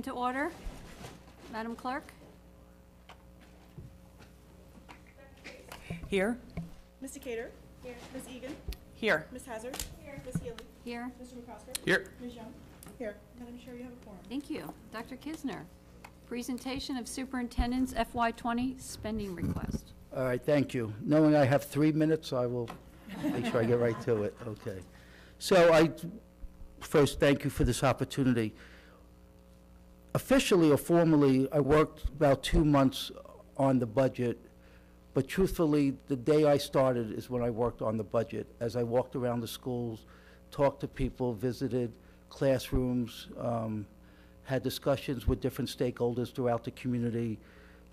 To order. Madam Clerk? Here? Mr. Cater. Here. Ms. Egan. Here. Ms. Hazard. Here. Ms. Healy. Here. Mr. McCosker. Here. Ms. Yeung. Here. Madam Chair, you have a quorum. Thank you. Dr. Kizner. Presentation of Superintendent's FY20 spending request. All right, thank you. Knowing I have three minutes, I will make sure I get right to it, okay. So I, first, thank you for this opportunity. Officially or formally, I worked about two months on the budget, but truthfully, the day I started is when I worked on the budget. As I walked around the schools, talked to people, visited classrooms, um, had discussions with different stakeholders throughout the community,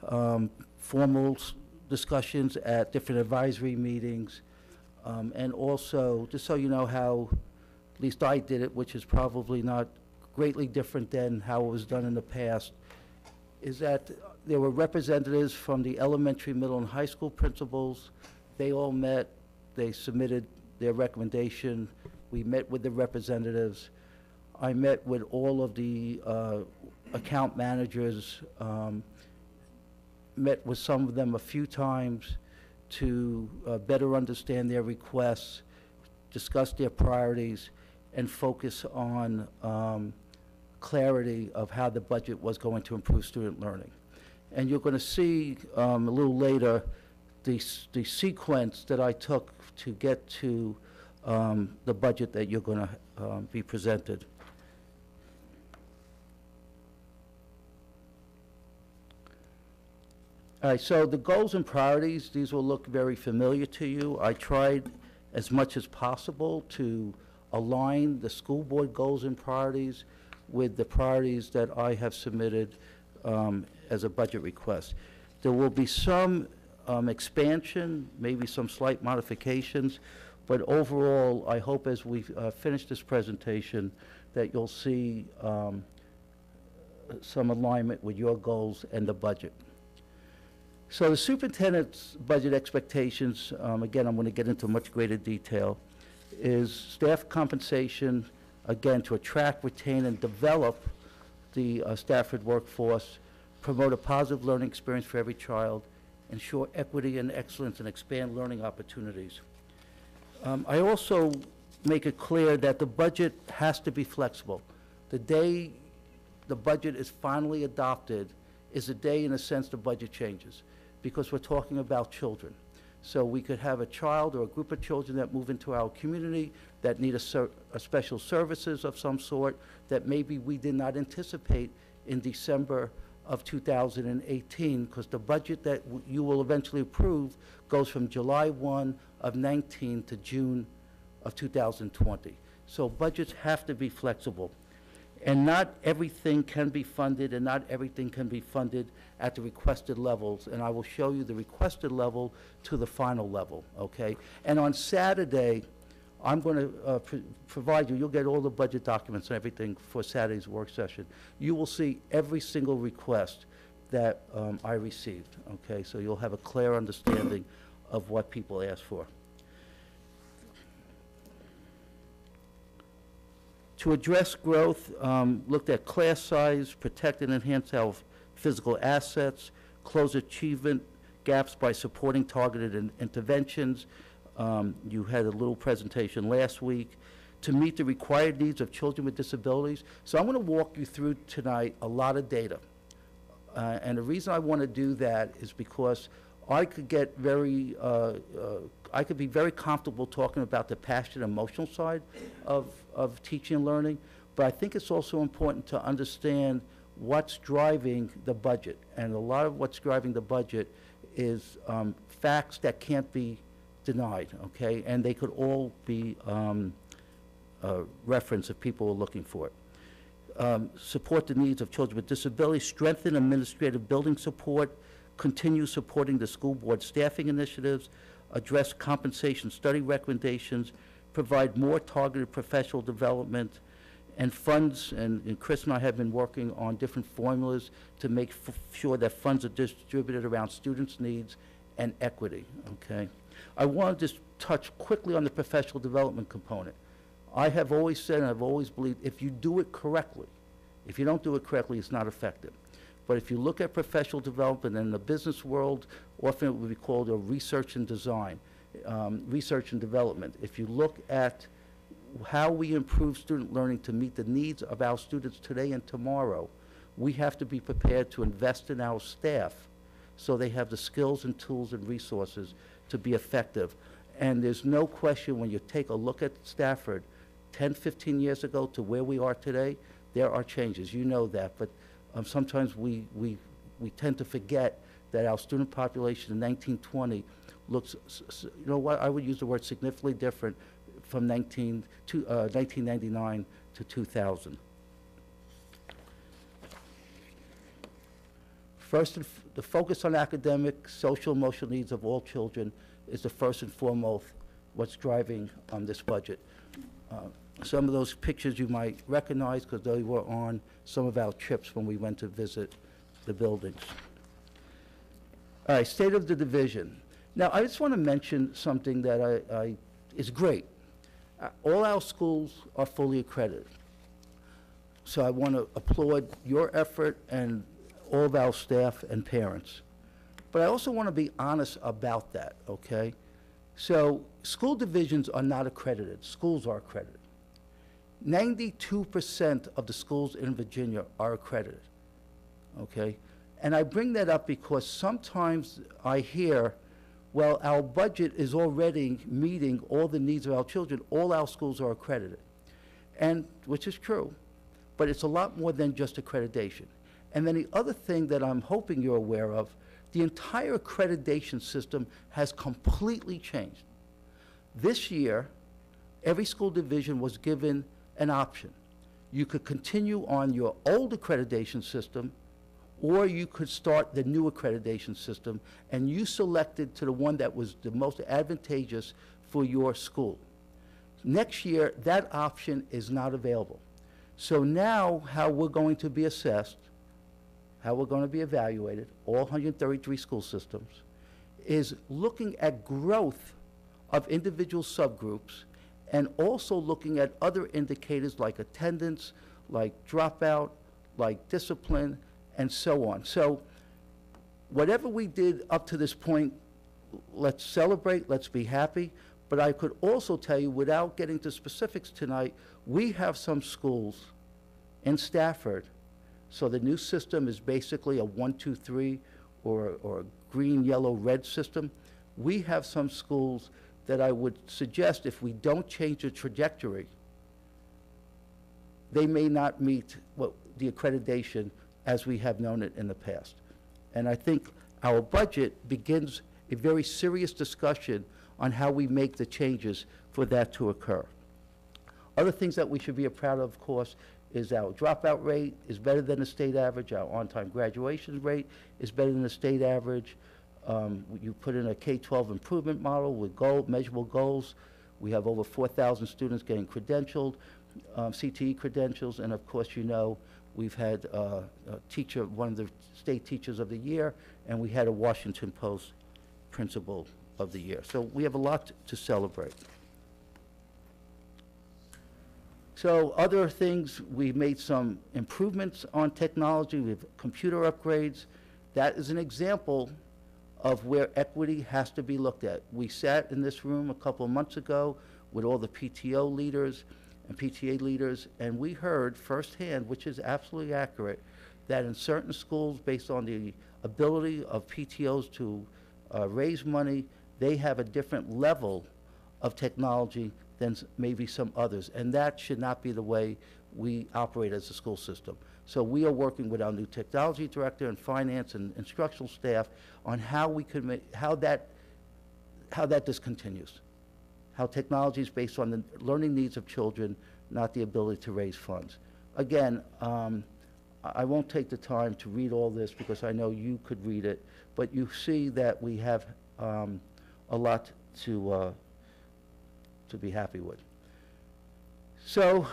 um, formal discussions at different advisory meetings, um, and also, just so you know how, at least I did it, which is probably not greatly different than how it was done in the past, is that there were representatives from the elementary, middle, and high school principals. They all met, they submitted their recommendation, we met with the representatives. I met with all of the uh, account managers, um, met with some of them a few times to uh, better understand their requests, discuss their priorities, and focus on um, clarity of how the budget was going to improve student learning. And you're going to see um, a little later the, the sequence that I took to get to um, the budget that you're going to be presented. All right, so the goals and priorities, these will look very familiar to you. I tried as much as possible to align the school board goals and priorities with the priorities that I have submitted um, as a budget request. There will be some um, expansion, maybe some slight modifications, but overall, I hope as we uh, finish this presentation, that you'll see um, some alignment with your goals and the budget. So the superintendent's budget expectations, um, again, I'm going to get into much greater detail, is staff compensation, again, to attract, retain, and develop the uh, Stafford workforce, promote a positive learning experience for every child, ensure equity and excellence, and expand learning opportunities. Um, I also make it clear that the budget has to be flexible. The day the budget is finally adopted is the day, in a sense, the budget changes, because we're talking about children. So we could have a child or a group of children that move into our community that need a, ser- a special services of some sort that maybe we did not anticipate in December of 2018, because the budget that w- you will eventually approve goes from July 1 of 19 to June of 2020. So budgets have to be flexible. And not everything can be funded, and not everything can be funded at the requested levels. And I will show you the requested level to the final level, okay? And on Saturday, I'm going to provide you, you'll get all the budget documents and everything for Saturday's work session. You will see every single request that um, I received, okay? So you'll have a clear understanding of what people ask for. To address growth, um, looked at class size, protect and enhance our physical assets, close achievement gaps by supporting targeted in- interventions. Um, You had a little presentation last week. To meet the required needs of children with disabilities. So I'm going to walk you through tonight a lot of data. Uh, And the reason I want to do that is because I could get very, uh, uh, I could be very comfortable talking about the passionate, emotional side of, of teaching and learning, but I think it's also important to understand what's driving the budget. And a lot of what's driving the budget is um, facts that can't be denied, okay? And they could all be um, referenced if people are looking for it um, support the needs of children with disabilities, strengthen administrative building support, continue supporting the school board staffing initiatives, address compensation study recommendations, provide more targeted professional development, and funds, and and Chris and I have been working on different formulas to make sure that funds are distributed around students' needs and equity, okay? I want to just touch quickly on the professional development component. I have always said, and I've always believed, if you do it correctly, If you don't do it correctly, it's not effective. But if you look at professional development in the business world, often it would be called a research and design, um, research and development. If you look at how we improve student learning to meet the needs of our students today and tomorrow, we have to be prepared to invest in our staff so they have the skills and tools and resources to be effective. And there's no question when you take a look at Stafford, 10, 15 years ago to where we are today, there are changes. You know that. But um, sometimes we, we, we tend to forget that our student population in 1920 looks, you know what, I would use the word significantly different from 19, to, uh, 1999 to 2000. First, the focus on academic, social, emotional needs of all children is the first and foremost what's driving on this budget. Uh, Some of those pictures you might recognize because they were on some of our trips when we went to visit the buildings. All right, state of the division. Now, I just want to mention something that I, I, is great. Uh, All our schools are fully accredited. So I want to applaud your effort and all of our staff and parents. But I also want to be honest about that, okay? So, school divisions are not accredited, schools are accredited. Ninety-two percent of the schools in Virginia are accredited, okay? And I bring that up because sometimes I hear, well, our budget is already meeting all the needs of our children, all our schools are accredited. And, which is true, but it's a lot more than just accreditation. And then the other thing that I'm hoping you're aware of, the entire accreditation system has completely changed. This year, every school division was given an option. You could continue on your old accreditation system, or you could start the new accreditation system, and you selected to the one that was the most advantageous for your school. Next year, that option is not available. So now, how we're going to be assessed, how we're going to be evaluated, all 133 school systems, is looking at growth of individual subgroups and also looking at other indicators like attendance, like dropout, like discipline, and so on. So whatever we did up to this point, let's celebrate, let's be happy. But I could also tell you, without getting to specifics tonight, we have some schools in Stafford. So the new system is basically a one, two, three, or, or a green, yellow, red system. We have some schools that I would suggest if we don't change the trajectory, they may not meet what, the accreditation as we have known it in the past. And I think our budget begins a very serious discussion on how we make the changes for that to occur. Other things that we should be proud of, of course, is our dropout rate is better than the state average, our on-time graduation rate is better than the state average. Um, You put in a K-12 improvement model with goal, measurable goals. We have over 4,000 students getting credentialed, um, CTE credentials, and of course, you know, we've had uh, a teacher, one of the state teachers of the year, and we had a Washington Post principal of the year. So we have a lot to celebrate. So other things, we've made some improvements on technology, we have computer upgrades. That is an example of where equity has to be looked at. We sat in this room a couple of months ago with all the PTO leaders and PTA leaders, and we heard firsthand, which is absolutely accurate, that in certain schools, based on the ability of PTOs to uh, raise money, they have a different level of technology than maybe some others. And that should not be the way we operate as a school system. So we are working with our new technology director and finance and instructional staff on how we could make, how that, how that discontinues. How technology is based on the learning needs of children, not the ability to raise funds. Again, um, I won't take the time to read all this because I know you could read it, but you see that we have um, a lot to, uh, to be happy with. So,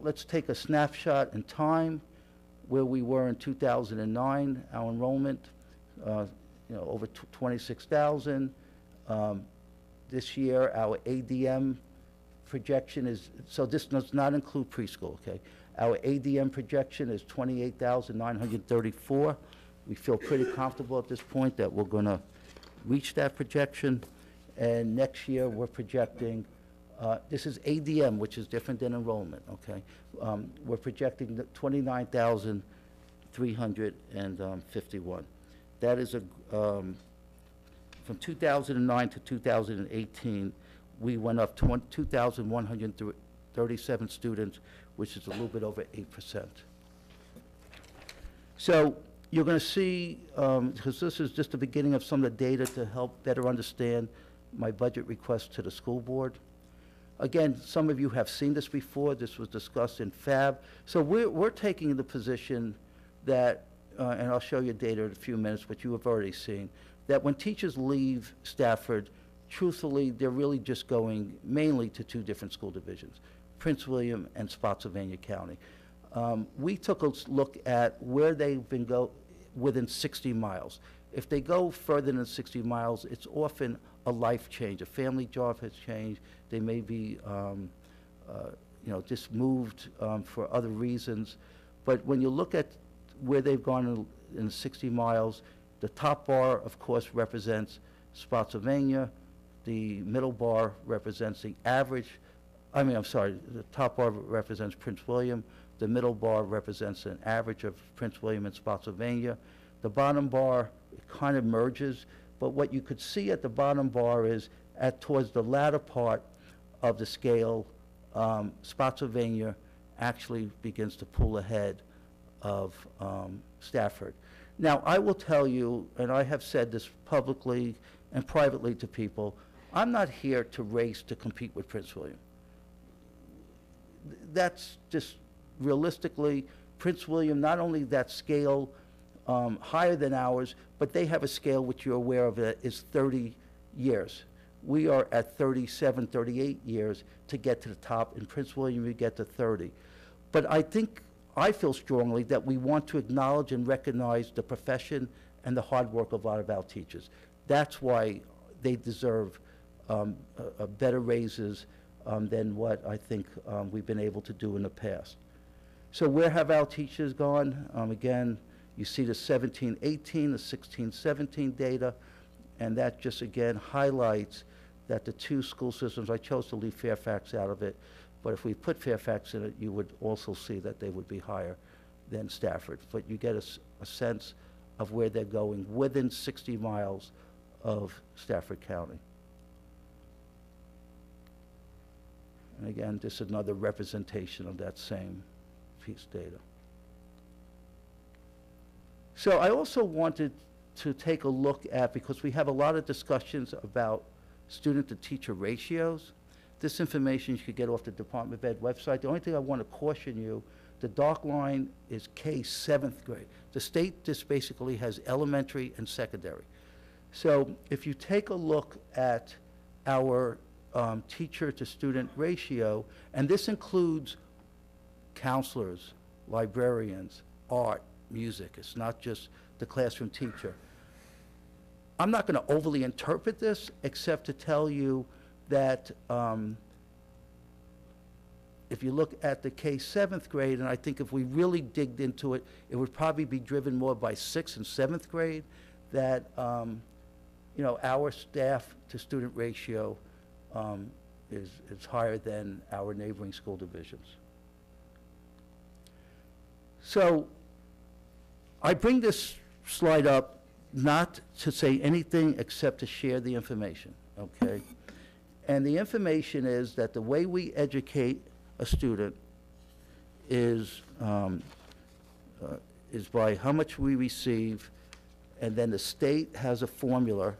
let's take a snapshot in time where we were in 2009, our enrollment, uh, you know, over 26,000. Um, This year, our ADM projection is, so this does not include preschool, okay? Our ADM projection is 28,934. We feel pretty comfortable at this point that we're going to reach that projection. And next year, we're projecting, uh, this is ADM, which is different than enrollment, okay? Um, We're projecting the 29,351. That is a, um, from 2009 to 2018, we went up to 2,137 students, which is a little bit over 8%. So you're going to see, because this is just the beginning of some of the data to help better understand my budget request to the school board. Again, some of you have seen this before. This was discussed in FAB. So we're, we're taking the position that, uh, and I'll show you data in a few minutes, but you have already seen, that when teachers leave Stafford, truthfully, they're really just going mainly to two different school divisions, Prince William and Spotsylvania County. Um, We took a look at where they've been go, within 60 miles. If they go further than 60 miles, it's often a life change. A family job has changed. They may be, um, uh, you know, just moved um, for other reasons. But when you look at where they've gone in, in 60 miles, the top bar, of course, represents Spotsylvania. The middle bar represents the average, I mean, I'm sorry, the top bar represents Prince William. The middle bar represents an average of Prince William and Spotsylvania. The bottom bar kind of merges, but what you could see at the bottom bar is at, towards the latter part of the scale, um, Spotsylvania actually begins to pull ahead of um, Stafford. Now, I will tell you, and I have said this publicly and privately to people, I'm not here to race to compete with Prince William. That's just realistically, Prince William, not only that scale um, higher than ours, but they have a scale which you're aware of that is 30 years. We are at 37, 38 years to get to the top. In Prince William, we get to 30. But I think, I feel strongly that we want to acknowledge and recognize the profession and the hard work of a lot of our teachers. That's why they deserve um, a- a better raises um, than what I think um, we've been able to do in the past. So where have our teachers gone? Um, Again, you see the 17, 18, the 16, 17 data, and that just again highlights that the two school systems, I chose to leave Fairfax out of it, but if we put Fairfax in it, you would also see that they would be higher than Stafford. But you get a, sense of where they're going within 60 miles of Stafford County. And again, this is another representation of that same piece data. So I also wanted to take a look at, because we have a lot of discussions about student-to-teacher ratios. This information you could get off the Department of Ed website. The only thing I want to caution you, the dark line is K seventh grade. The state just basically has elementary and secondary. So if you take a look at our um, teacher-to-student ratio, and this includes counselors, librarians, art, music. It's not just the classroom teacher. I'm not going to overly interpret this, except to tell you that um, if you look at the K seventh grade, and I think if we really digged into it, it would probably be driven more by sixth and seventh grade, that, um, you know, our staff-to-student ratio um, is, is higher than our neighboring school divisions. So I bring this slide up not to say anything except to share the information, okay? And the information is that the way we educate a student is, um, uh, is by how much we receive, and then the state has a formula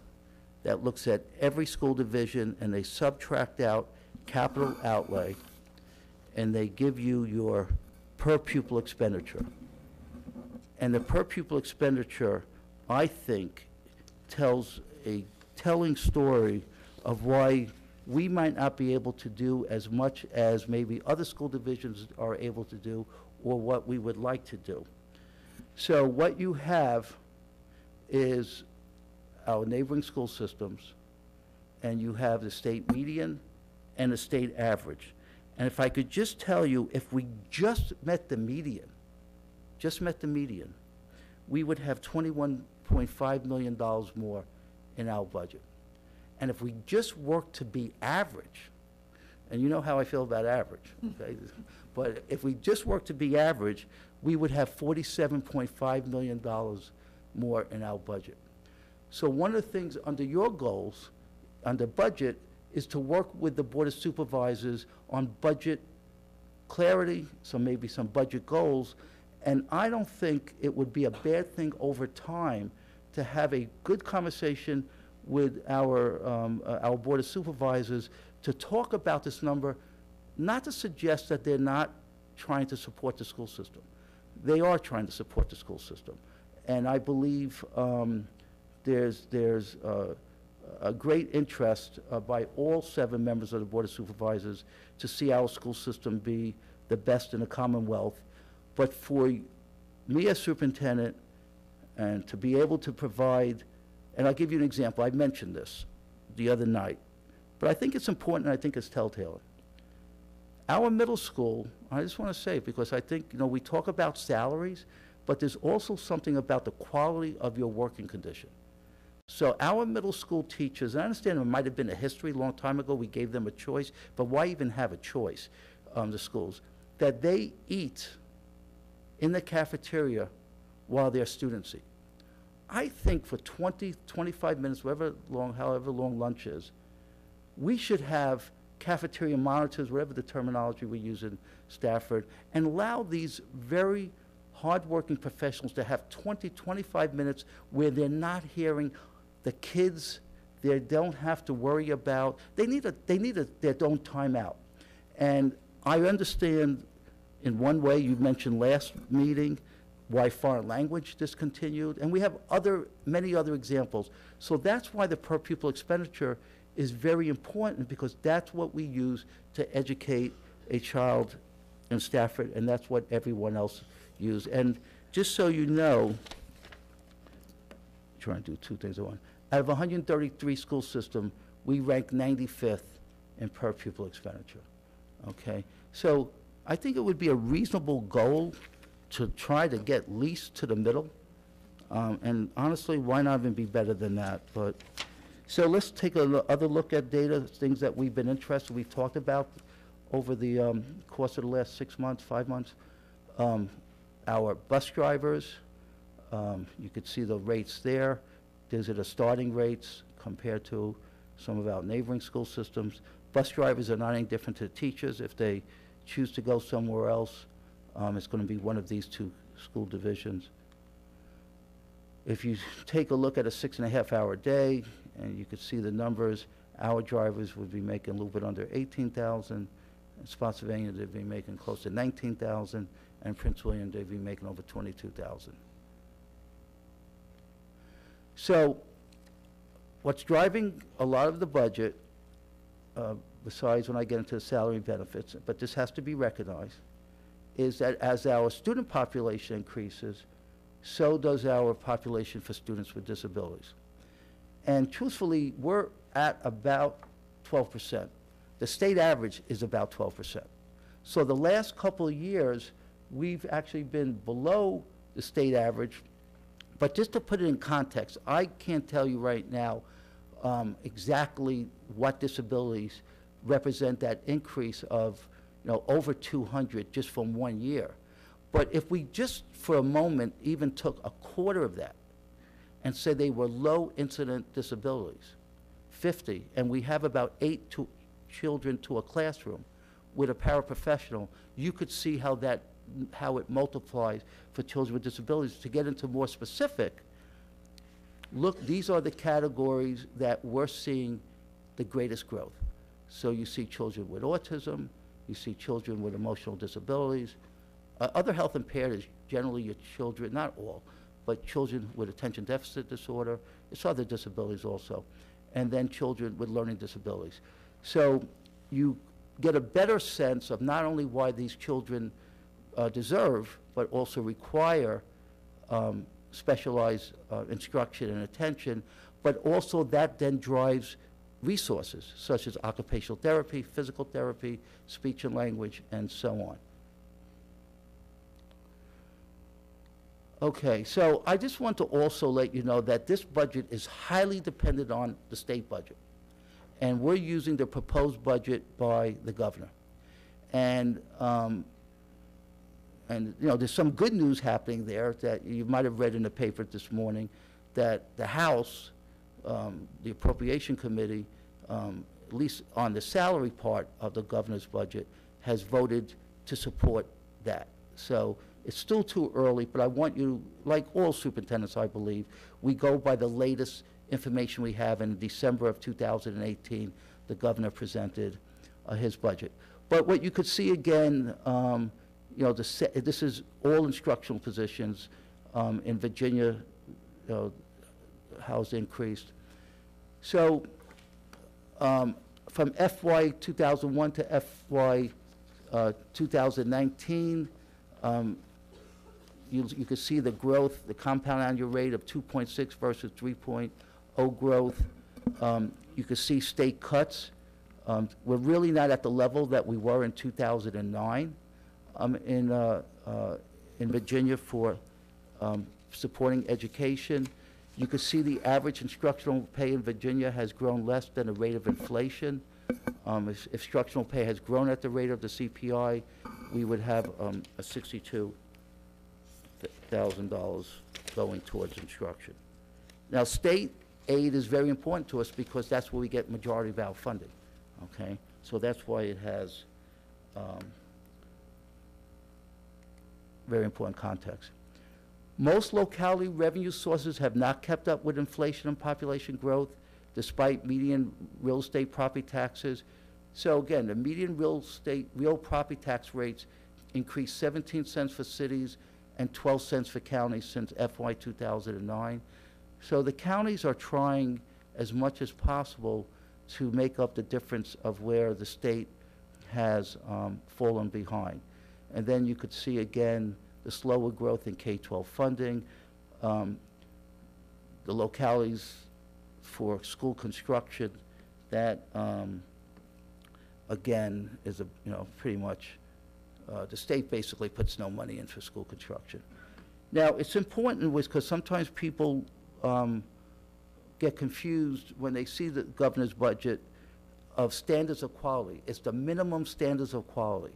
that looks at every school division, and they subtract out capital outlay, and they give you your per pupil expenditure. And the per pupil expenditure, I think, tells a telling story of why we might not be able to do as much as maybe other school divisions are able to do, or what we would like to do. So what you have is our neighboring school systems, and you have the state median and the state average. And if I could just tell you, if we just met the median, just met the median, we would have $21.5 million more in our budget. And if we just work to be average, and you know how I feel about average, hmm. okay? But if we just work to be average, we would have $47.5 million more in our budget. So one of the things under your goals, under budget, is to work with the Board of Supervisors on budget clarity, so maybe some budget goals. And I don't think it would be a bad thing over time to have a good conversation with our, um, uh, our Board of Supervisors to talk about this number, not to suggest that they're not trying to support the school system. They are trying to support the school system. And I believe um, there's, there's uh, a great interest uh, by all seven members of the Board of Supervisors to see our school system be the best in the Commonwealth. But for me as superintendent, and to be able to provide, and I'll give you an example, I mentioned this the other night, but I think it's important, and I think it's telltale. Our middle school, I just want to say, because I think, you know, we talk about salaries, but there's also something about the quality of your working condition. So our middle school teachers, I understand it might have been a history a long time ago, we gave them a choice, but why even have a choice, um, the schools? That they eat in the cafeteria while their students eat. I think for 20, 25 minutes, whatever long, however long lunch is, we should have cafeteria monitors, whatever the terminology we use in Stafford, and allow these very hardworking professionals to have 20, 25 minutes where they're not hearing the kids, they don't have to worry about, they need a, they need a, their own timeout. And I understand in one way, you mentioned last meeting, why foreign language discontinued, and we have other, many other examples. So that's why the per pupil expenditure is very important, because that's what we use to educate a child in Stafford, and that's what everyone else use. And just so you know, trying to do two things at once. Out of 133 school system, we rank 95th in per pupil expenditure. Okay? So I think it would be a reasonable goal to try to get least to the middle. Um, And honestly, why not even be better than that? But, so let's take a lo- other look at data, things that we've been interested, we've talked about over the um, course of the last six months, five months. Um, Our bus drivers, um, you could see the rates there. These are the starting rates compared to some of our neighboring school systems. Bus drivers are not any different to teachers. If they choose to go somewhere else, um, it's going to be one of these two school divisions. If you take a look at a six and a half hour day, and you could see the numbers, our drivers would be making a little bit under 18,000. In Spotsylvania, they'd be making close to 19,000, and Prince William, they'd be making over 22,000. So what's driving a lot of the budget, uh, besides when I get into the salary benefits, but this has to be recognized, is that as our student population increases, so does our population for students with disabilities. And truthfully, we're at about 12%. The state average is about 12%. So the last couple of years, we've actually been below the state average. But just to put it in context, I can't tell you right now um, exactly what disabilities represent that increase of, you know, over 200 just from one year. But if we just for a moment even took a quarter of that and said they were low incident disabilities, 50, and we have about eight to children to a classroom with a paraprofessional, you could see how that, how it multiplies for children with disabilities. To get into more specific, look, these are the categories that we're seeing the greatest growth. So you see children with autism, you see children with emotional disabilities. Uh, other health impaired is generally your children, not all, but children with attention deficit disorder. It's other disabilities also. And then children with learning disabilities. So you get a better sense of not only why these children uh, deserve, but also require um, specialized uh, instruction and attention, but also that then drives resources, such as occupational therapy, physical therapy, speech and language, and so on. Okay, so I just want to also let you know that this budget is highly dependent on the state budget. And we're using the proposed budget by the governor. And, um, and, you know, there's some good news happening there that you might have read in the paper this morning, that the House, um, the Appropriation Committee, um, at least on the salary part of the governor's budget, has voted to support that. So it's still too early, but I want you, like all superintendents, I believe, we go by the latest information we have. In December of 2018, the governor presented uh, his budget. But what you could see again, um, you know, the, this is all instructional positions. Um, In Virginia, you know, how's increased. So um, from FY 2001 to FY uh, 2019, um, you you can see the growth, the compound annual rate of 2.6 versus 3.0 growth. Um, You can see state cuts. Um, We're really not at the level that we were in 2009 um, in, uh, uh, in Virginia for um, supporting education. You can see the average instructional pay in Virginia has grown less than the rate of inflation. Um, If instructional pay has grown at the rate of the CPI, we would have um, a $62,000 going towards instruction. Now, state aid is very important to us because that's where we get majority of our funding, okay? So that's why it has um, very important context. Most locality revenue sources have not kept up with inflation and population growth despite median real estate property taxes. So again, the median real estate, real property tax rates increased 17 cents for cities and 12 cents for counties since FY 2009. So the counties are trying as much as possible to make up the difference of where the state has um, fallen behind. And then you could see again the slower growth in K-12 funding, um, the localities for school construction, that, um, again, is a, you know, pretty much, uh, the state basically puts no money in for school construction. Now, it's important because sometimes people um, get confused when they see the governor's budget of standards of quality. It's the minimum standards of quality.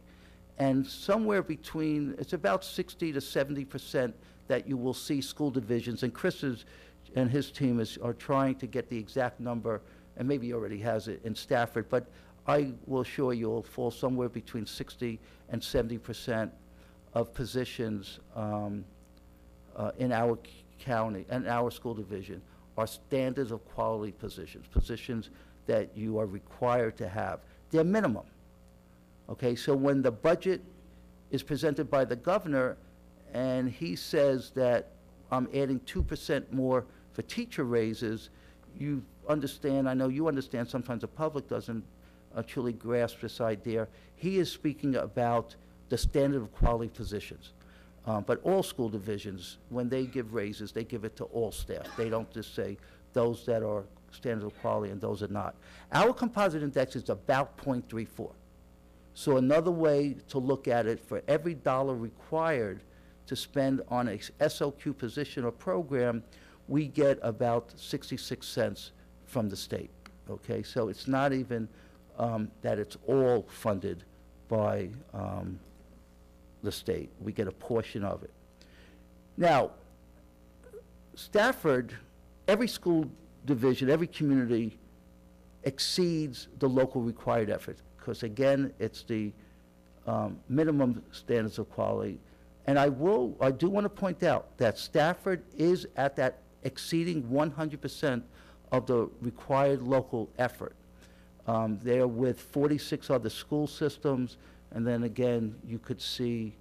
And somewhere between, it's about 60 to 70 percent that you will see school divisions, and Chris is, and his team is, are trying to get the exact number, and maybe he already has it in Stafford, but I will assure you it'll fall somewhere between 60 and 70 percent of positions um, uh, in our county, and our school division, are standards of quality positions, positions that you are required to have. They're minimum. Okay, so when the budget is presented by the governor, and he says that I'm adding two percent more for teacher raises, you understand, I know you understand, sometimes the public doesn't uh, truly grasp this idea. He is speaking about the standard of quality positions. Uh, But all school divisions, when they give raises, they give it to all staff. They don't just say those that are standard of quality and those are not. Our composite index is about .34. So another way to look at it, for every dollar required to spend on a SOQ position or program, we get about 66 cents from the state, okay? So it's not even um, that it's all funded by um, the state. We get a portion of it. Now, Stafford, every school division, every community exceeds the local required effort, because again, it's the um, minimum standards of quality. And I will, I do want to point out that Stafford is at that exceeding 100% of the required local effort. Um, They're with 46 other school systems, and then again, you could see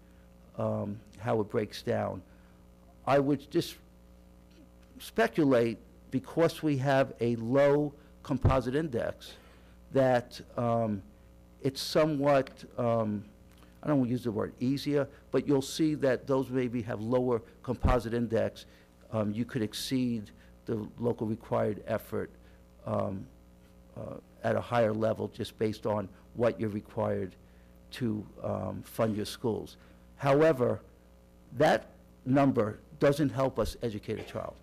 um, how it breaks down. I would just speculate, because we have a low composite index, that um, it's somewhat, um, I don't want to use the word easier, but you'll see that those maybe have lower composite index. Um, You could exceed the local required effort um, uh, at a higher level just based on what you're required to um, fund your schools. However, that number doesn't help us educate a child.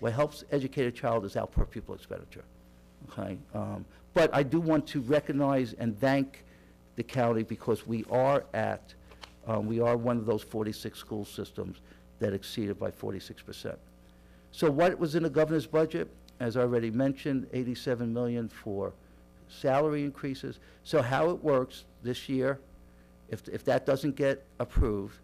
What helps educate a child is our per pupil expenditure, okay? Um, But I do want to recognize and thank the county because we are at, um, we are one of those 46 school systems that exceeded by 46%. So what was in the governor's budget? As I already mentioned, 87 million for salary increases. So how it works this year, if, if that doesn't get approved,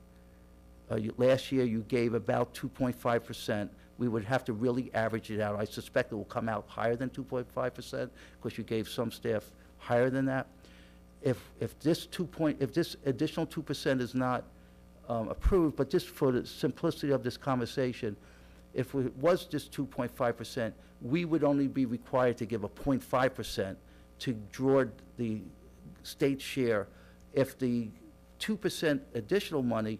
uh, you, last year you gave about 2.5%. We would have to really average it out. I suspect it will come out higher than 2.5% because you gave some staff higher than that. If, if this 2 point, if this additional 2% is not um, approved, but just for the simplicity of this conversation, if it was just 2.5%, we would only be required to give a 0.5% to draw the state share. If the 2% additional money,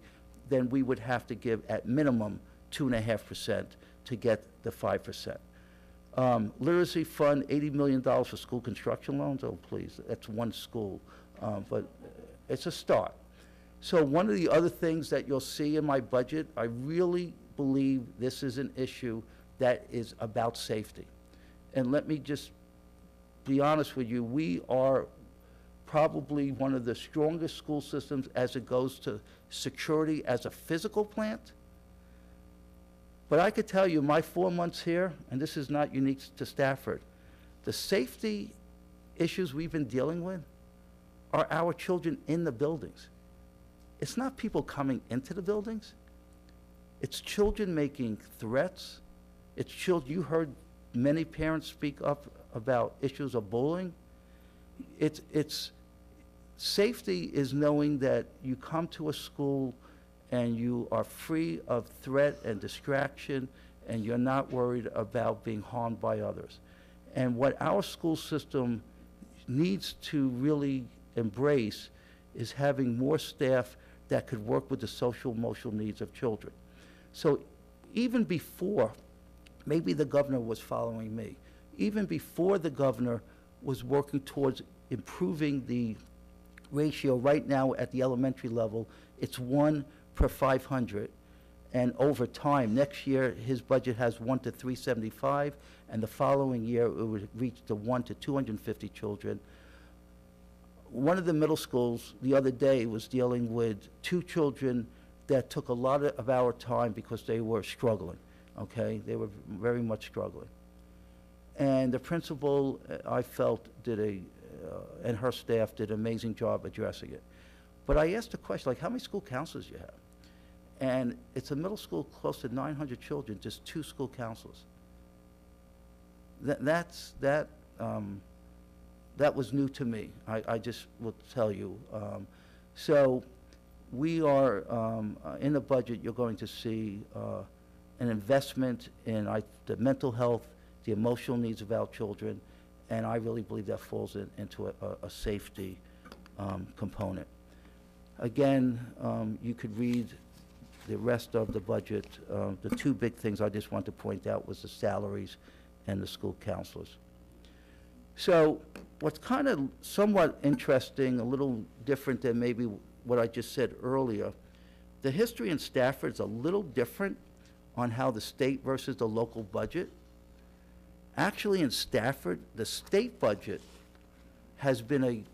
then we would have to give at minimum 2.5% to get the 5%. Um, Literacy fund, $80 million for school construction loans, oh, please, that's one school, um, but it's a start. So one of the other things that you'll see in my budget, I really believe this is an issue that is about safety. And let me just be honest with you, we are probably one of the strongest school systems as it goes to security as a physical plant. But I could tell you, my four months here, and this is not unique to Stafford, the safety issues we've been dealing with are our children in the buildings. It's not people coming into the buildings. It's children making threats. It's children, you heard many parents speak up about issues of bullying. It's, it's, safety is knowing that you come to a school and you are free of threat and distraction, and you're not worried about being harmed by others. And what our school system needs to really embrace is having more staff that could work with the social emotional needs of children. So even before, maybe the governor was following me, even before the governor was working towards improving the ratio right now at the elementary level, it's one per 500. And over time, next year, his budget has one to 375, and the following year, it would reach to one to 250 children. One of the middle schools the other day was dealing with two children that took a lot of our time because they were struggling, okay? They were very much struggling. And the principal, uh, I felt, did a, uh, and her staff did an amazing job addressing it. But I asked a question, like, how many school counselors do you have? And it's a middle school, close to 900 children, just two school counselors. That, that's, that, um, that was new to me. I, I just will tell you. Um, so we are, um, uh, in the budget, you're going to see uh, an investment in I, the mental health, the emotional needs of our children, and I really believe that falls in, into a, a, a safety um, component. Again, um, you could read the rest of the budget. Uh, The two big things I just want to point out was the salaries and the school counselors. So what's kind of somewhat interesting, a little different than maybe what I just said earlier, the history in Stafford is a little different on how the state versus the local budget. Actually, in Stafford, the state budget has been a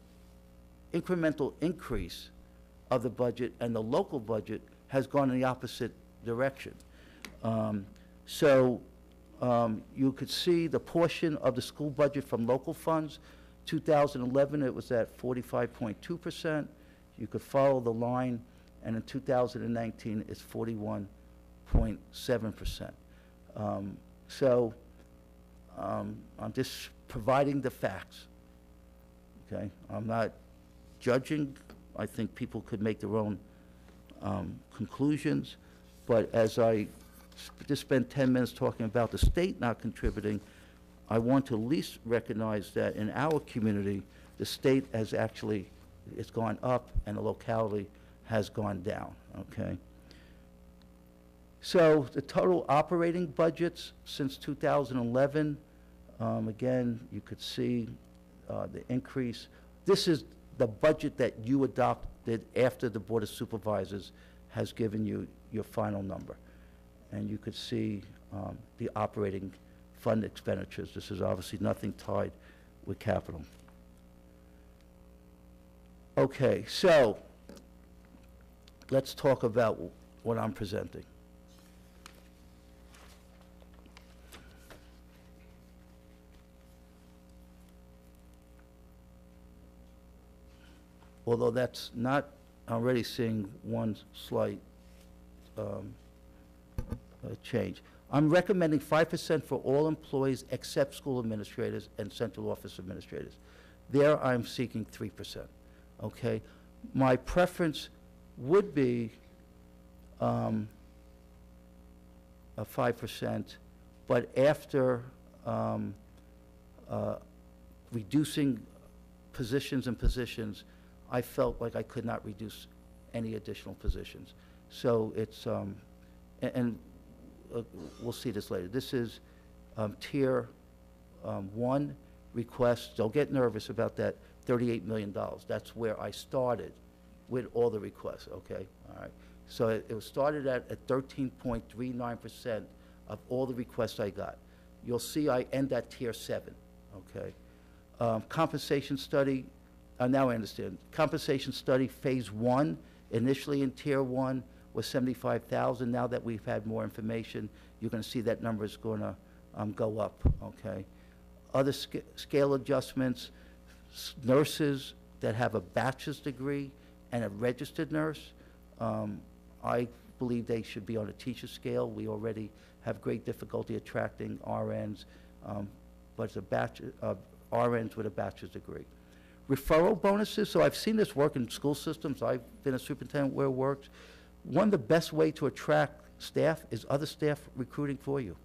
incremental increase of the budget, and the local budget has gone in the opposite direction. Um, So um, you could see the portion of the school budget from local funds. 2011, it was at 45.2%. You could follow the line, and in 2019, it's 41.7%. Um, So um, I'm just providing the facts, okay? I'm not judging. I think people could make their own um, conclusions, but as I sp- just spent 10 minutes talking about the state not contributing, I want to at least recognize that in our community, the state has actually, it's gone up and the locality has gone down, okay? So the total operating budgets since 2011, um, again, you could see uh, the increase. This is the budget that you after the Board of Supervisors has given you your final number. And you could see um, the operating fund expenditures. This is obviously nothing tied with capital. Okay, so let's talk about what I'm presenting. Although that's not, already seeing one slight um, uh, change. I'm recommending 5% for all employees except school administrators and central office administrators. There, I'm seeking 3%, okay? My preference would be um, a 5%, but after um, uh, reducing positions and positions, I felt like I could not reduce any additional positions. So it's, um, and uh, we'll see this later. This is um, tier um, one requests, don't get nervous about that, $38 million. That's where I started with all the requests, okay? All right. So it it was started at at 13.39% of all the requests I got. You'll see I end at tier seven, okay? Um, Compensation study, uh, now I understand. Compensation study, phase one, initially in tier one was 75,000. Now that we've had more information, you're going to see that number is going to go up, okay? Other sca- scale adjustments, nurses that have a bachelor's degree and a registered nurse, um, I believe they should be on a teacher scale. We already have great difficulty attracting RNs, um, but it's a batch, uh, RNs with a bachelor's degree. Referral bonuses, so I've seen this work in school systems. I've been a superintendent where it works. One of the best way to attract staff is other staff recruiting for you.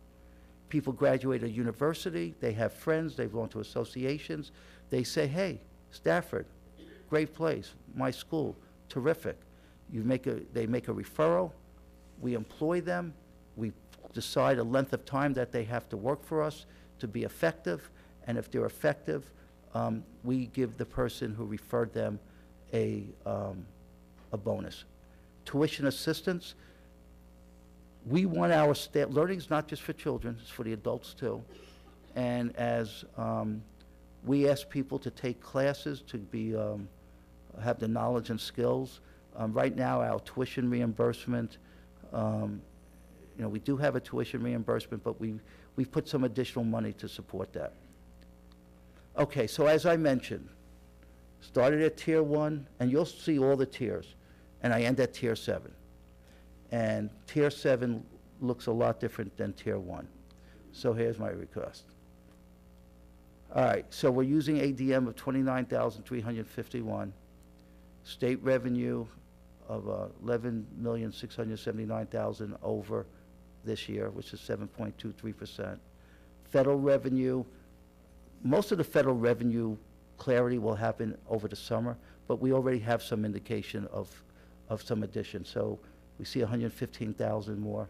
People graduate a university, they have friends, they've gone to associations. They say, hey, Stafford, great place, my school, terrific. You make a, they make a referral, we employ them, we decide a length of time that they have to work for us to be effective, and if they're effective, um, we give the person who referred them a, um, a bonus. Tuition assistance, we want our staff, learning's not just for children, it's for the adults too. And as um, we ask people to take classes, to be, um, have the knowledge and skills, um, right now, our tuition reimbursement, um, you know, we do have a tuition reimbursement, but we, we've put some additional money to support that. Okay, so as I mentioned, started at tier one, and you'll see all the tiers, and I end at tier seven. And tier seven looks a lot different than tier one. So here's my request. All right, so we're using ADM of twenty-nine thousand three hundred fifty-one, state revenue of uh, eleven million six hundred seventy-nine thousand over this year, which is seven point two three percent. Federal revenue, most of the federal revenue clarity will happen over the summer, but we already have some indication of, of some addition. So we see 115,000 more.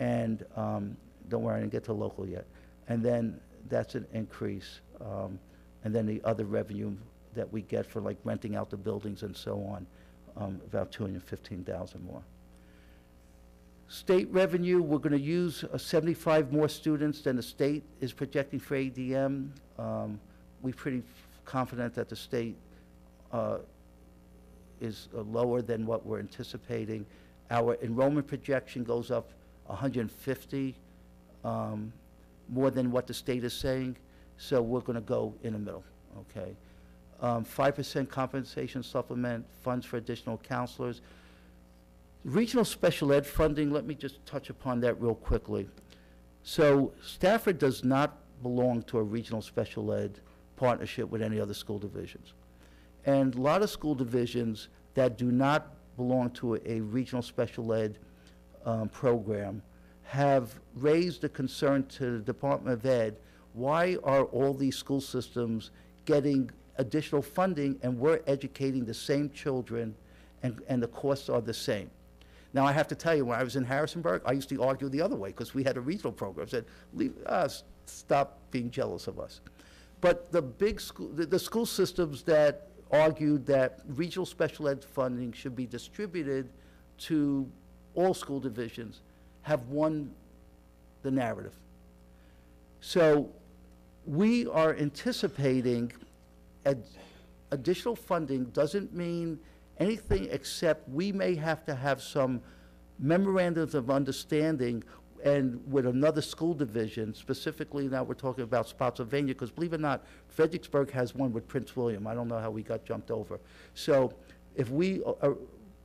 And um, don't worry, I didn't get to local yet. And then that's an increase. Um, And then the other revenue that we get for like renting out the buildings and so on, um, about 215,000 more. State revenue, we're going to use uh, 75 more students than the state is projecting for ADM. Um, We're pretty confident that the state uh, is uh, lower than what we're anticipating. Our enrollment projection goes up 150, um, more than what the state is saying, so we're going to go in the middle, okay? Um, 5% compensation supplement, funds for additional counselors. Regional special ed funding, let me just touch upon that real quickly. So Stafford does not belong to a regional special ed partnership with any other school divisions. And a lot of school divisions that do not belong to a regional special ed um, program have raised the concern to the Department of Ed, why are all these school systems getting additional funding and we're educating the same children and, and the costs are the same? Now, I have to tell you, when I was in Harrisonburg, I used to argue the other way because we had a regional program, I said, leave us, stop being jealous of us. But the big school, the, the school systems that argued that regional special ed funding should be distributed to all school divisions have won the narrative. So we are anticipating ad- additional funding doesn't mean anything except we may have to have some memorandums of understanding and with another school division, specifically now we're talking about Spotsylvania, because believe it or not, Fredericksburg has one with Prince William. I don't know how we got jumped over. So if we uh, uh,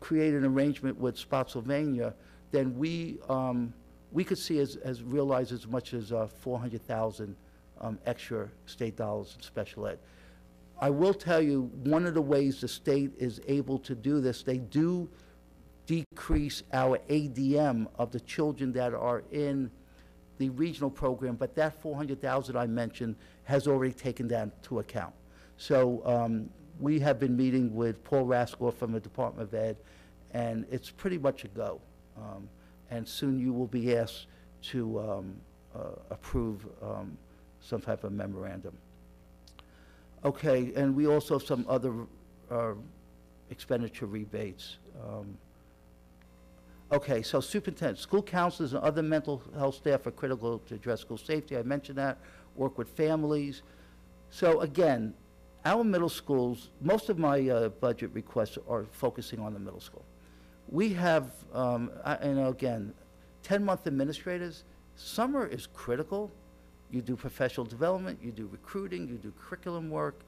create an arrangement with Spotsylvania, then we, um, we could see as, as realize as much as uh, 400,000 um, extra state dollars in special ed. I will tell you, one of the ways the state is able to do this, they do decrease our ADM of the children that are in the regional program, but that 400,000 I mentioned has already taken that into account. So um, we have been meeting with Paul Raskoff from the Department of Ed, and it's pretty much a go. Um, And soon you will be asked to um, uh, approve um, some type of memorandum. Okay, and we also have some other uh, expenditure rebates. Um, Okay, so superintendent, school counselors and other mental health staff are critical to address school safety. I mentioned that, work with families. So again, our middle schools, most of my uh, budget requests are focusing on the middle school. We have, um, I- you know, again, 10-month administrators, summer is critical. You do professional development, you do recruiting, you do curriculum work,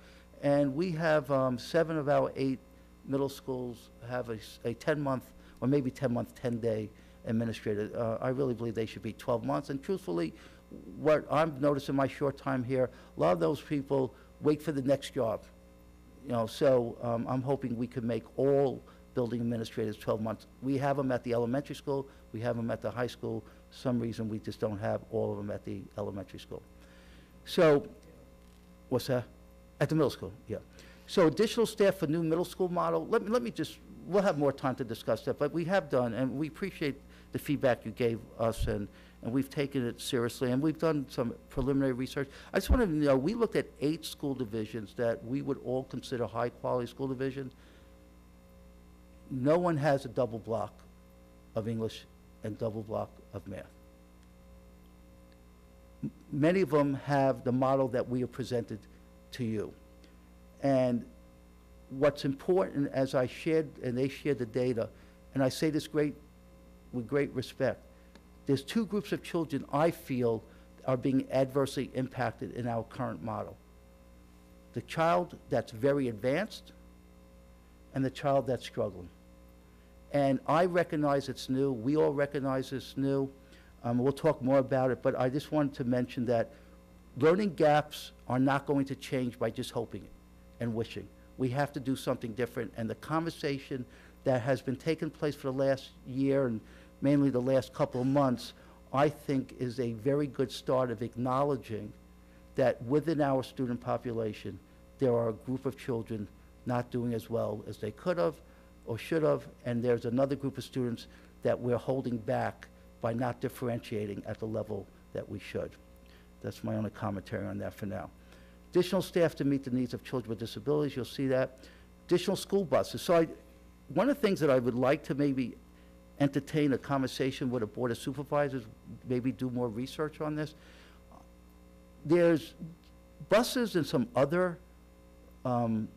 and we have um, seven of our eight middle schools have a 10-month, or maybe 10-month, 10-day administrator. Uh, I really believe they should be 12 months, and truthfully, what I've noticed in my short time here, a lot of those people wait for the next job. You know, so um, I'm hoping we can make all building administrators 12 months. We have them at the elementary school, we have them at the high school. Some reason we just don't have all of them at the elementary school. So, what's that? At the middle school, yeah. So additional staff for new middle school model, let me, let me just, we'll have more time to discuss that, but we have done, and we appreciate the feedback you gave us, and, and we've taken it seriously, and we've done some preliminary research. I just wanted to know, we looked at eight school divisions that we would all consider high-quality school divisions. No one has a double block of English and double block of math. Many of them have the model that we have presented to you. And what's important, as I shared, and they shared the data, and I say this great, with great respect, there's two groups of children I feel are being adversely impacted in our current model. The child that's very advanced and the child that's struggling. And I recognize it's new, we all recognize it's new, um, we'll talk more about it, but I just wanted to mention that learning gaps are not going to change by just hoping and wishing. We have to do something different, and the conversation that has been taking place for the last year and mainly the last couple of months, I think is a very good start of acknowledging that within our student population, there are a group of children not doing as well as they could have or should have, and there's another group of students that we're holding back by not differentiating at the level that we should. That's my only commentary on that for now. Additional staff to meet the needs of children with disabilities, you'll see that. Additional school buses. So I, one of the things that I would like to maybe entertain a conversation with a board of supervisors, maybe do more research on this. There's buses and some other, um,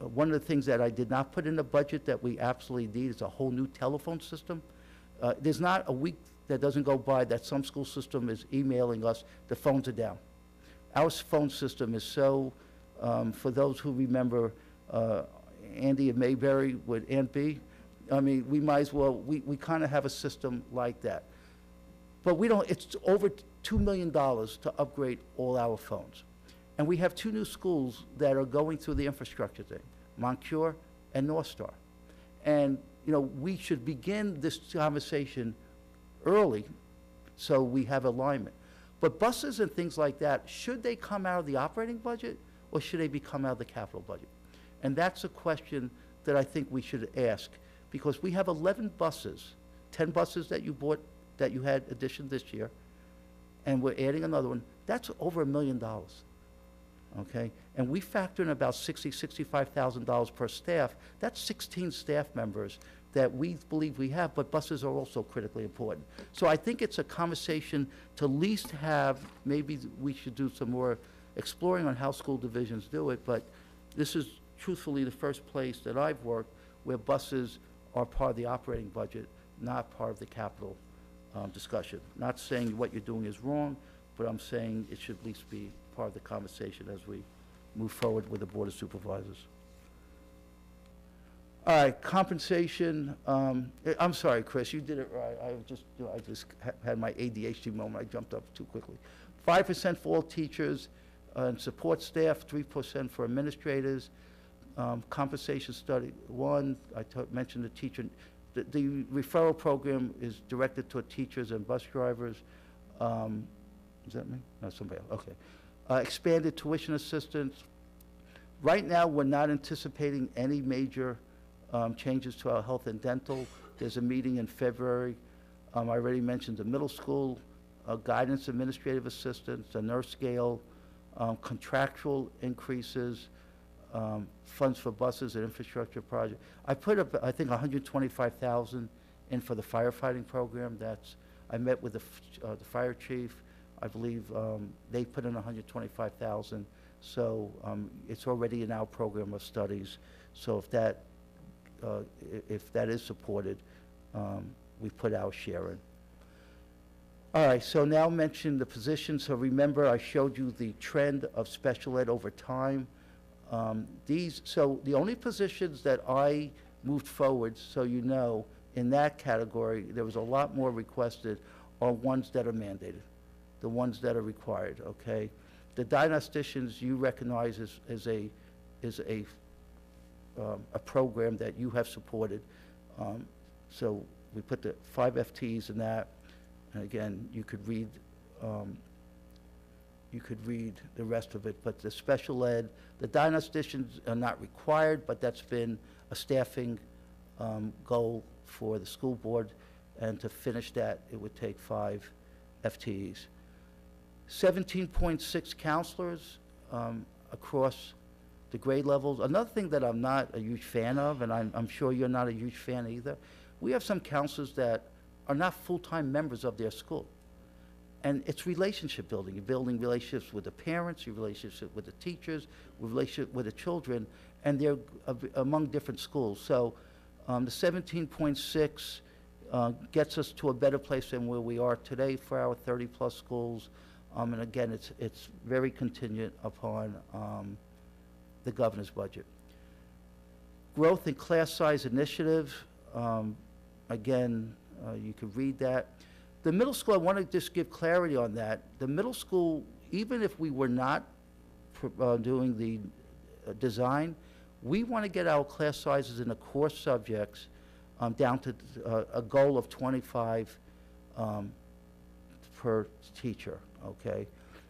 one of the things that I did not put in the budget that we absolutely need is a whole new telephone system. Uh, There's not a week that doesn't go by that some school system is emailing us, the phones are down. Our phone system is so, um, for those who remember uh, Andy and Mayberry with Aunt Bee, I mean, we might as well, we, we kind of have a system like that. But we don't, it's over $2 million to upgrade all our phones. And we have two new schools that are going through the infrastructure thing, Moncure and North Star. And, you know, we should begin this conversation early so we have alignment. But buses and things like that, should they come out of the operating budget or should they be come out of the capital budget? And that's a question that I think we should ask because we have 11 buses, 10 buses that you bought, that you had addition this year, and we're adding another one. That's over a million dollars. okay? And we factor in about sixty, sixty-five thousand dollars per staff. That's sixteen staff members that we believe we have, but buses are also critically important. So I think it's a conversation to at least have, maybe we should do some more exploring on how school divisions do it, but this is truthfully the first place that I've worked where buses are part of the operating budget, not part of the capital um, discussion. Not saying what you're doing is wrong, but I'm saying it should at least be part of the conversation as we move forward with the Board of Supervisors. All right, compensation, um, eh, I'm sorry, Chris, you did it right. I just, you know, I just ha- had my ADHD moment. I jumped up too quickly. Five percent for all teachers uh, and support staff, three percent for administrators. Um, Compensation study, one, I mentioned the teacher, the- the referral program is directed toward teachers and bus drivers. Um, Is that me? No, somebody else, okay. Uh, Expanded tuition assistance. Right now, we're not anticipating any major um, changes to our health and dental. There's a meeting in February. Um, I already mentioned the middle school, uh, guidance administrative assistants, the nurse scale, um, contractual increases, um, funds for buses and infrastructure project. I put up, I think, 125,000 in for the firefighting program. That's, I met with the, uh, the fire chief. I believe um, they put in 125,000. So um, it's already in our program of studies. So if that, uh, if that is supported, um, we put our share in. All right, so now mention the positions. So remember, I showed you the trend of special ed over time. Um, These, so the only positions that I moved forward, so you know, in that category, there was a lot more requested, are ones that are mandated, the ones that are required, okay? The diagnosticians you recognize as, as a, is a, um, a program that you have supported. Um, So we put the five FTs in that. And again, you could read, um, you could read the rest of it, but the special ed, the diagnosticians are not required, but that's been a staffing um, goal for the school board, and to finish that, it would take five FTEs. 17.6 counselors um, across the grade levels. Another thing that I'm not a huge fan of, and I'm, I'm sure you're not a huge fan either, we have some counselors that are not full-time members of their school. And it's relationship building. You're building relationships with the parents, your relationship with the teachers, relationship with the children, and they're among different schools. So um, the 17.6 uh, gets us to a better place than where we are today for our 30-plus schools. Um, And again, it's, it's very contingent upon um, the governor's budget. Growth in class size initiative, um, again, uh, you can read that. The middle school, I want to just give clarity on that. The middle school, even if we were not uh, doing the uh, design, we want to get our class sizes in the core subjects um, down to uh, a goal of 25 um, per teacher, okay?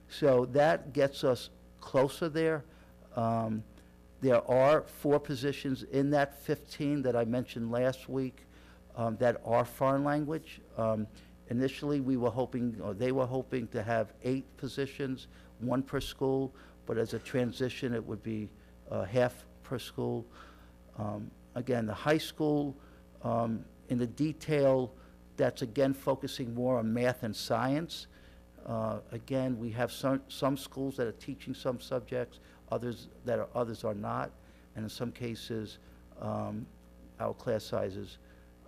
So that gets us closer there. Um, There are four positions in that 15 that I mentioned last week um, that are foreign language. Um, Initially, we were hoping, or they were hoping to have eight positions, one per school, but as a transition, it would be uh, half per school. Um, Again, the high school, um, in the detail, that's again focusing more on math and science. Uh, Again, we have some, some schools that are teaching some subjects, others that are, others are not, and in some cases, um, our class sizes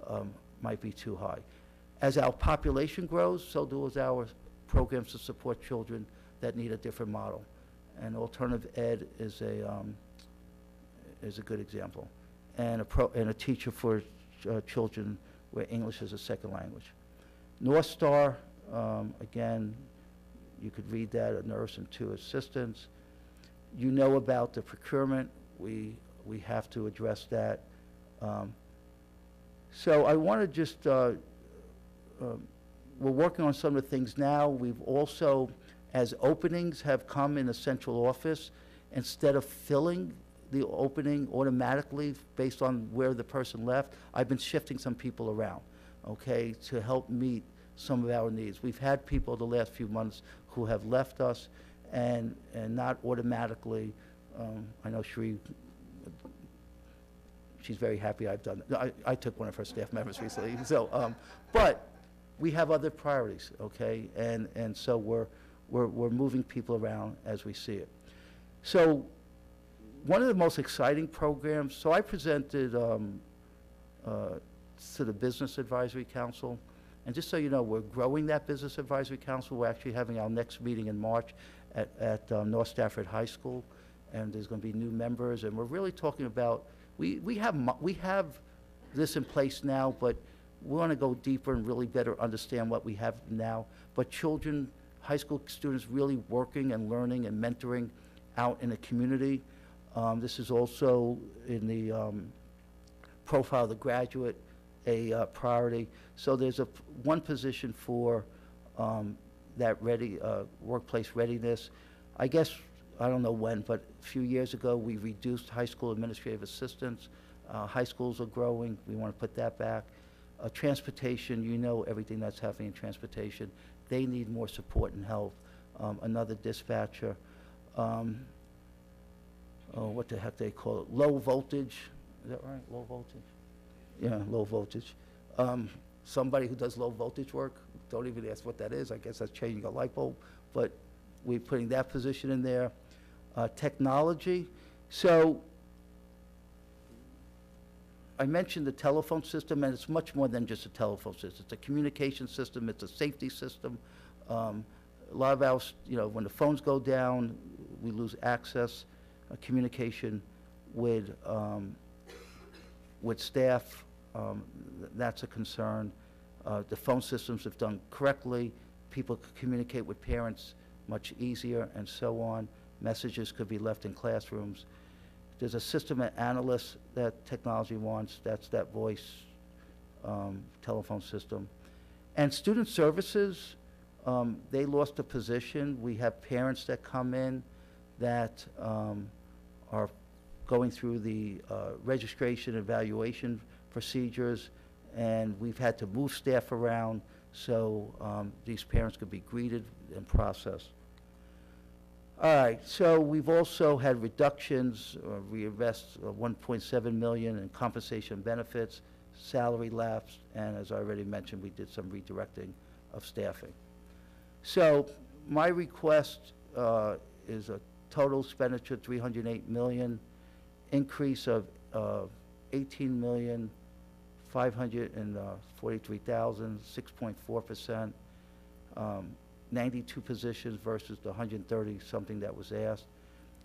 um, might be too high. As our population grows, so do our programs to support children that need a different model. And alternative ed is a, um, is a good example. And a pro, and a teacher for uh, children where English is a second language. North Star, um, again, you could read that, a nurse and two assistants. You know about the procurement, we, we have to address that. Um, So I want to just, uh, um, we're working on some of the things now. We've also, as openings have come in the central office, instead of filling the opening automatically based on where the person left, I've been shifting some people around, okay, to help meet some of our needs. We've had people the last few months who have left us, and, and not automatically, um, I know Sheree, she's very happy I've done. I, I took one of her staff members recently, so, um, but we have other priorities, okay? And, and so we're, we're, we're moving people around as we see it. So, one of the most exciting programs, so I presented, um, uh, to the Business Advisory Council, and just so you know, we're growing that Business Advisory Council. We're actually having our next meeting in March at, at um, North Stafford High School, and there's going to be new members, and we're really talking about, we, we have, we have this in place now, but we want to go deeper and really better understand what we have now. But children, high school students really working and learning and mentoring out in the community. Um, This is also in the um, profile of the graduate, a uh, priority. So there's a, one position for um, that ready, uh, workplace readiness. I guess, I don't know when, but a few years ago, we reduced high school administrative assistants. Uh, High schools are growing, we want to put that back. Uh, Transportation, you know everything that's happening in transportation. They need more support and help. Um, Another dispatcher. Um, oh, what the heck they call it, low voltage, is that right, low voltage? Yeah, low voltage. Um, somebody who does low voltage work, don't even ask what that is, I guess that's changing a light bulb, but we're putting that position in there. Uh, technology, so I mentioned the telephone system, and it's much more than just a telephone system. It's a communication system, it's a safety system. Um, A lot of our, you know, when the phones go down, we lose access, uh, communication with, um, with staff. um, th- That's a concern. Uh, The phone systems, if done correctly, people could communicate with parents much easier and so on. Messages could be left in classrooms. There's a system of analysts that technology wants, that's that voice um, telephone system. And student services, um, they lost a position. We have parents that come in that um, are going through the uh, registration evaluation procedures, and we've had to move staff around so um, these parents could be greeted and processed. All right, so we've also had reductions, uh, reinvest of 1.7 million in compensation benefits, salary lapse, and as I already mentioned, we did some redirecting of staffing. So my request uh, is a total expenditure 308 million, increase of uh, 18 million, 543,000, 6.4%. Um, 92 positions versus the 130-something that was asked.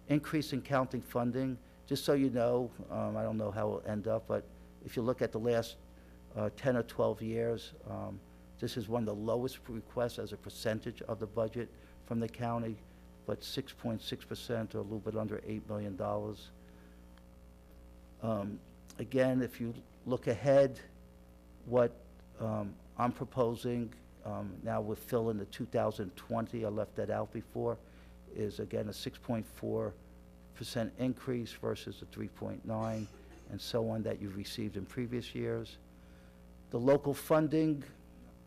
Increase in counting funding, just so you know, um, I don't know how it'll end up, but if you look at the last uh, 10 or 12 years, um, this is one of the lowest requests as a percentage of the budget from the county, but 6.6% or a little bit under $8 million. Um, Again, if you look ahead, what um, I'm proposing, um, now with Phil in the 2020, I left that out before, is again a 6.4% increase versus the 3.9 and so on that you've received in previous years. The local funding,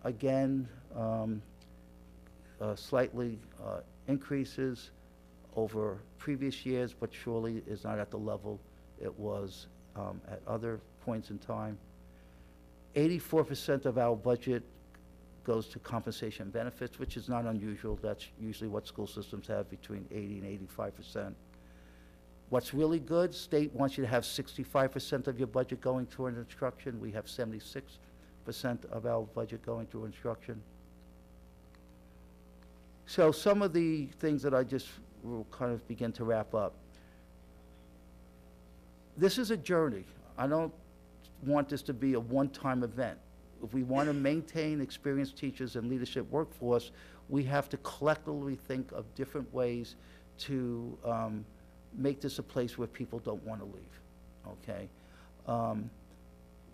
again, um, uh, slightly uh, increases over previous years, but surely is not at the level it was um, at other points in time. Eighty-four percent of our budget goes to compensation benefits, which is not unusual. That's usually what school systems have, between eighty and eighty-five percent. What's really good, state wants you to have sixty-five percent of your budget going toward instruction. We have seventy-six percent of our budget going through instruction. So some of the things that I just will kind of begin to wrap up. This is a journey. I don't want this to be a one-time event. If we want to maintain experienced teachers and leadership workforce, we have to collectively think of different ways to um, make this a place where people don't want to leave, okay? Um,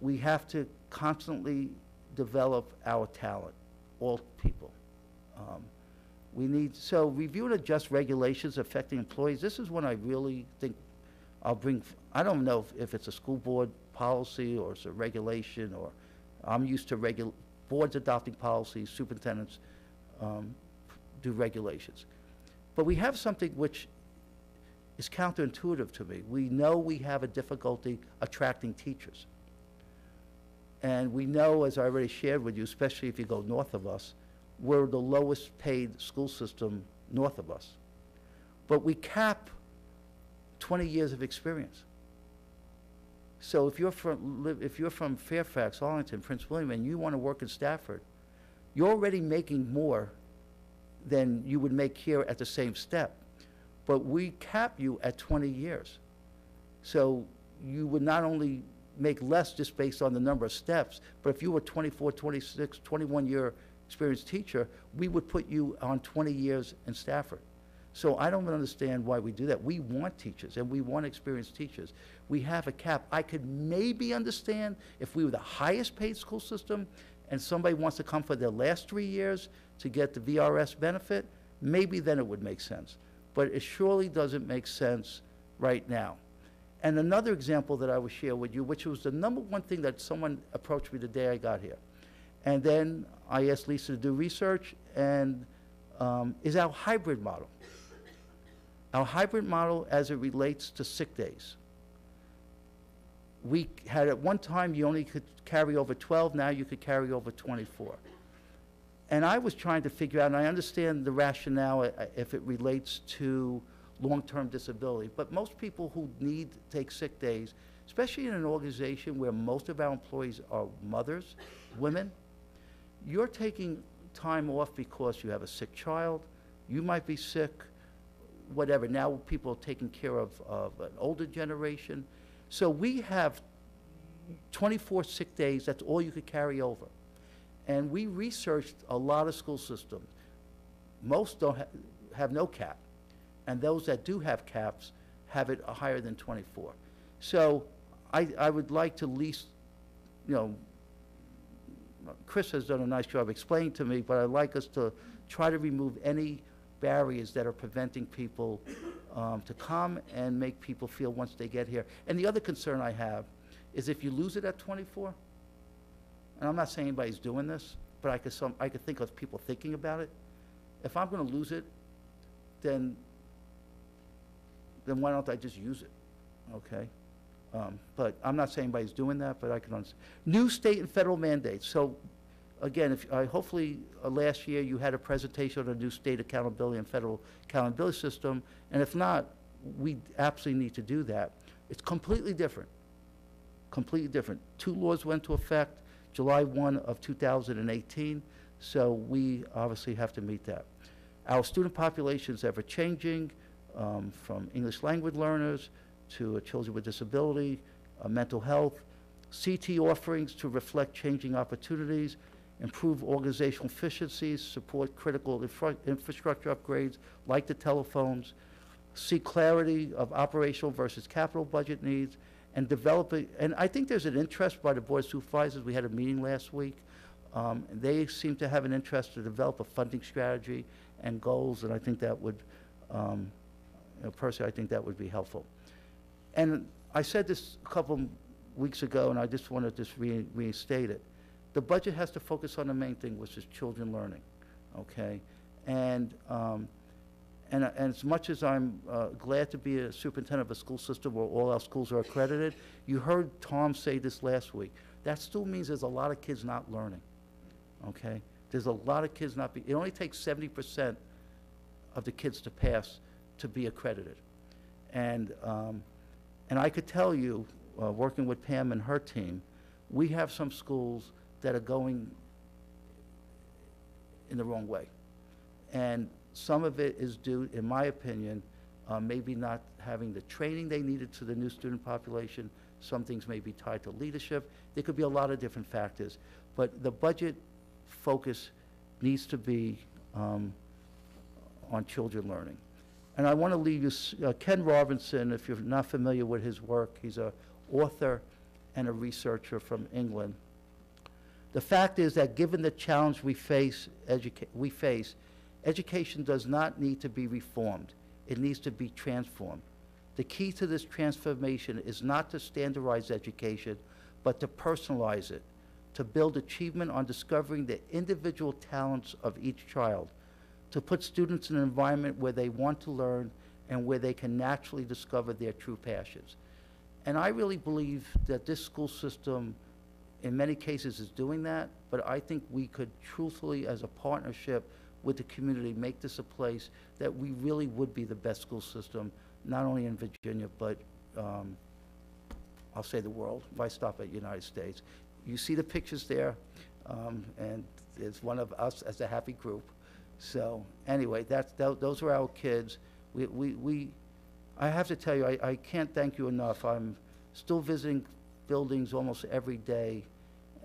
We have to constantly develop our talent, all people. Um, We need, so review and adjust regulations affecting employees. This is when I really think I'll bring, I don't know if- if it's a school board policy or it's a regulation or, I'm used to regu, boards adopting policies, superintendents um, do regulations. But we have something which is counterintuitive to me. We know we have a difficulty attracting teachers. And we know, as I already shared with you, especially if you go north of us, we're the lowest paid school system north of us. But we cap 20 years of experience. So if you're from, if you're from Fairfax, Arlington, Prince William, and you want to work in Stafford, you're already making more than you would make here at the same step. But we cap you at 20 years. So you would not only make less just based on the number of steps, but if you were 24, 26, 21-year experienced teacher, we would put you on 20 years in Stafford. So I don't understand why we do that. We want teachers, and we want experienced teachers. We have a cap. I could maybe understand if we were the highest paid school system, and somebody wants to come for their last three years to get the VRS benefit, maybe then it would make sense. But it surely doesn't make sense right now. And another example that I will share with you, which was the number one thing that someone approached me the day I got here. And then I asked Lisa to do research, and um, is our hybrid model. Our hybrid model as it relates to sick days. We had, at one time, you only could carry over 12, now you could carry over 24. And I was trying to figure out, and I understand the rationale uh, if it relates to long-term disability, but most people who need to take sick days, especially in an organization where most of our employees are mothers, women, you're taking time off because you have a sick child, you might be sick, whatever. Now people are taking care of, of an older generation. So we have 24 sick days, that's all you could carry over. And we researched a lot of school systems. Most don't ha- have no cap, and those that do have caps have it higher than 24. So I, I would like to least, you know, Chris has done a nice job explaining to me, but I'd like us to try to remove any barriers that are preventing people um, to come and make people feel once they get here. And the other concern I have is if you lose it at 24, and I'm not saying anybody's doing this, but I could some, I could think of people thinking about it. If I'm gonna lose it, then, then why don't I just use it, okay? Um, But I'm not saying anybody's doing that, but I can understand. New state and federal mandates. So, again, if, I hopefully, uh, last year you had a presentation on the new state accountability and federal accountability system, and if not, we absolutely need to do that. It's completely different, completely different. Two laws went into effect July 1 of 2018, so we obviously have to meet that. Our student population is ever-changing, um, from English language learners to uh, children with disability, uh, mental health, CT offerings to reflect changing opportunities, improve organizational efficiencies, support critical infra- infrastructure upgrades like the telephones, seek clarity of operational versus capital budget needs, and develop, a- and I think there's an interest by the Board of Supervisors, we had a meeting last week, um, they seem to have an interest to develop a funding strategy and goals, and I think that would, um, you know, personally, I think that would be helpful. And I said this a couple weeks ago, and I just want to just re- it. The budget has to focus on the main thing, which is children learning, okay? And, um, and, and as much as I'm uh, glad to be a superintendent of a school system where all our schools are accredited, you heard Tom say this last week. That still means there's a lot of kids not learning, okay? There's a lot of kids not be, it only takes seventy percent of the kids to pass to be accredited. And, um, and I could tell you, uh, working with Pam and her team, we have some schools that are going in the wrong way. And some of it is due, in my opinion, uh, maybe not having the training they needed to the new student population. Some things may be tied to leadership. There could be a lot of different factors. But the budget focus needs to be um, on children learning. And I want to leave you, uh, Ken Robinson, if you're not familiar with his work, he's a author and a researcher from England. The fact is that given the challenge we face, we face, education does not need to be reformed. It needs to be transformed. The key to this transformation is not to standardize education, but to personalize it, to build achievement on discovering the individual talents of each child, to put students in an environment where they want to learn and where they can naturally discover their true passions. And I really believe that this school system, in many cases, is doing that, but I think we could truthfully, as a partnership with the community, make this a place that we really would be the best school system, not only in Virginia, but, um, I'll say the world, if I stop at United States. You see the pictures there, um, and it's one of us as a happy group. So, anyway, that's, tho- those are our kids. We, we, we, I have to tell you, I, I can't thank you enough. I'm still visiting buildings almost every day,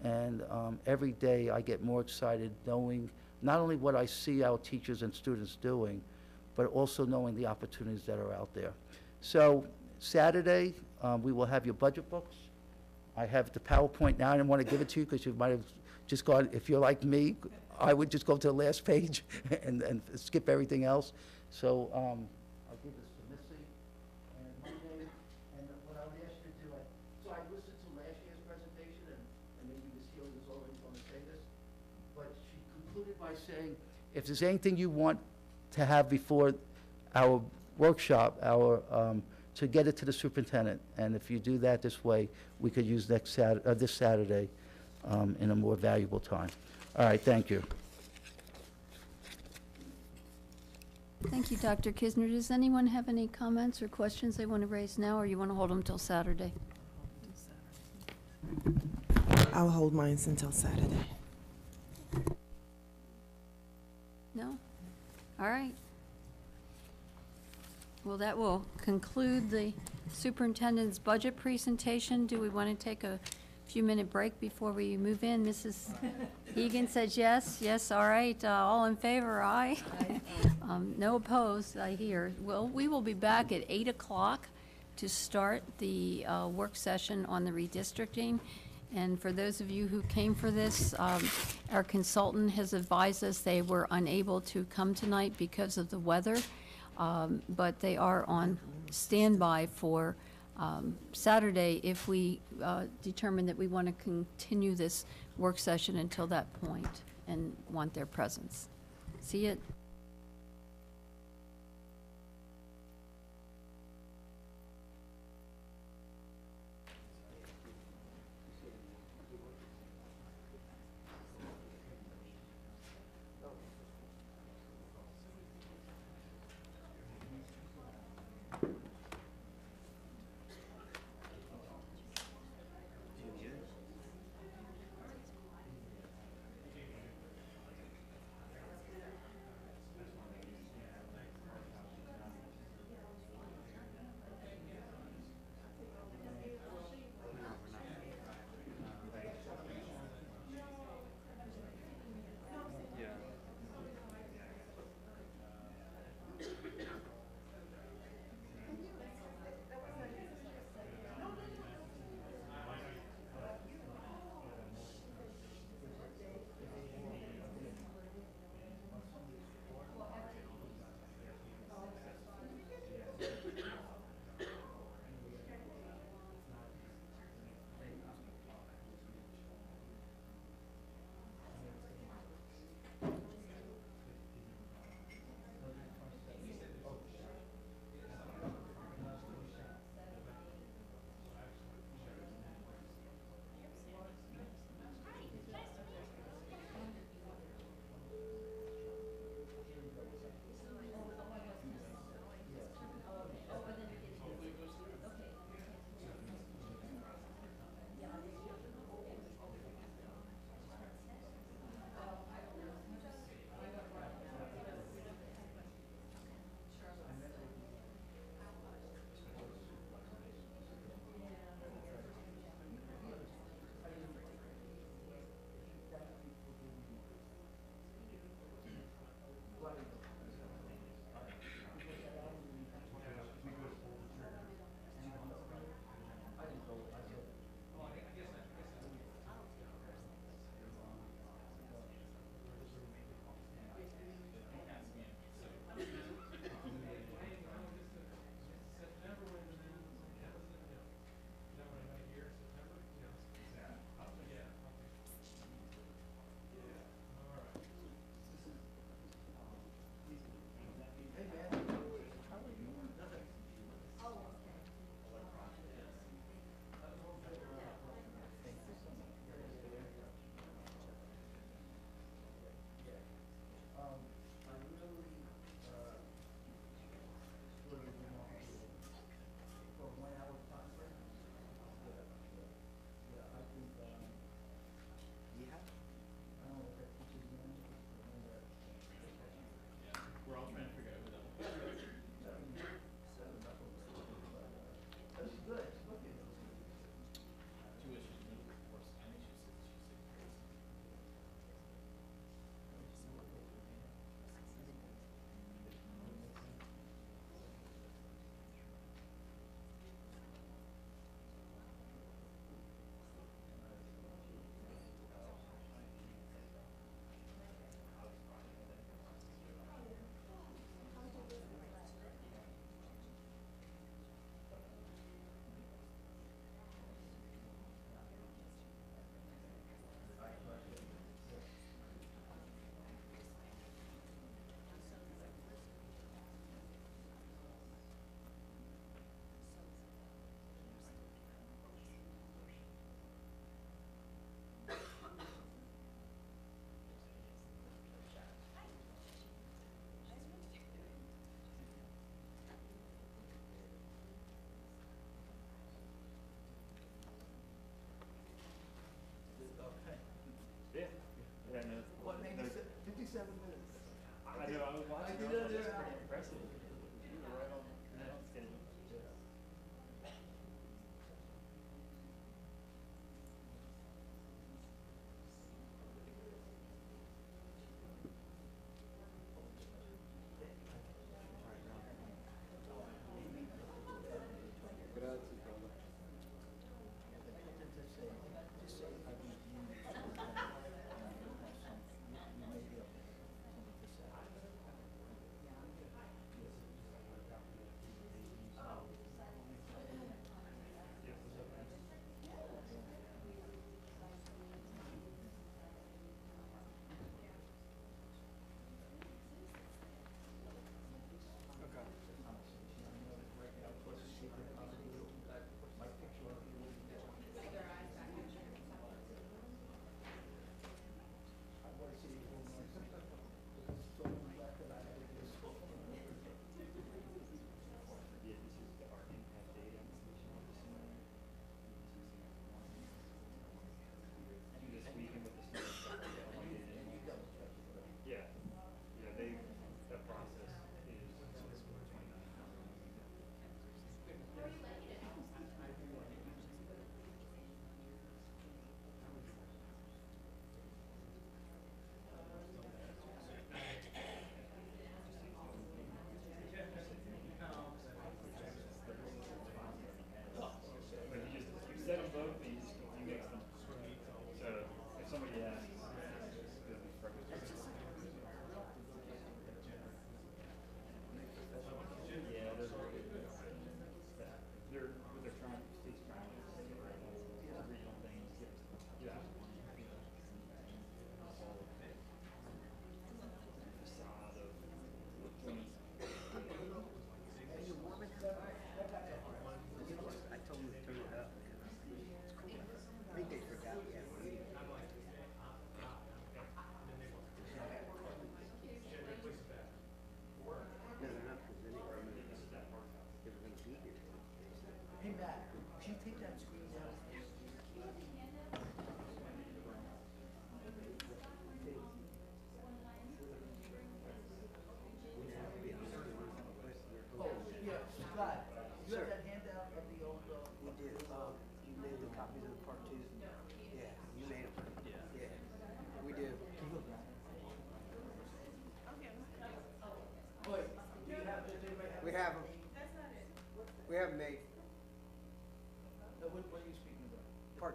and um, every day I get more excited knowing not only what I see our teachers and students doing, but also knowing the opportunities that are out there. So Saturday, um, we will have your budget books. I have the PowerPoint now. I didn't want to give it to you because you might have just gone, if you're like me, I would just go to the last page and, and skip everything else. So um, by saying, if there's anything you want to have before our workshop, our, um, to get it to the superintendent, and if you do that this way, we could use next Sat, uh, this Saturday, um, in a more valuable time. All right, thank you. Thank you, Dr. Kizner. Does anyone have any comments or questions they want to raise now, or you want to hold them till Saturday? I'll hold mine until Saturday. No? All right. Well, that will conclude the superintendent's budget presentation. Do we want to take a few-minute break before we move in? Mrs. Egan says yes. Yes, all right. Uh, All in favor, aye. Um, No opposed, I hear. Well, we will be back at 8 o'clock to start the uh, work session on the redistricting. And for those of you who came for this, um, our consultant has advised us they were unable to come tonight because of the weather, um, but they are on standby for um, Saturday if we uh, determine that we want to continue this work session until that point and want their presence. See it? good.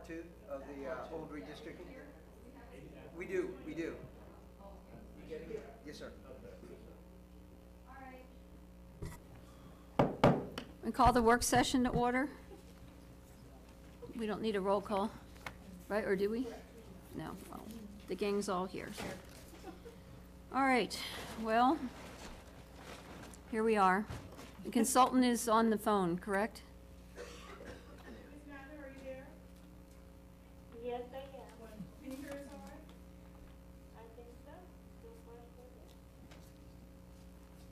Two of the, uh, old redistricting. We do, we do. Yes, sir. We call the work session to order? We don't need a roll call, right, or do we? No, well, the gang's all here. All right, well, here we are. The consultant is on the phone, correct? Ms. Mather, are you there? Yes, I am. Can you hear us all right? I think so. So far, so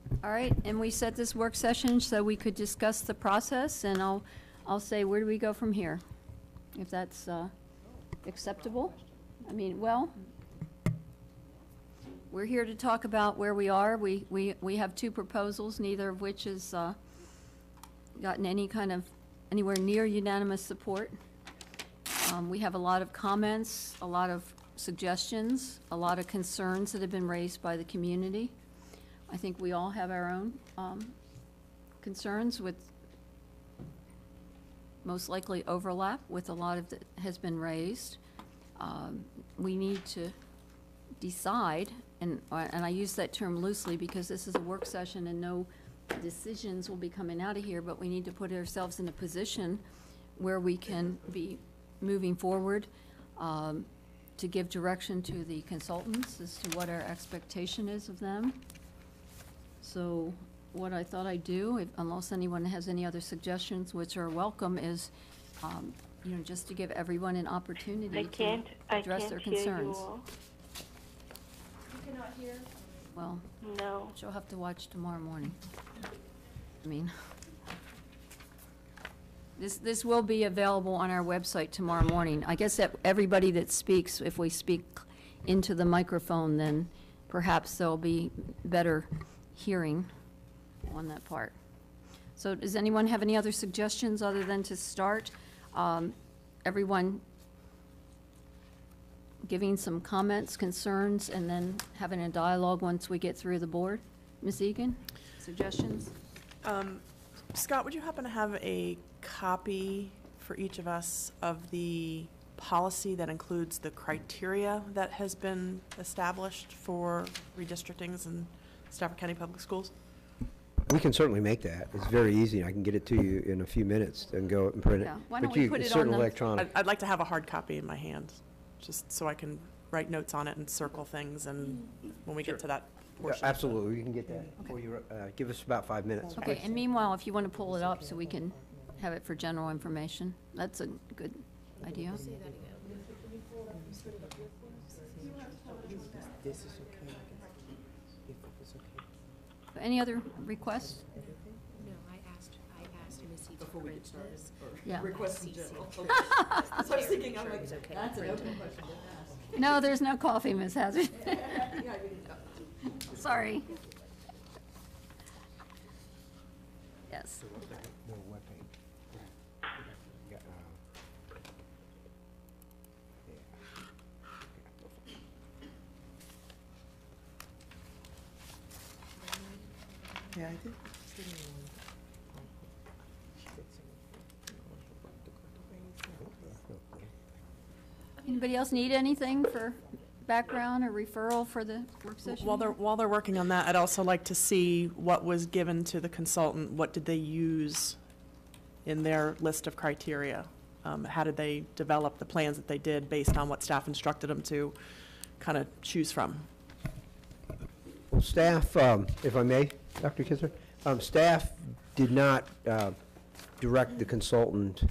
good. All right, and we set this work session so we could discuss the process, and I'll, I'll say, where do we go from here? If that's uh, acceptable? I mean, well, we're here to talk about where we are. We, we, we have two proposals, neither of which has uh, gotten any kind of, anywhere near unanimous support. Um, We have a lot of comments, a lot of suggestions, a lot of concerns that have been raised by the community. I think we all have our own um, concerns with most likely overlap with a lot of that has been raised. Um, We need to decide, and, uh, and I use that term loosely because this is a work session and no decisions will be coming out of here, but we need to put ourselves in a position where we can be moving forward um, to give direction to the consultants as to what our expectation is of them. So what I thought I'd do, if- unless anyone has any other suggestions, which are welcome, is, um, you know, just to give everyone an opportunity I to can't, I address can't their hear you concerns. all. You cannot hear? Well, No. she'll have to watch tomorrow morning. I mean, this, this will be available on our website tomorrow morning. I guess that everybody that speaks, if we speak into the microphone, then perhaps there'll be better hearing on that part. So does anyone have any other suggestions other than to start? um, Everyone giving some comments, concerns, and then having a dialogue once we get through the board? Ms. Egan, suggestions? Um, Scott, would you happen to have a copy for each of us of the policy that includes the criteria that has been established for redistrictings in Stafford County Public Schools? We can certainly make that. It's very easy. I can get it to you in a few minutes and go and print it. Yeah. Why But don't we you- put it's it on certainly the- electronic. I'd, I'd like to have a hard copy in my hand, just so I can write notes on it and circle things and when we get to that Yeah, portion. of Absolutely, we can get that for you. Uh, Give us about five minutes. Okay, and meanwhile, if you want to pull it up so we can have it for general information, that's a good idea. This is okay. If it's okay. Any other requests? No, I asked, I asked Missy to print this. Yeah. Request in general. That's what I was thinking, I'm like, That's an open No, there's no coffee, Ms. Hazard. Sorry. Yes. No, webpage. Yeah, I did. Anybody else need anything for background or referral for the work session? While they're, while they're working on that, I'd also like to see what was given to the consultant. What did they use in their list of criteria? Um, How did they develop the plans that they did based on what staff instructed them to kind of choose from? Well, staff, um, if I may, Dr. Kizner, um, staff did not uh, direct the consultant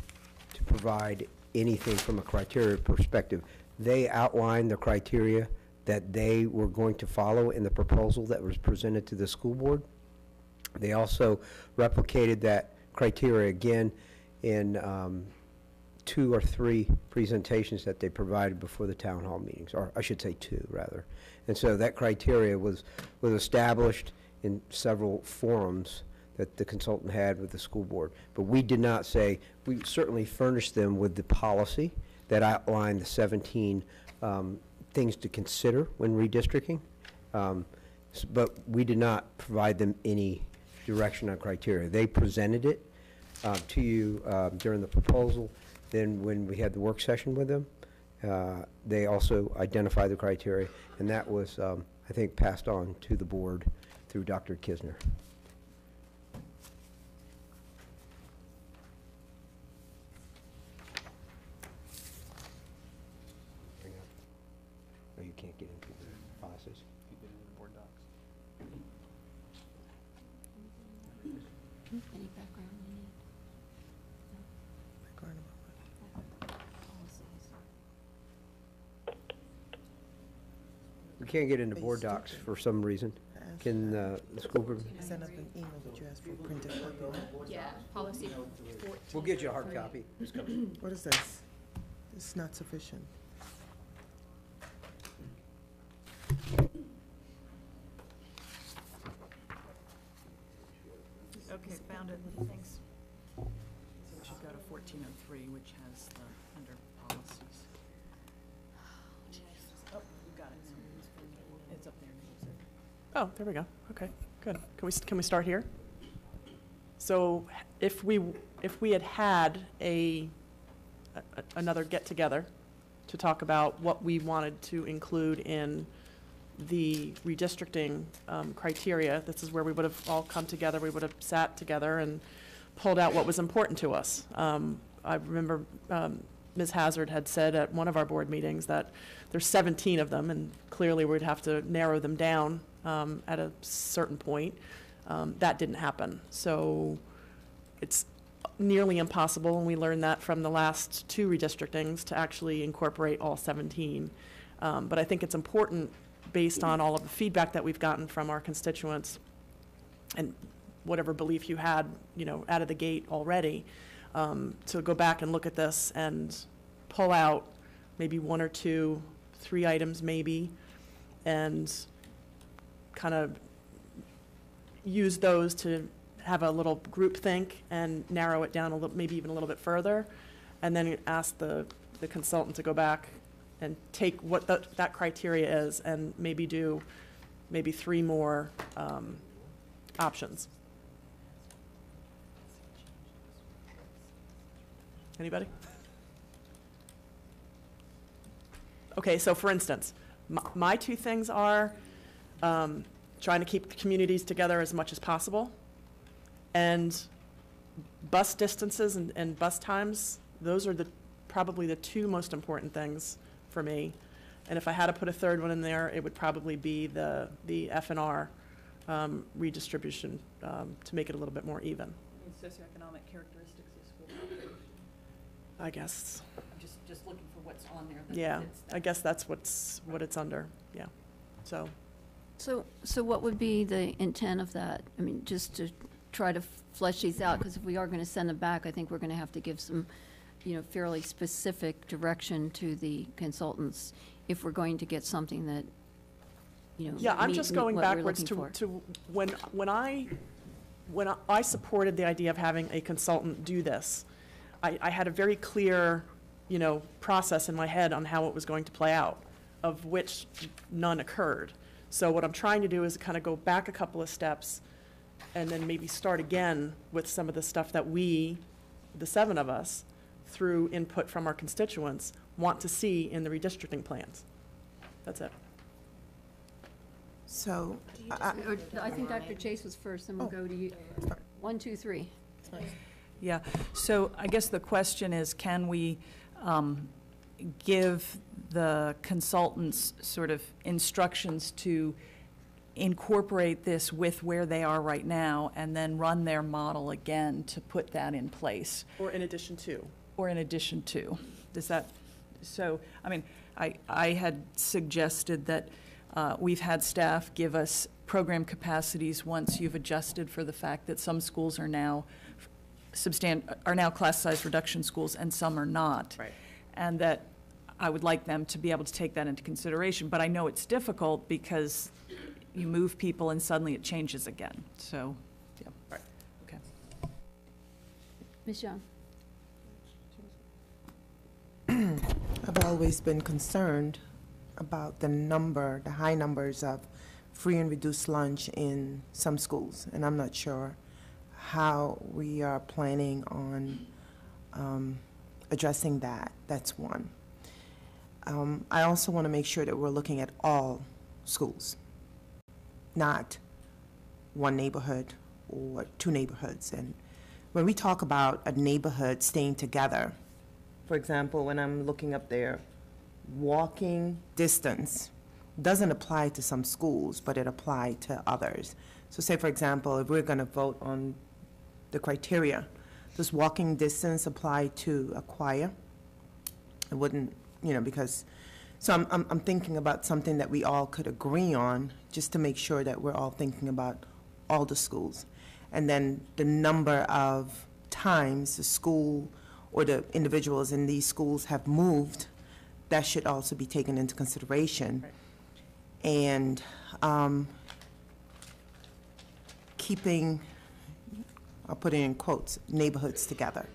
to provide anything from a criteria perspective. They outlined the criteria that they were going to follow in the proposal that was presented to the school board. They also replicated that criteria again in um, two or three presentations that they provided before the town hall meetings, or I should say two, rather. And so that criteria was, was established in several forums that the consultant had with the school board. But we did not say, we certainly furnished them with the policy that outlined the 17 um, things to consider when redistricting. Um, But we did not provide them any direction on criteria. They presented it uh, to you uh, during the proposal. Then when we had the work session with them, uh, they also identified the criteria, and that was, um, I think, passed on to the board through Dr. Kizner. Oh, you can't get into the policies? Any background you need? We can't get into board docs for some reason. Can uh, the school board, Send us an email that you asked for printed copy. Yeah, policy fourteen. we'll get you a hard copy. Just come. What is this? It's not sufficient. There we go. Okay, good. Can we, can we start here? So if we, if we had had a, a- another get-together to talk about what we wanted to include in the redistricting um, criteria, this is where we would have all come together, we would have sat together and pulled out what was important to us. Um, I remember um, Ms. Hazard had said at one of our board meetings that there's 17 of them, and clearly we'd have to narrow them down um, at a certain point. Um, That didn't happen. So it's nearly impossible, and we learned that from the last two redistrictings, to actually incorporate all 17. Um, But I think it's important, based on all of the feedback that we've gotten from our constituents, and whatever belief you had, you know, out of the gate already, um, to go back and look at this and pull out maybe one or two, three items maybe, and kind of use those to have a little group think and narrow it down a little, maybe even a little bit further, and then ask the, the consultant to go back and take what that, that criteria is and maybe do maybe three more um, options. Anybody? Okay, so for instance, my, my two things are um, trying to keep the communities together as much as possible, and bus distances and, and bus times. Those are the probably the two most important things for me. And if I had to put a third one in there, it would probably be the the F and R um, redistribution um, to make it a little bit more even. Socioeconomic characteristics of school population. I guess. I'm just, just looking for what's on there Yeah, I guess that's what's what it's under. Yeah. So. So, so what would be the intent of that? I mean, just to try to flesh these out, because if we are going to send them back, I think we're going to have to give some, you know, fairly specific direction to the consultants if we're going to get something that, you know, Yeah, I'm meet- just meet going what we're backwards looking to, for. to, when, when I, when I- I supported the idea of having a consultant do this, I, I had a very clear, you know, process in my head on how it was going to play out, of which none occurred. So what I'm trying to do is kind of go back a couple of steps and then maybe start again with some of the stuff that we, the seven of us, through input from our constituents, want to see in the redistricting plans. That's it. So, Or- I think Dr. Chase was first, then we'll go to you. One, two, three. Yeah, so I guess the question is, can we um, give the consultants sort of instructions to incorporate this with where they are right now, and then run their model again to put that in place? Or in addition to. or in addition to? Does that, so, I mean, I, I had suggested that uh, we've had staff give us program capacities once you've adjusted for the fact that some schools are now substan, are now class size reduction schools and some are not. Right. And that I would like them to be able to take that into consideration. But I know it's difficult because you move people and suddenly it changes again. So, yeah. Right. Okay. Ms. Yeung? I've always been concerned about the number, the high numbers of free and reduced lunch in some schools, and I'm not sure how we are planning on um, addressing that. That's one. Um, I also want to make sure that we're looking at all schools, not one neighborhood or two neighborhoods. And when we talk about a neighborhood staying together, for example, when I'm looking up there, walking distance doesn't apply to some schools, but it applies to others. So say, for example, if we're going to vote on the criteria, does walking distance apply to a choir? It wouldn't, you know, because, so I'm, I'm, I'm thinking about something that we all could agree on, just to make sure that we're all thinking about all the schools. And then the number of times the school or the individuals in these schools have moved, that should also be taken into consideration. And um, keeping, I'll put it in quotes, neighborhoods together.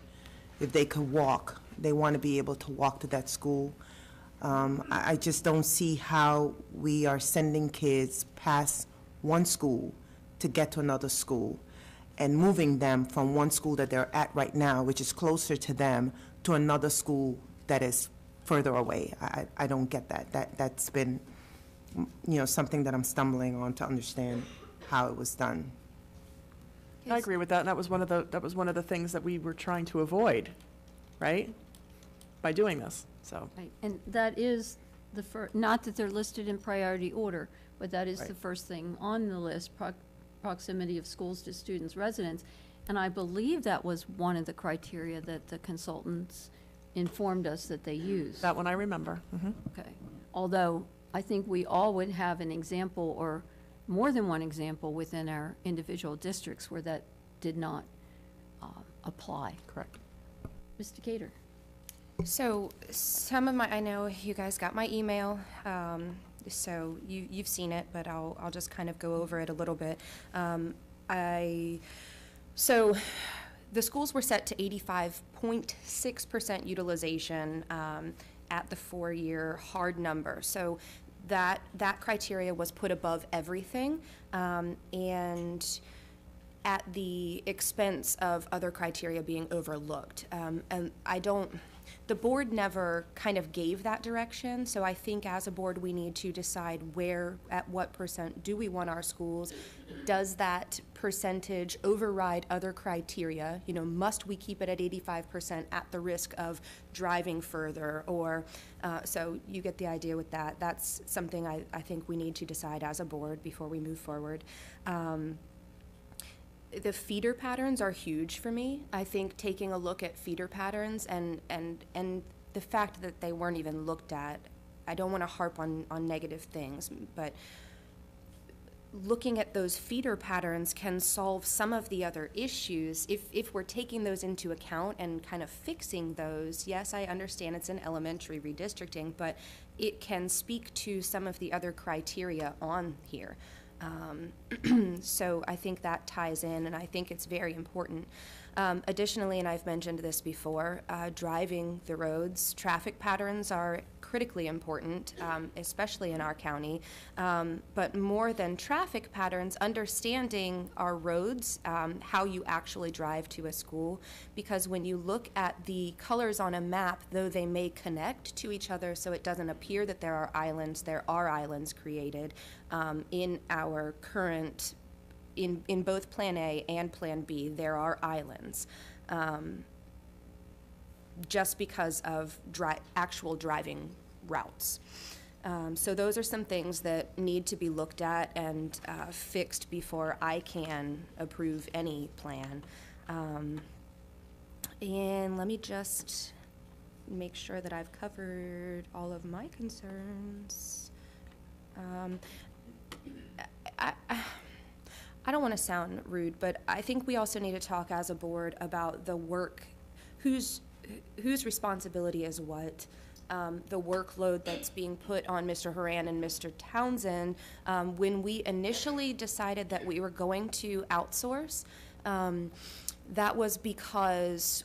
If they could walk, they want to be able to walk to that school. Um, I, I just don't see how we are sending kids past one school to get to another school and moving them from one school that they're at right now, which is closer to them, to another school that is further away. I, I don't get that. That, that's been, you know, something that I'm stumbling on to understand how it was done. I agree with that, and that was one of the, that was one of the things that we were trying to avoid, right? By doing this, so. Right, and that is the fir, not that they're listed in priority order, but that is the Right. first thing on the list, proximity of schools to students' residents. And I believe that was one of the criteria that the consultants informed us that they used. That one I remember. Mhm. Okay. Although, I think we all would have an example or more than one example within our individual districts where that did not um, apply. Correct. Mr. Cater? So some of my, I know you guys got my email, um, so you, you've seen it, but I'll, I'll just kind of go over it a little bit. Um, I, so the schools were set to 85.6% utilization um, at the four-year hard number. So that, that criteria was put above everything. um, And at the expense of other criteria being overlooked. Um, and I don't, the board never kind of gave that direction, so I think as a board, we need to decide where, at what percent do we want our schools? Does that percentage override other criteria? You know, must we keep it at eighty-five percent at the risk of driving further? Or, uh, so you get the idea with that. That's something I, I think we need to decide as a board before we move forward. Um, the feeder patterns are huge for me. I think taking a look at feeder patterns and, and, and the fact that they weren't even looked at, I don't want to harp on, on negative things, but looking at those feeder patterns can solve some of the other issues if, if we're taking those into account and kind of fixing those. Yes, I understand it's an elementary redistricting, but it can speak to some of the other criteria on here. Um, so I think that ties in, and I think it's very important. Um, additionally, and I've mentioned this before, uh, driving the roads, traffic patterns are critically important, um, especially in our county. Um, but more than traffic patterns, understanding our roads, um, how you actually drive to a school. Because when you look at the colors on a map, though they may connect to each other, so it doesn't appear that there are islands, there are islands created um, in our current in, in both Plan A and Plan B, there are islands. Um, just because of dri- actual driving routes. Um, so those are some things that need to be looked at and uh, fixed before I can approve any plan. Um, and let me just make sure that I've covered all of my concerns. Um, I, I, I don't want to sound rude, but I think we also need to talk as a board about the work, whose whose responsibility is what. Um, the workload that's being put on Mr. Haran and Mr. Townsend. Um, when we initially decided that we were going to outsource, um, that was because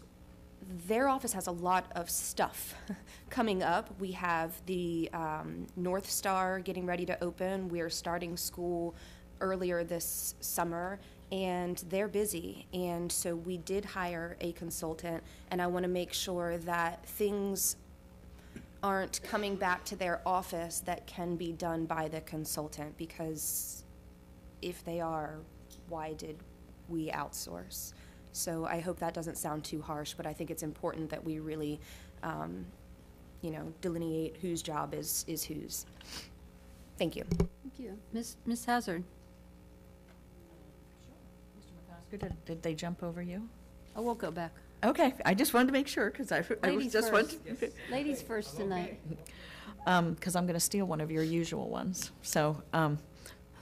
their office has a lot of stuff coming up. We have the um, North Star getting ready to open. We're starting school earlier this summer, and they're busy. And so we did hire a consultant, and I want to make sure that things aren't coming back to their office that can be done by the consultant, because if they are, why did we outsource? So I hope that doesn't sound too harsh, but I think it's important that we really, um, you know, delineate whose job is, is whose. Thank you. Thank you. Ms. Ms. Hazard? Did, did they jump over you? Oh, we'll go back. Okay, I just wanted to make sure, because I, I was Ladies just first. wanted. Ladies first tonight. Um, because I'm going to steal one of your usual ones. So, um,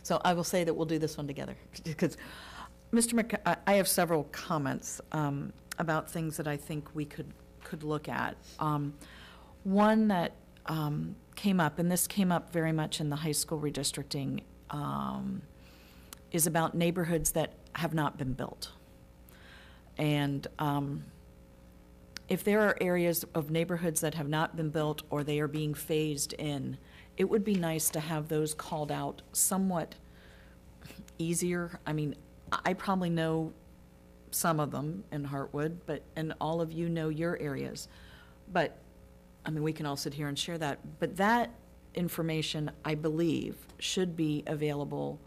so I will say that we'll do this one together. Because, Mr. Mc, I- I have several comments, um, about things that I think we could, could look at. Um, one that, um, came up, and this came up very much in the high school redistricting, um, is about neighborhoods that have not been built. And, um, if there are areas of neighborhoods that have not been built or they are being phased in, it would be nice to have those called out somewhat easier. I mean, I probably know some of them in Hartwood, but, and all of you know your areas. But, I mean, we can all sit here and share that, but that information, I believe, should be available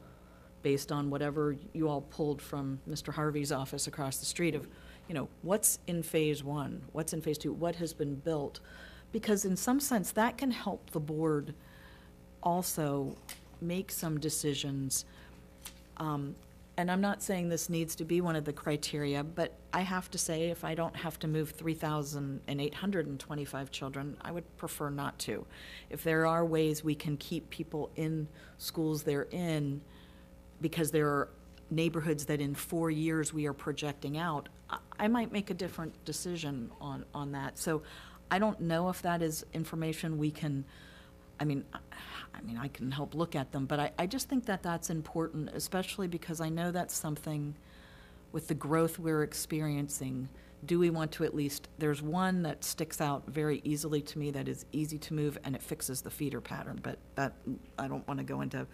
based on whatever you all pulled from Mr. Harvey's office across the street of, you know, what's in phase one, what's in phase two, what has been built? Because in some sense, that can help the board also make some decisions. Um, And I'm not saying this needs to be one of the criteria, but I have to say, if I don't have to move 3,825 children, I would prefer not to. If there are ways we can keep people in schools they're in, because there are neighborhoods that in four years we are projecting out, I- I might make a different decision on, on that. So I don't know if that is information we can I mean, I mean, I can help look at them, but I, I just think that that's important, especially because I know that's something with the growth we're experiencing. Do we want to at least, there's one that sticks out very easily to me that is easy to move and it fixes the feeder pattern, but that, I don't want to go into,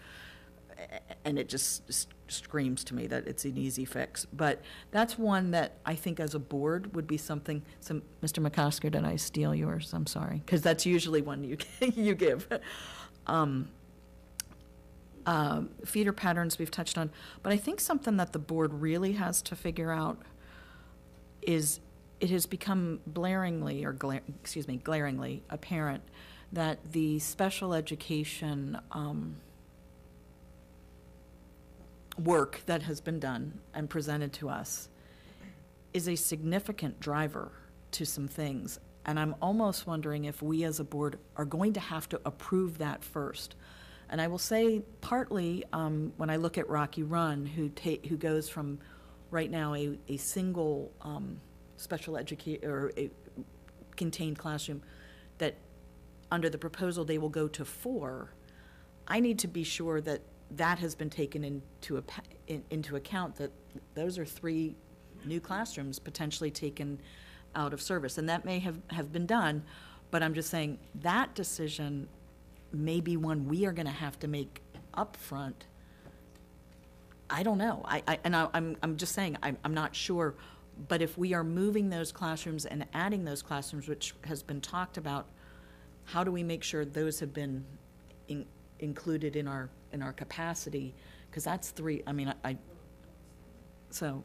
and it just screams to me that it's an easy fix. But that's one that I think as a board would be something, some, Mr. McOsker, did I steal yours? I'm sorry, because that's usually one you, you give. Um, um, feeder patterns we've touched on, but I think something that the board really has to figure out is it has become blaringly, or gla- excuse me, glaringly apparent that the special education um, work that has been done and presented to us is a significant driver to some things. And I'm almost wondering if we as a board are going to have to approve that first. And I will say partly, um, when I look at Rocky Run, who who goes from right now a, a single, um, special educate, or a contained classroom, that under the proposal, they will go to four. I need to be sure that that has been taken into a, in, into account, that those are three new classrooms potentially taken out of service. And that may have, have been done, but I'm just saying, that decision may be one we are gonna have to make upfront. I don't know, I, I, and I, I'm, I'm just saying, I'm, I'm not sure, but if we are moving those classrooms and adding those classrooms, which has been talked about, how do we make sure those have been in, included in our, in our capacity? Because that's three, I mean, I, I- so,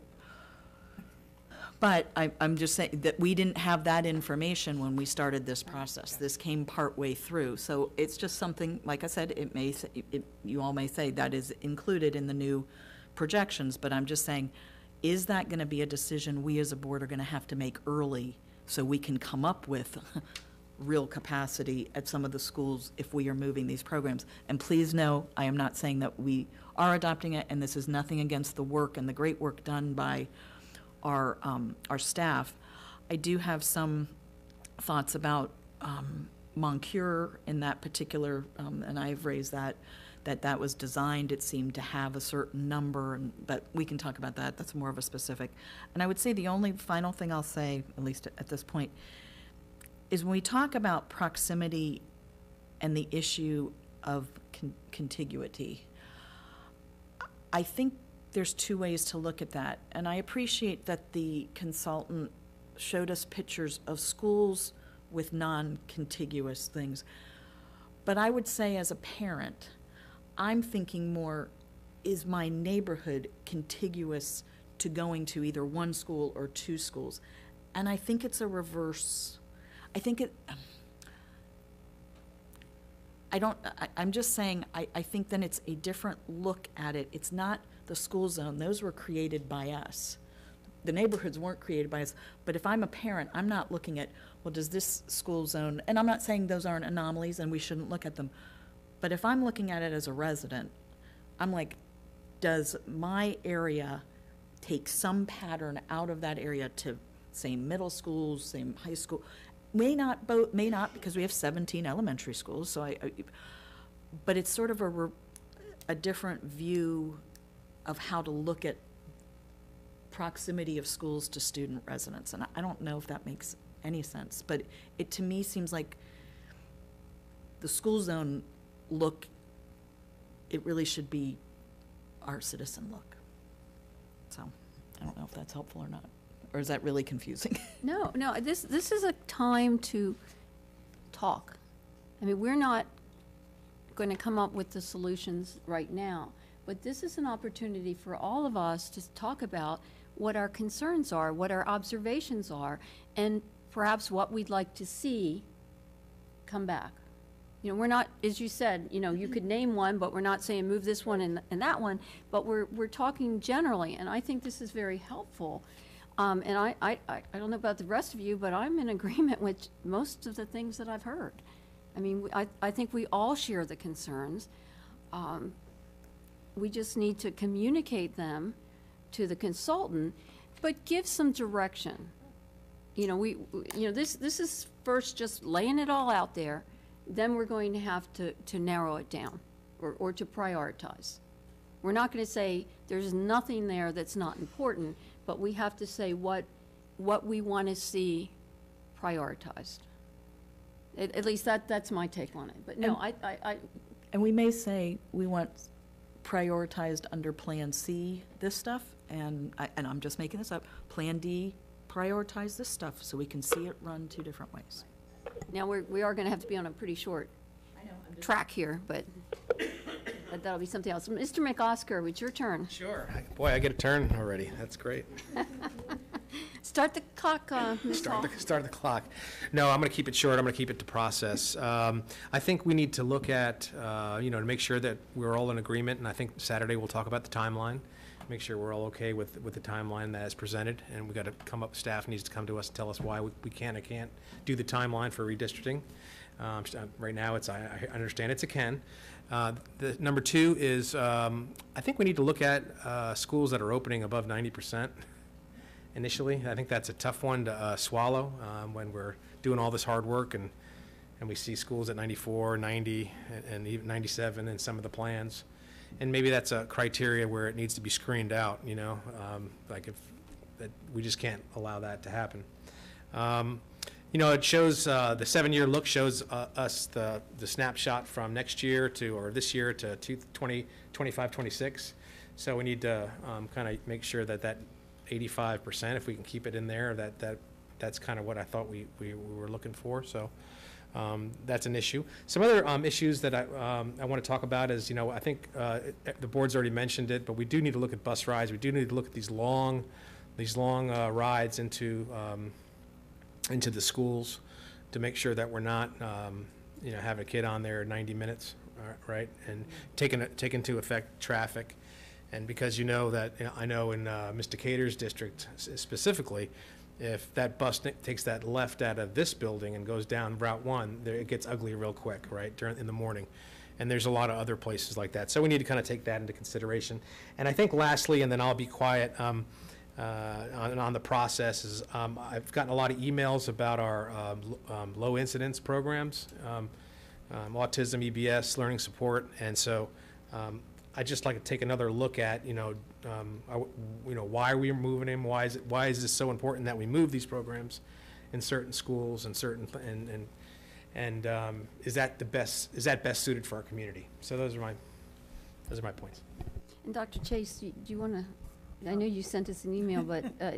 but I, I'm just saying that we didn't have that information when we started this process. This came partway through, so it's just something, like I said, it may, s- it, you all may say that is included in the new projections, but I'm just saying, is that gonna be a decision we as a board are gonna have to make early so we can come up with real capacity at some of the schools if we are moving these programs? And please know, I am not saying that we are adopting it, and this is nothing against the work and the great work done by our, um, our staff. I do have some thoughts about, um, Moncure in that particular, um, and I've raised that, that that was designed, it seemed to have a certain number, and, but we can talk about that, that's more of a specific. And I would say the only final thing I'll say, at least at this point, is when we talk about proximity and the issue of con- contiguity, I think there's two ways to look at that. And I appreciate that the consultant showed us pictures of schools with non-contiguous things. But I would say as a parent, I'm thinking more, is my neighborhood contiguous to going to either one school or two schools? And I think it's a reverse, I think it, um, I don't, I, I'm just saying, I, I think then it's a different look at it. It's not the school zone, those were created by us. The neighborhoods weren't created by us, but if I'm a parent, I'm not looking at, well, does this school zone, and I'm not saying those aren't anomalies and we shouldn't look at them, but if I'm looking at it as a resident, I'm like, does my area take some pattern out of that area to same middle schools, same high school? May not may not, because we have seventeen elementary schools, so I, I- but it's sort of a, a different view of how to look at proximity of schools to student residents, and I don't know if that makes any sense, but it, to me, seems like the school zone look, it really should be our citizen look. So, I don't know if that's helpful or not, or is that really confusing? No, no, this, this is a time to talk. I mean, we're not going to come up with the solutions right now, but this is an opportunity for all of us to talk about what our concerns are, what our observations are, and perhaps what we'd like to see come back. You know, we're not, as you said, you know, you could name one, but we're not saying move this one and, and that one, but we're, we're talking generally, and I think this is very helpful. Um, and I, I, I I don't know about the rest of you, but I'm in agreement with most of the things that I've heard. I mean, we- I, I think we all share the concerns. Um, we just need to communicate them to the consultant, but give some direction. You know, we, we- you know, this, this is first just laying it all out there, then we're going to have to, to narrow it down or, or to prioritize. We're not going to say there's nothing there that's not important, but we have to say what, what we want to see prioritized. At, at least that, that's my take on it. But no, I, I, I, And we may say, we want prioritized under Plan C, this stuff, and, I- and I'm just making this up, Plan D, prioritize this stuff, so we can see it run two different ways. now we're, we are going to have to be on a pretty short track here, but but that'll be something else. Mr. McOsker, it's your turn. Sure. Boy, I get a turn already. That's great. Start the clock, uh, Ms. Hall. Start the, start the clock. No, I'm going to keep it short. I'm going to keep it to process. Um, I think we need to look at, uh, you know, to make sure that we're all in agreement, and I think Saturday we'll talk about the timeline, make sure we're all okay with, with the timeline that is presented, and we got to come up, staff needs to come to us and tell us why we we can or can't do the timeline for redistricting. Um, Right now, it's, I, I understand it's a can. Uh, The, number two is, um, I think we need to look at uh, schools that are opening above ninety percent initially. I think that's a tough one to uh, swallow um, when we're doing all this hard work and, and we see schools at 94, 90, and- and even 97 in some of the plans. And maybe that's a criteria where it needs to be screened out, you know, um, like if, that, we just can't allow that to happen. Um, You know, it shows, uh, the seven-year look shows uh, us the, the snapshot from next year to, or this year to two- 20, 25, 26. So we need to kind of make sure that that 85%, if we can keep it in there, that, that, that's kind of what I thought we, we we were looking for, so um, that's an issue. Some other um, issues that I, um, I want to talk about is, you know, I think uh, it- the board's already mentioned it, but we do need to look at bus rides. We do need to look at these long, these long uh, rides into, um, into the schools to make sure that we're not, um, you know, having a kid on there 90 minutes, uh, right? And taking, take into effect traffic. And because you know that, you know, I know in uh, Mr. Cater's district specifically, if that bus takes that left out of this building and goes down Route 1, there, it gets ugly real quick, right, during, in the morning. And there's a lot of other places like that. So we need to kind of take that into consideration. And I think lastly, and then I'll be quiet, um, uh, on, on the process is, um, I've gotten a lot of emails about our, um, l- um, low incidence programs, um, um, autism, EBS, learning support, and so, um, I'd just like to take another look at, you know, um, I w- you know, why are we moving them? Why is it, why is this so important that we move these programs in certain schools and certain, th- and, and, and, um, is that the best, is that best suited for our community? So those are my, those are my points. And Dr. Chase, do you want to, I know you sent us an email, but, uh,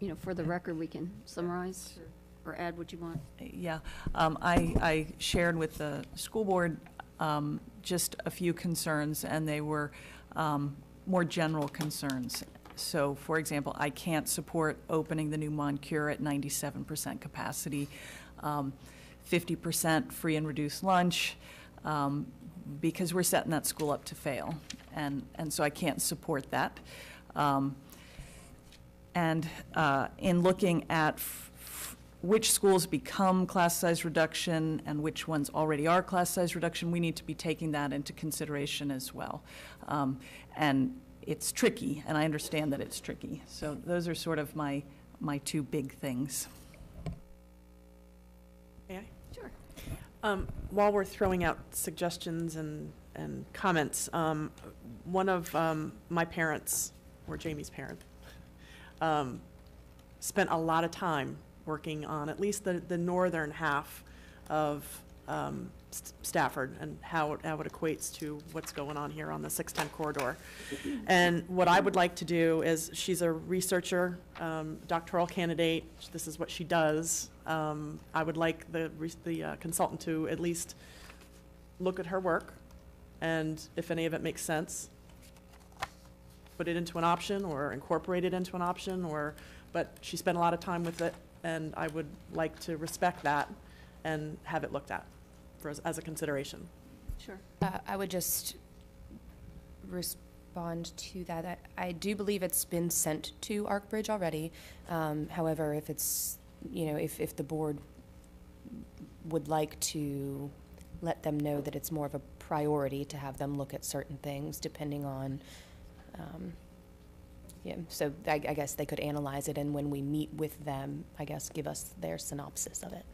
you know, for the record, we can summarize or add what you want. Yeah, um, I, I shared with the school board, um, just a few concerns, and they were, um, more general concerns. So, for example, I can't support opening the new Moncure at ninety-seven percent capacity, um, fifty percent free and reduced lunch, um, because we're setting that school up to fail. And, and so I can't support that. Um, and uh, in looking at f- which schools become class size reduction and which ones already are class size reduction, we need to be taking that into consideration as well. Um, And it's tricky, and I understand that it's tricky. So those are sort of my, my two big things. May I? Sure. Um, While we're throwing out suggestions and, and comments, um, one of um, my parents, or Jamie's parent, um, spent a lot of time working on at least the, the northern half of um, Stafford and how, it- how it equates to what's going on here on the 610 corridor. And what I would like to do is, she's a researcher, um, doctoral candidate, this is what she does. Um, I would like the, the uh, consultant to at least look at her work, and if any of it makes sense, put it into an option, or incorporate it into an option, or, but she spent a lot of time with it, and I would like to respect that and have it looked at for, as- a consideration. Sure. Uh, I would just respond to that. I, I do believe it's been sent to Arcbridge already. Um, however, if it's, you know, if, if the board would like to let them know that it's more of a priority to have them look at certain things depending on, um, Yeah, so I, I guess they could analyze it, and when we meet with them, I guess, give us their synopsis of it.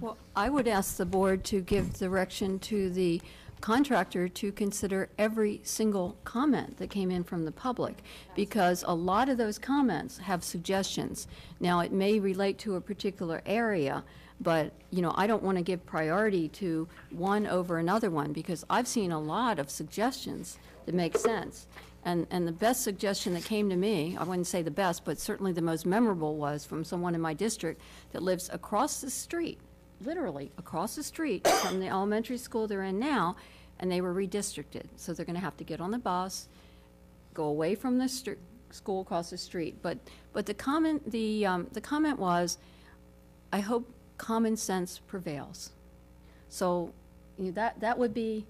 Well, I would ask the board to give direction to the contractor to consider every single comment that came in from the public, because a lot of those comments have suggestions. Now, it may relate to a particular area, but, you know, I don't want to give priority to one over another one, because I've seen a lot of suggestions that make sense. And, and the best suggestion that came to me, I wouldn't say the best, but certainly the most memorable was from someone in my district that lives across the street, literally across the street from the elementary school they're in now, and they were redistricted. So they're gonna have to get on the bus, go away from the school across the street. But, but the comment, the, um, the comment was, I hope common sense prevails. So, you know, that, that would be,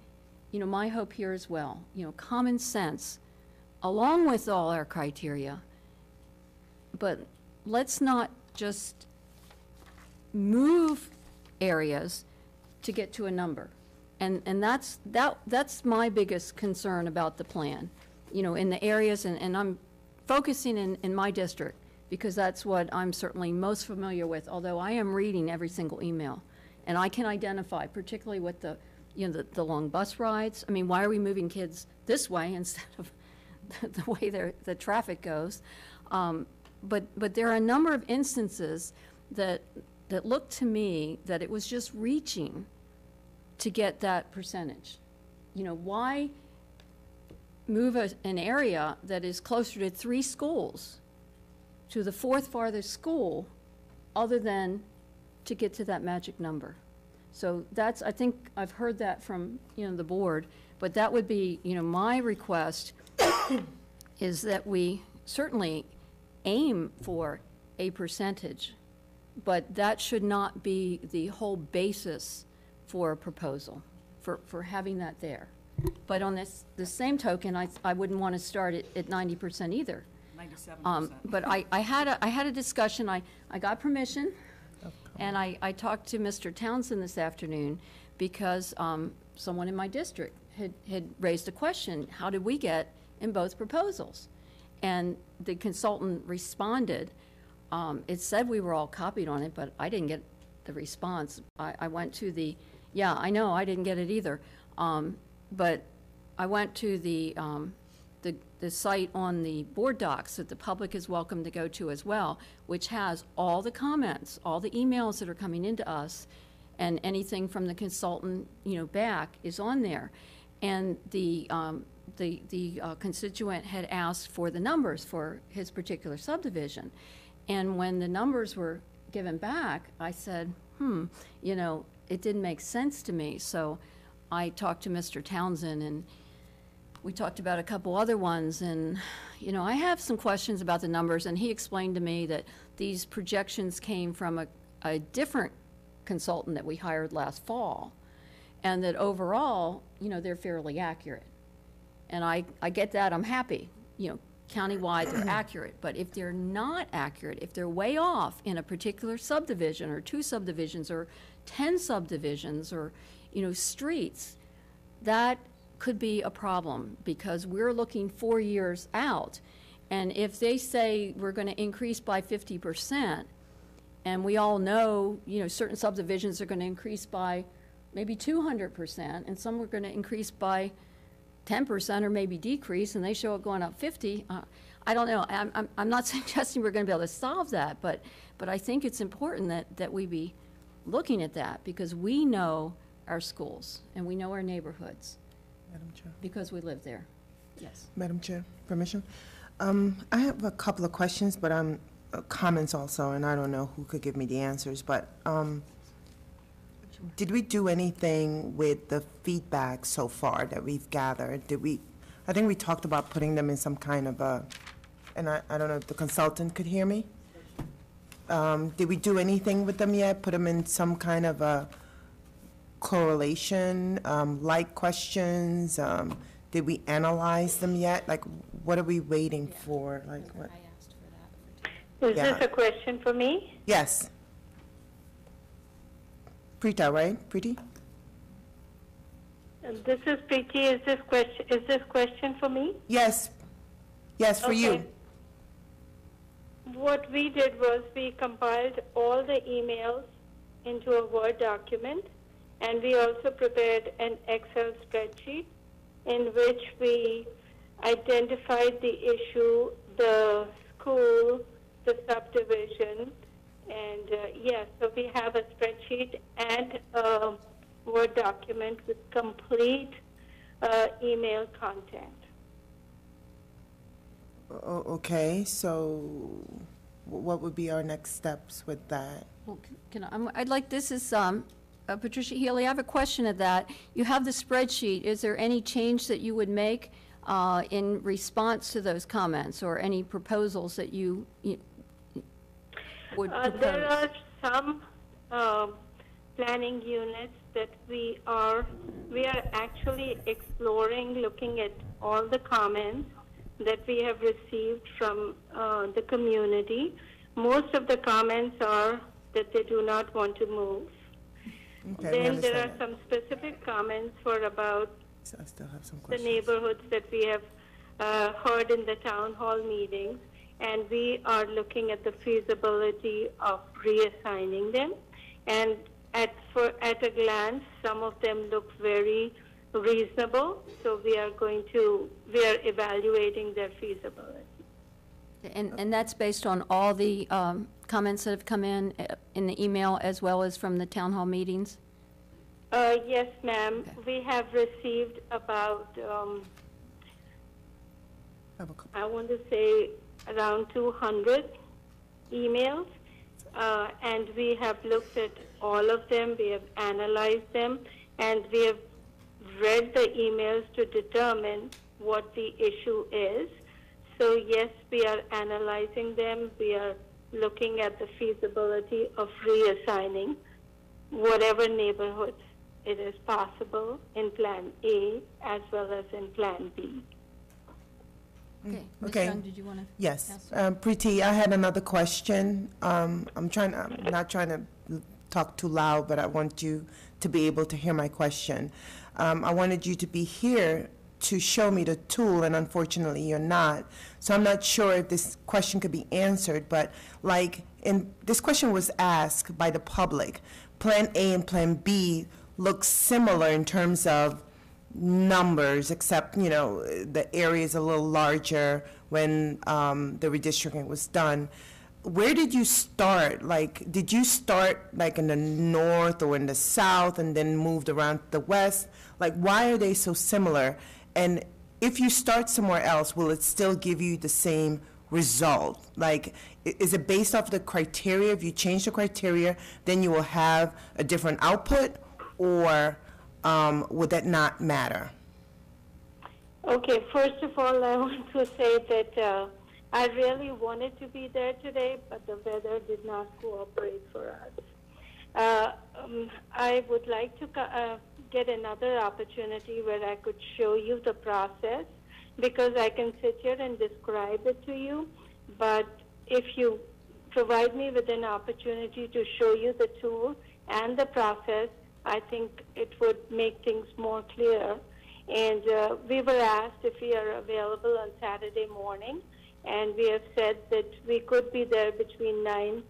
you know, my hope here as well. You know, common sense, along with all our criteria. But let's not just move areas to get to a number. And, and that's, that, that's my biggest concern about the plan. You know, in the areas, and, and I'm focusing in, in my district, because that's what I'm certainly most familiar with, although I am reading every single email. And I can identify, particularly with the, you know, the, the long bus rides. I mean, why are we moving kids this way instead of the way the traffic goes? Um, But, but there are a number of instances that, that look to me that it was just reaching to get that percentage. You know, why move a, an area that is closer to three schools to the fourth farthest school, other than to get to that magic number? So that's, I think, I've heard that from, you know, the board, but that would be, you know, my request is that we certainly aim for a percentage, but that should not be the whole basis for a proposal, for, for having that there. But on this, the same token, I, I wouldn't want to start it at ninety percent either. Ninety-seven Um. But I, I had a, I had a discussion, I, I got permission, and I, I talked to Mr. Townsend this afternoon, because, um, someone in my district had, had raised a question, how did we get in both proposals? And the consultant responded, um, it said we were all copied on it, but I didn't get the response. I, I went to the, yeah, I know, I didn't get it either. Um, but I went to the, um, the, the site on the board docs that the public is welcome to go to as well, which has all the comments, all the emails that are coming into us, and anything from the consultant, you know, back is on there. And the, um, the, the uh, constituent had asked for the numbers for his particular subdivision. And when the numbers were given back, I said, hmm, you know, it didn't make sense to me. So I talked to Mr. Townsend, and we talked about a couple other ones, and, you know, I have some questions about the numbers, and he explained to me that these projections came from a, a different consultant that we hired last fall, and that overall, you know, they're fairly accurate. And I, I get that, I'm happy, you know, countywide, they're accurate. But if they're not accurate, if they're way off in a particular subdivision, or two subdivisions, or 10 subdivisions, or, you know, streets, that could be a problem, because we're looking four years out. And if they say we're going to increase by 50%, and we all know, you know, certain subdivisions are going to increase by maybe 200%, and some are going to increase by 10% or maybe decrease, and they show it going up 50, uh, I don't know. I'm, I'm, I'm not suggesting we're going to be able to solve that, but, but I think it's important that, that we be looking at that, because we know our schools, and we know our neighborhoods, Madam Chair. because we live there. Yes. Madam Chair, permission? Um, I have a couple of questions, but um, uh, comments also, and I don't know who could give me the answers, but, um, did we do anything with the feedback so far that we've gathered? Did we, I think we talked about putting them in some kind of a, and I, I don't know if the consultant could hear me? Um, did we do anything with them yet? Put them in some kind of a correlation, um, like questions? Um, did we analyze them yet? Like, what are we waiting for? Like, what? Is Yeah. this a question for me? Yes. Preeta, right? Preeti? Uh, This is Preeti. Is this question, is this question for me? Yes. Yes, for you. Okay. what we did was we compiled all the emails into a Word document, and we also prepared an Excel spreadsheet in which we identified the issue, the school, the subdivision, and uh, yes, so we have a spreadsheet and a Word document with complete uh, email content. Okay, so what would be our next steps with that? Well, Can I, I'm- I'd like, this is, um, uh, Patricia Healy, I have a question of that. You have the spreadsheet. Is there any change that you would make uh, in response to those comments or any proposals that you you would Uh, There are some um, planning units that we are, we are actually exploring, looking at all the comments that we have received from uh, the community. Most of the comments are that they do not want to move. Okay, Then there are understand some specific comments for about. So I still have some the neighborhoods that we have uh, heard in the town hall meetings, and we are looking at the feasibility of reassigning them. And at, for, at a glance, some of them look very reasonable, so we are going to, we are evaluating their feasibility. And, and that's based on all the um, comments that have come in, uh, in the email as well as from the town hall meetings? Uh, yes, ma'am. We have received about, um, have a I want to say around 200 emails, uh, and we have looked at all of them, we have analyzed them, and we have read the emails to determine what the issue is. So yes, we are analyzing them, we are looking at the feasibility of reassigning whatever neighborhoods it is possible in Plan A as well as in Plan B. Okay. Ms. okay. Yeung, did you want to? Yes, um, Preeti, I had another question. Um, I'm trying, I'm not trying to l- talk too loud, but I want you to be able to hear my question. Um, I wanted you to be here to show me the tool, and unfortunately, you're not. So I'm not sure if this question could be answered, but like, in, this question was asked by the public. Plan A and Plan B look similar in terms of numbers, except, you know, the area is a little larger when um, the redistricting was done. Where did you start? Like, did you start like in the north or in the south and then moved around to the west? Like, why are they so similar? And if you start somewhere else, will it still give you the same result? Like, is it based off the criteria? If you change the criteria, then you will have a different output? Or um, would that not matter? Okay, first of all, I want to say that uh, I really wanted to be there today, but the weather did not cooperate for us. Uh, um, I would like to uh, get another opportunity where I could show you the process because I can sit here and describe it to you, but if you provide me with an opportunity to show you the tool and the process, I think it would make things more clear. And uh, we were asked if we are available on Saturday morning, and we have said that we could be there between 9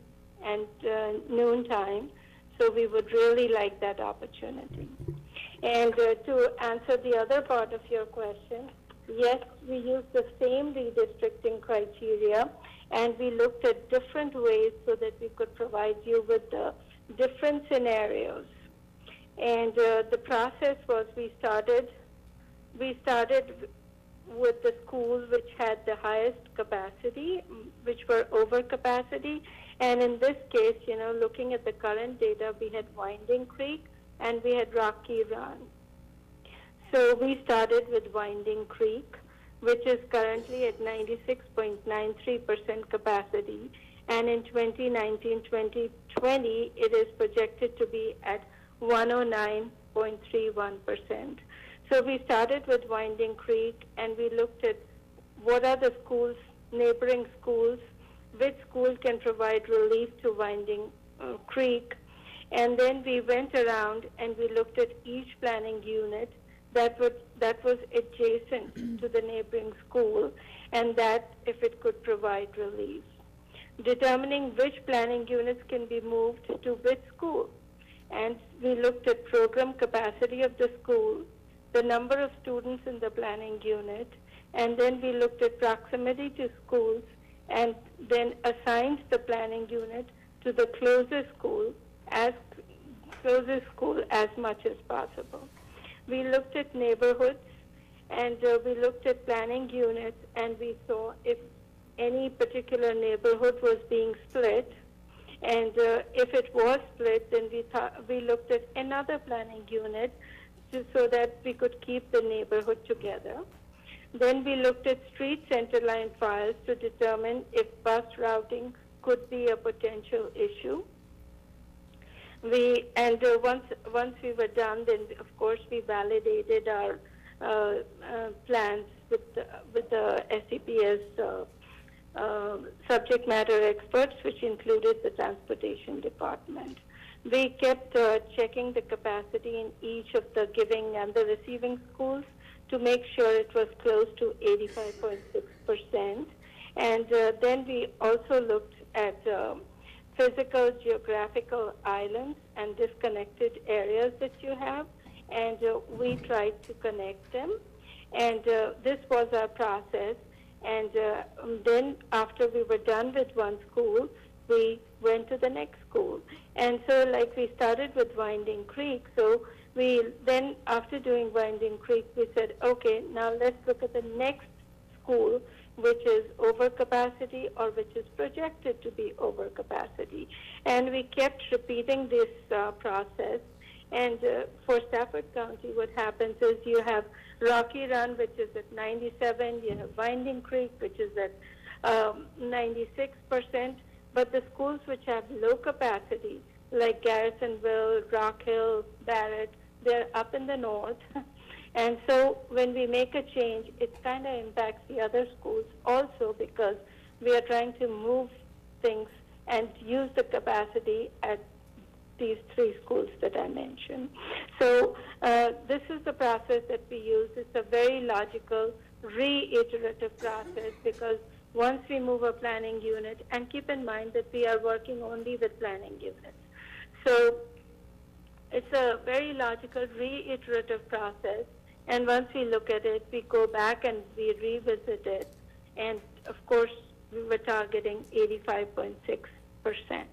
and uh, noon time. So we would really like that opportunity. And uh, to answer the other part of your question, yes, we used the same redistricting criteria, and we looked at different ways so that we could provide you with the different scenarios. And uh, the process was we started, we started with the schools which had the highest capacity, which were over capacity. And in this case, you know, looking at the current data, we had Winding Creek and we had Rocky Run. So we started with Winding Creek, which is currently at 96.93% capacity. And in 2019-2020, it is projected to be at 109.31%. So we started with Winding Creek and we looked at what are the schools, neighboring schools, which school can provide relief to Winding uh, Creek. And then we went around and we looked at each planning unit that would that was adjacent to the neighboring school and that if it could provide relief. determining which planning units can be moved to which school. And we looked at program capacity of the school, the number of students in the planning unit, and then we looked at proximity to schools and then assigned the planning unit to the closest school as closest school as much as possible. We looked at neighborhoods and uh, we looked at planning units and we saw if any particular neighborhood was being split and uh, if it was split then we thought we looked at another planning unit to, so that we could keep the neighborhood together. Then we looked at street center line files to determine if bus routing could be a potential issue. We and uh, once once we were done, then of course we validated our uh, uh, plans with the, with the SCPS uh, subject matter experts, which included the transportation department. We kept uh, checking the capacity in each of the giving and the receiving schools to make sure it was close to 85.6 percent. And uh, then we also looked at um, physical geographical islands and disconnected areas that you have, and uh, we tried to connect them. And uh, this was our process. And uh, um, then, after we were done with one school, we went to the next school. And so, like, we started with Winding Creek. So, we then, after doing Winding Creek, we said, okay, now let's look at the next school which is overcapacity or which is projected to be overcapacity. And we kept repeating this uh, process. And uh, for Stafford County, what happens is you have Rocky Run, which is at 97, you have Winding Creek, which is at um, 96%, but the schools which have low capacity, like Garrisonville, Rock Hill, Barrett, they're up in the north. And so when we make a change, it kind of impacts the other schools also because we are trying to move things and use the capacity at these three schools that I mentioned. So uh, this is the process that we use. It's a very logical, reiterative process because once we move a planning unit, and keep in mind that we are working only with planning units. So it's a very logical, reiterative process and once we look at it, we go back and we revisit it. And of course, we were targeting 85.6%.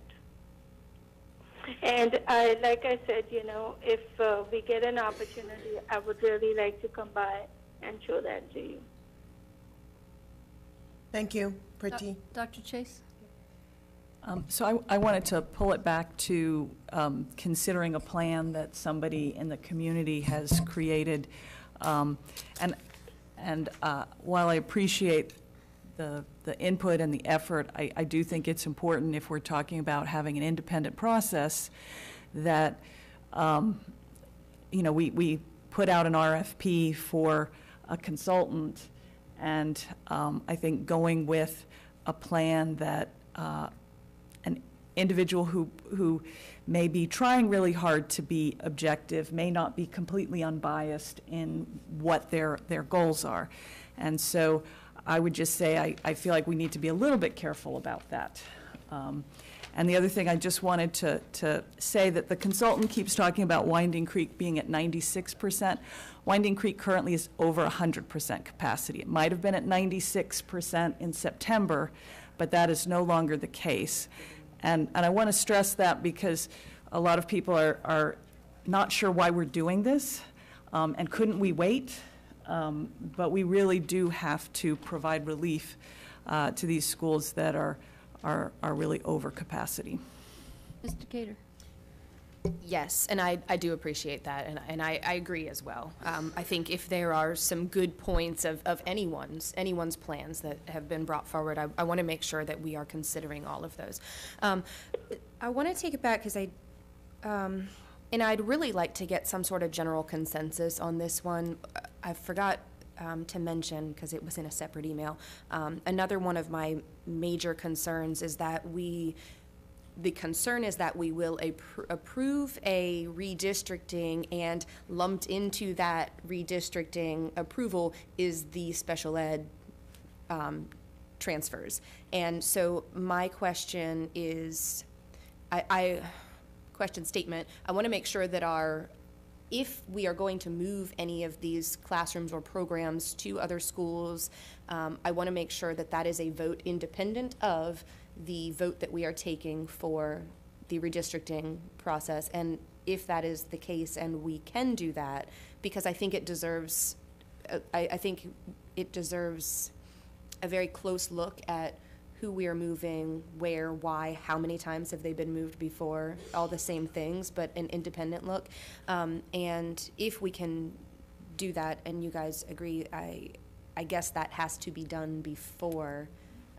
And I, like I said, you know, if uh, we get an opportunity, I would really like to come by and show that to you. Thank you, Preeti. Dr. Chase? Um, So I, I wanted to pull it back to um, considering a plan that somebody in the community has created. Um, And, and uh, while I appreciate the, the input and the effort, I, I do think it's important if we're talking about having an independent process that, um, you know, we, we put out an RFP for a consultant, and um, I think going with a plan that uh, an individual who, who may be trying really hard to be objective, may not be completely unbiased in what their, their goals are. And so I would just say I, I feel like we need to be a little bit careful about that. Um, and the other thing I just wanted to, to say that the consultant keeps talking about Winding Creek being at 96%. Winding Creek currently is over 100% capacity. It might have been at 96% in September, but that is no longer the case. And, and I want to stress that because a lot of people are, are not sure why we're doing this, um, and couldn't we wait? Um, but we really do have to provide relief uh, to these schools that are, are, are really over capacity. Mr. Cater? Yes, and I, I do appreciate that, and, and I, I agree as well. Um, I think if there are some good points of, of anyone's, anyone's plans that have been brought forward, I, I want to make sure that we are considering all of those. Um, I want to take it back because I, um, and I'd really like to get some sort of general consensus on this one. I forgot um, to mention, because it was in a separate email, um, another one of my major concerns is that we the concern is that we will appro- approve a redistricting and lumped into that redistricting approval is the special ed um, transfers. And so my question is, I, I, question statement, I want to make sure that our, if we are going to move any of these classrooms or programs to other schools, um, I want to make sure that that is a vote independent of the vote that we are taking for the redistricting process. And if that is the case and we can do that, because I think it deserves, uh, I, I think it deserves a very close look at who we are moving, where, why, how many times have they been moved before, all the same things, but an independent look. Um, and if we can do that, and you guys agree, I, I guess that has to be done before,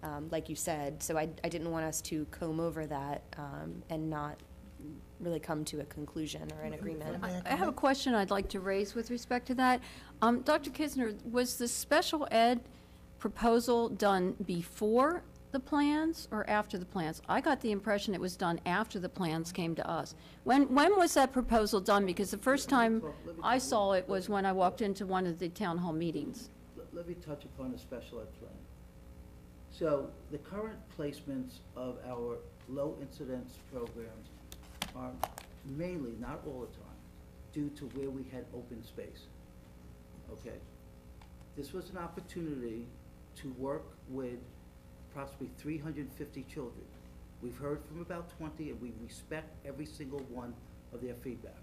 um, like you said. So I, I didn't want us to comb over that um, and not really come to a conclusion or an agreement. I I have a question I'd like to raise with respect to that. Um, Dr. Kizner, was the special ed proposal done before the plans or after the plans? I got the impression it was done after the plans came to us. When, when was that proposal done? Because the first time I saw it was when I walked into one of the town hall meetings. Let- Let me touch upon a special ed plan. So the current placements of our low incidence programs are mainly, not all the time, due to where we had open space. Okay? This was an opportunity to work with approximately three hundred and fifty children. We've heard from about twenty, and we respect every single one of their feedback.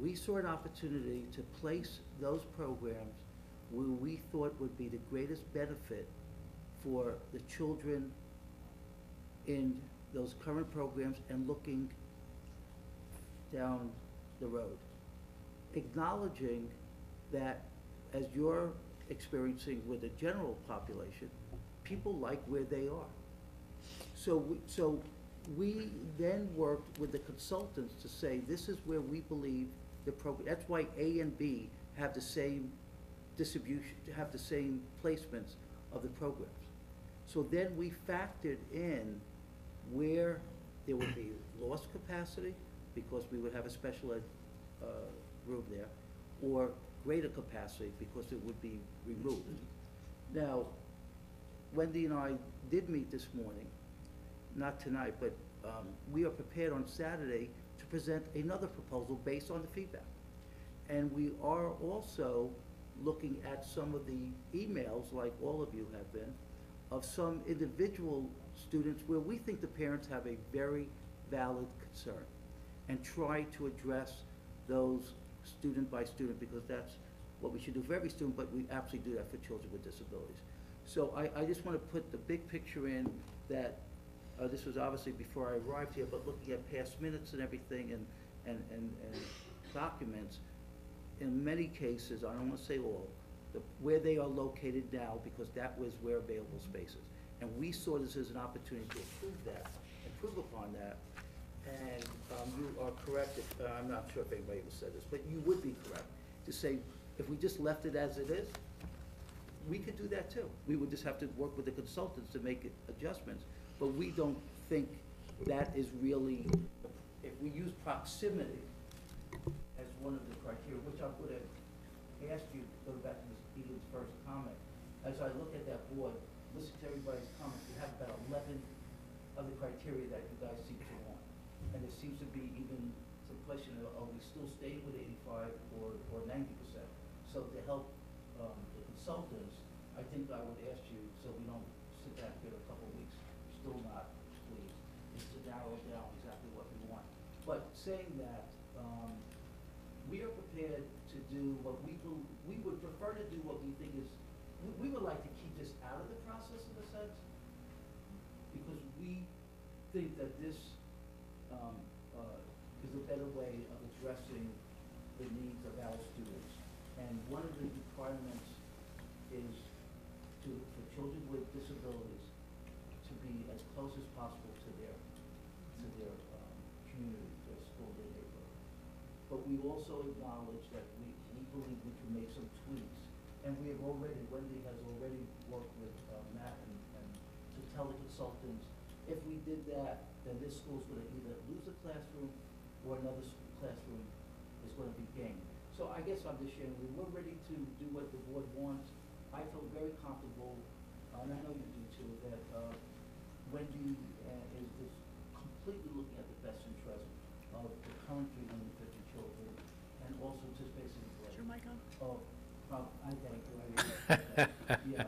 We saw an opportunity to place those programs where we thought would be the greatest benefit for the children in those current programs and looking down the road. Acknowledging that as you're experiencing with the general population, people like where they are. So, we, so we then worked with the consultants to say, this is where we believe the program, that's why A and B have the same distribution, have the same placements of the programs. So then we factored in where there would be lost capacity, because we would have a special ed, uh, room there, or greater capacity because it would be removed. Now, Wendy and I did meet this morning, not tonight, but um, we are prepared on Saturday to present another proposal based on the feedback. And we are also looking at some of the emails, like all of you have been, of some individual students where we think the parents have a very valid concern, and try to address those student by student, because that's what we should do for every student, but we absolutely do that for children with disabilities. So I, I just want to put the big picture in that, uh, this was obviously before I arrived here, but looking at past minutes and everything and, and, and, and documents, in many cases, I don't want to say all, the, where they are located now, because that was where available space is. And we saw this as an opportunity to improve that, improve upon that. And, um, you are correct, if, uh, I'm not sure if anybody will say this, but you would be correct to say, if we just left it as it is, we could do that too. We would just have to work with the consultants to make adjustments. But we don't think that is really, if we use proximity as one of the criteria, which I would have asked you, to go back to Ms. Egan's first comment. As I look at that board, listen to everybody's comments, we have about eleven of the criteria that you guys seem to want. And there seems to be even some question, of, are we still staying with eighty-five or, or ninety percent? So to help, um, consultants, I think I would ask you, so we don't sit back here a couple of weeks, still not pleased, is to narrow it down exactly what we want. But saying that, um, we are prepared to do what we, we would prefer to do what we think is, we, we would like to keep this out of the process in a sense, because we think that this, um, uh, is a better way of addressing the needs of our students. And one of the requirements children with disabilities to be as close as possible to their, to their, um, community, their school, their neighborhood. But we also acknowledge that we, we believe we can make some tweaks. And we have already, Wendy has already worked with, uh, Matt and, and to tell the consultants, if we did that, then this school's gonna either lose a classroom or another classroom is gonna be gained. So I guess I'm just sharing, we we're ready to do what the board wants. I feel very comfortable and I know you do too, that uh, Wendy uh, is is completely looking at the best interest of the current 350 children, and also just basically. Is your mic on? Oh, well, I thank you. I- Yeah.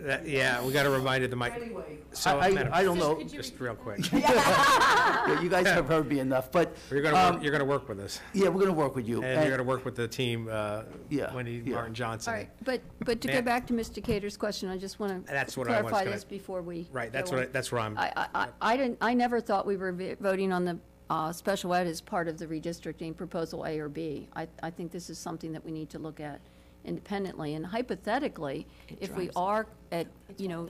That- Yeah, we got to remind you the mic. Anyway, So, I, I- Madam- I don't know. Just real quick. Yeah, You guys have heard me enough, but. You're going um, to, you're going to work with us. Yeah, we're gonna work with you. And you're going to work with the team, uh, Yeah, Wendy yeah. Martin Johnson. All right, but, but to May go I- back to Mr. Cater's question, I just want to That's what I was clarify gonna- this before we. Right, that's go what, on. I- that's where I'm, I, I- I, I didn't, I never thought we were vi- voting on the uh, special ed as part of the redistricting proposal A or B. I, I think this is something that we need to look at independently. And hypothetically, if we are at, you know,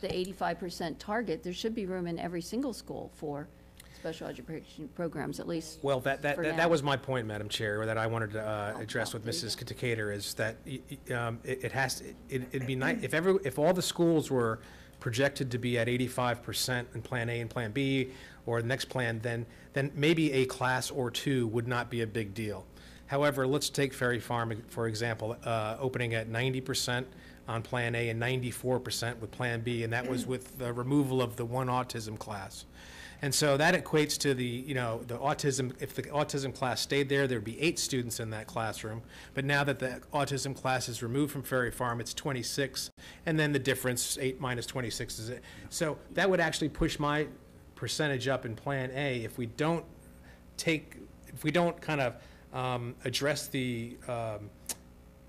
the eighty-five percent target, there should be room in every single school for special education programs, at least. well, that, that, for that now. that was my point, Madam Chair, that I wanted to uh, address with Mrs. Decatur, is that y- y- um, it it has, to- it- it'd be nice, if every, if all the schools were projected to be at eighty-five percent in Plan A and Plan B, or the next plan, then, then maybe a class or two would not be a big deal. However, let's take Ferry Farm, for example, uh, opening at ninety percent on Plan A and ninety-four percent with Plan B, and that was with the removal of the one autism class. And so that equates to the, you know, the autism, if the autism class stayed there, there'd be eight students in that classroom. But now that the autism class is removed from Ferry Farm, it's 26, and then the difference, eight minus 26 is it. So that would actually push my percentage up in Plan A if we don't take, if we don't kind of um, address the, um,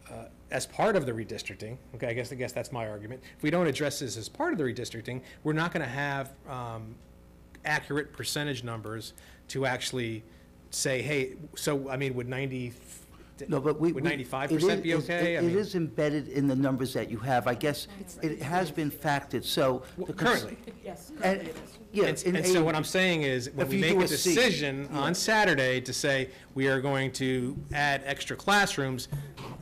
uh, as part of the redistricting, okay, I guess, I guess that's my argument. If we don't address this as part of the redistricting, we're not going to have um, accurate percentage numbers to actually say, hey, so, I mean, would 90, No, but we. would we- 95% it be is- okay? I It it mean- is embedded in the numbers that you have. I guess it has been factored, so. the cons- Currently. Yes, And, yeah, And in and so A- what I'm saying is, when If we you make do a a C, decision yeah. on Saturday to say, we are going to add extra classrooms,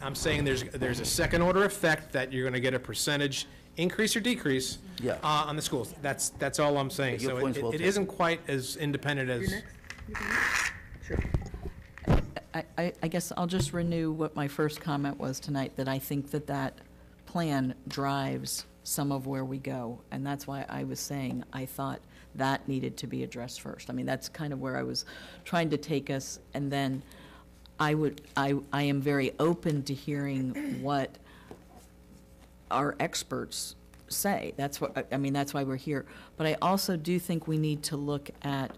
I'm saying there's, there's a second order effect that you're gonna get a percentage increase or decrease Yeah. uh, on the schools. That's, that's all I'm saying. Your So point's it- well it taken. isn't quite as independent as, I, I, guess I'll just renew what my first comment was tonight, that I think that that plan drives some of where we go. And that's why I was saying I thought that needed to be addressed first. I mean, that's kind of where I was trying to take us. And then I would, I, I am very open to hearing what our experts say. That's what, I mean, that's why we're here. But I also do think we need to look at,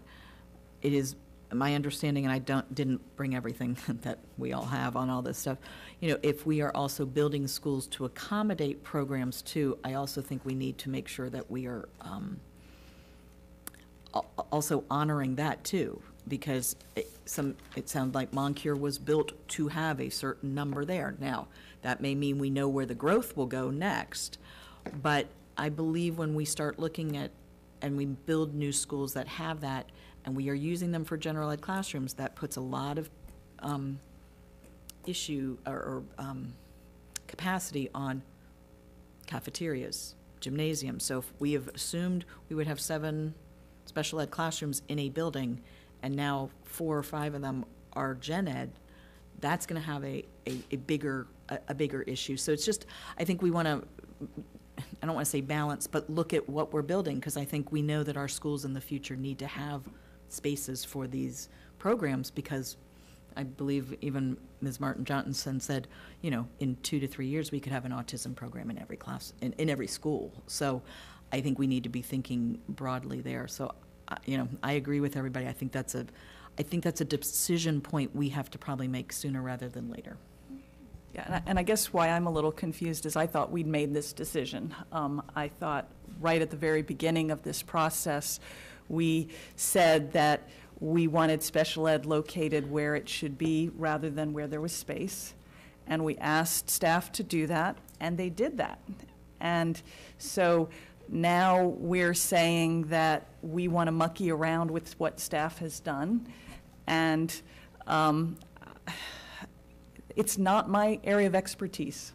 it is my understanding, and I don't, didn't bring everything that we all have on all this stuff, you know, if we are also building schools to accommodate programs too, I also think we need to make sure that we are, um, al- also honoring that too, because it, some, it sounded like Moncure was built to have a certain number there. Now, that may mean we know where the growth will go next, but I believe when we start looking at, and we build new schools that have that, and we are using them for general ed classrooms, that puts a lot of, um, issue, or, or, um, capacity on cafeterias, gymnasiums. So if we have assumed we would have seven special ed classrooms in a building, and now four or five of them are gen ed, that's gonna have a, a, a bigger, a, a bigger issue. So it's just, I think we wanna, I don't wanna say balance, but look at what we're building, because I think we know that our schools in the future need to have spaces for these programs, because I believe even Ms. Martin Johnson said, you know, in two to three years, we could have an autism program in every class, in, in every school. So I think we need to be thinking broadly there. So, I- you know, I agree with everybody. I think that's a, I think that's a decision point we have to probably make sooner rather than later. Yeah, and I- and I guess why I'm a little confused is I thought we'd made this decision. Um, I thought right at the very beginning of this process, we said that we wanted special ed located where it should be rather than where there was space. And we asked staff to do that, and they did that. And so now we're saying that we want to mucky around with what staff has done. And um, it's not my area of expertise.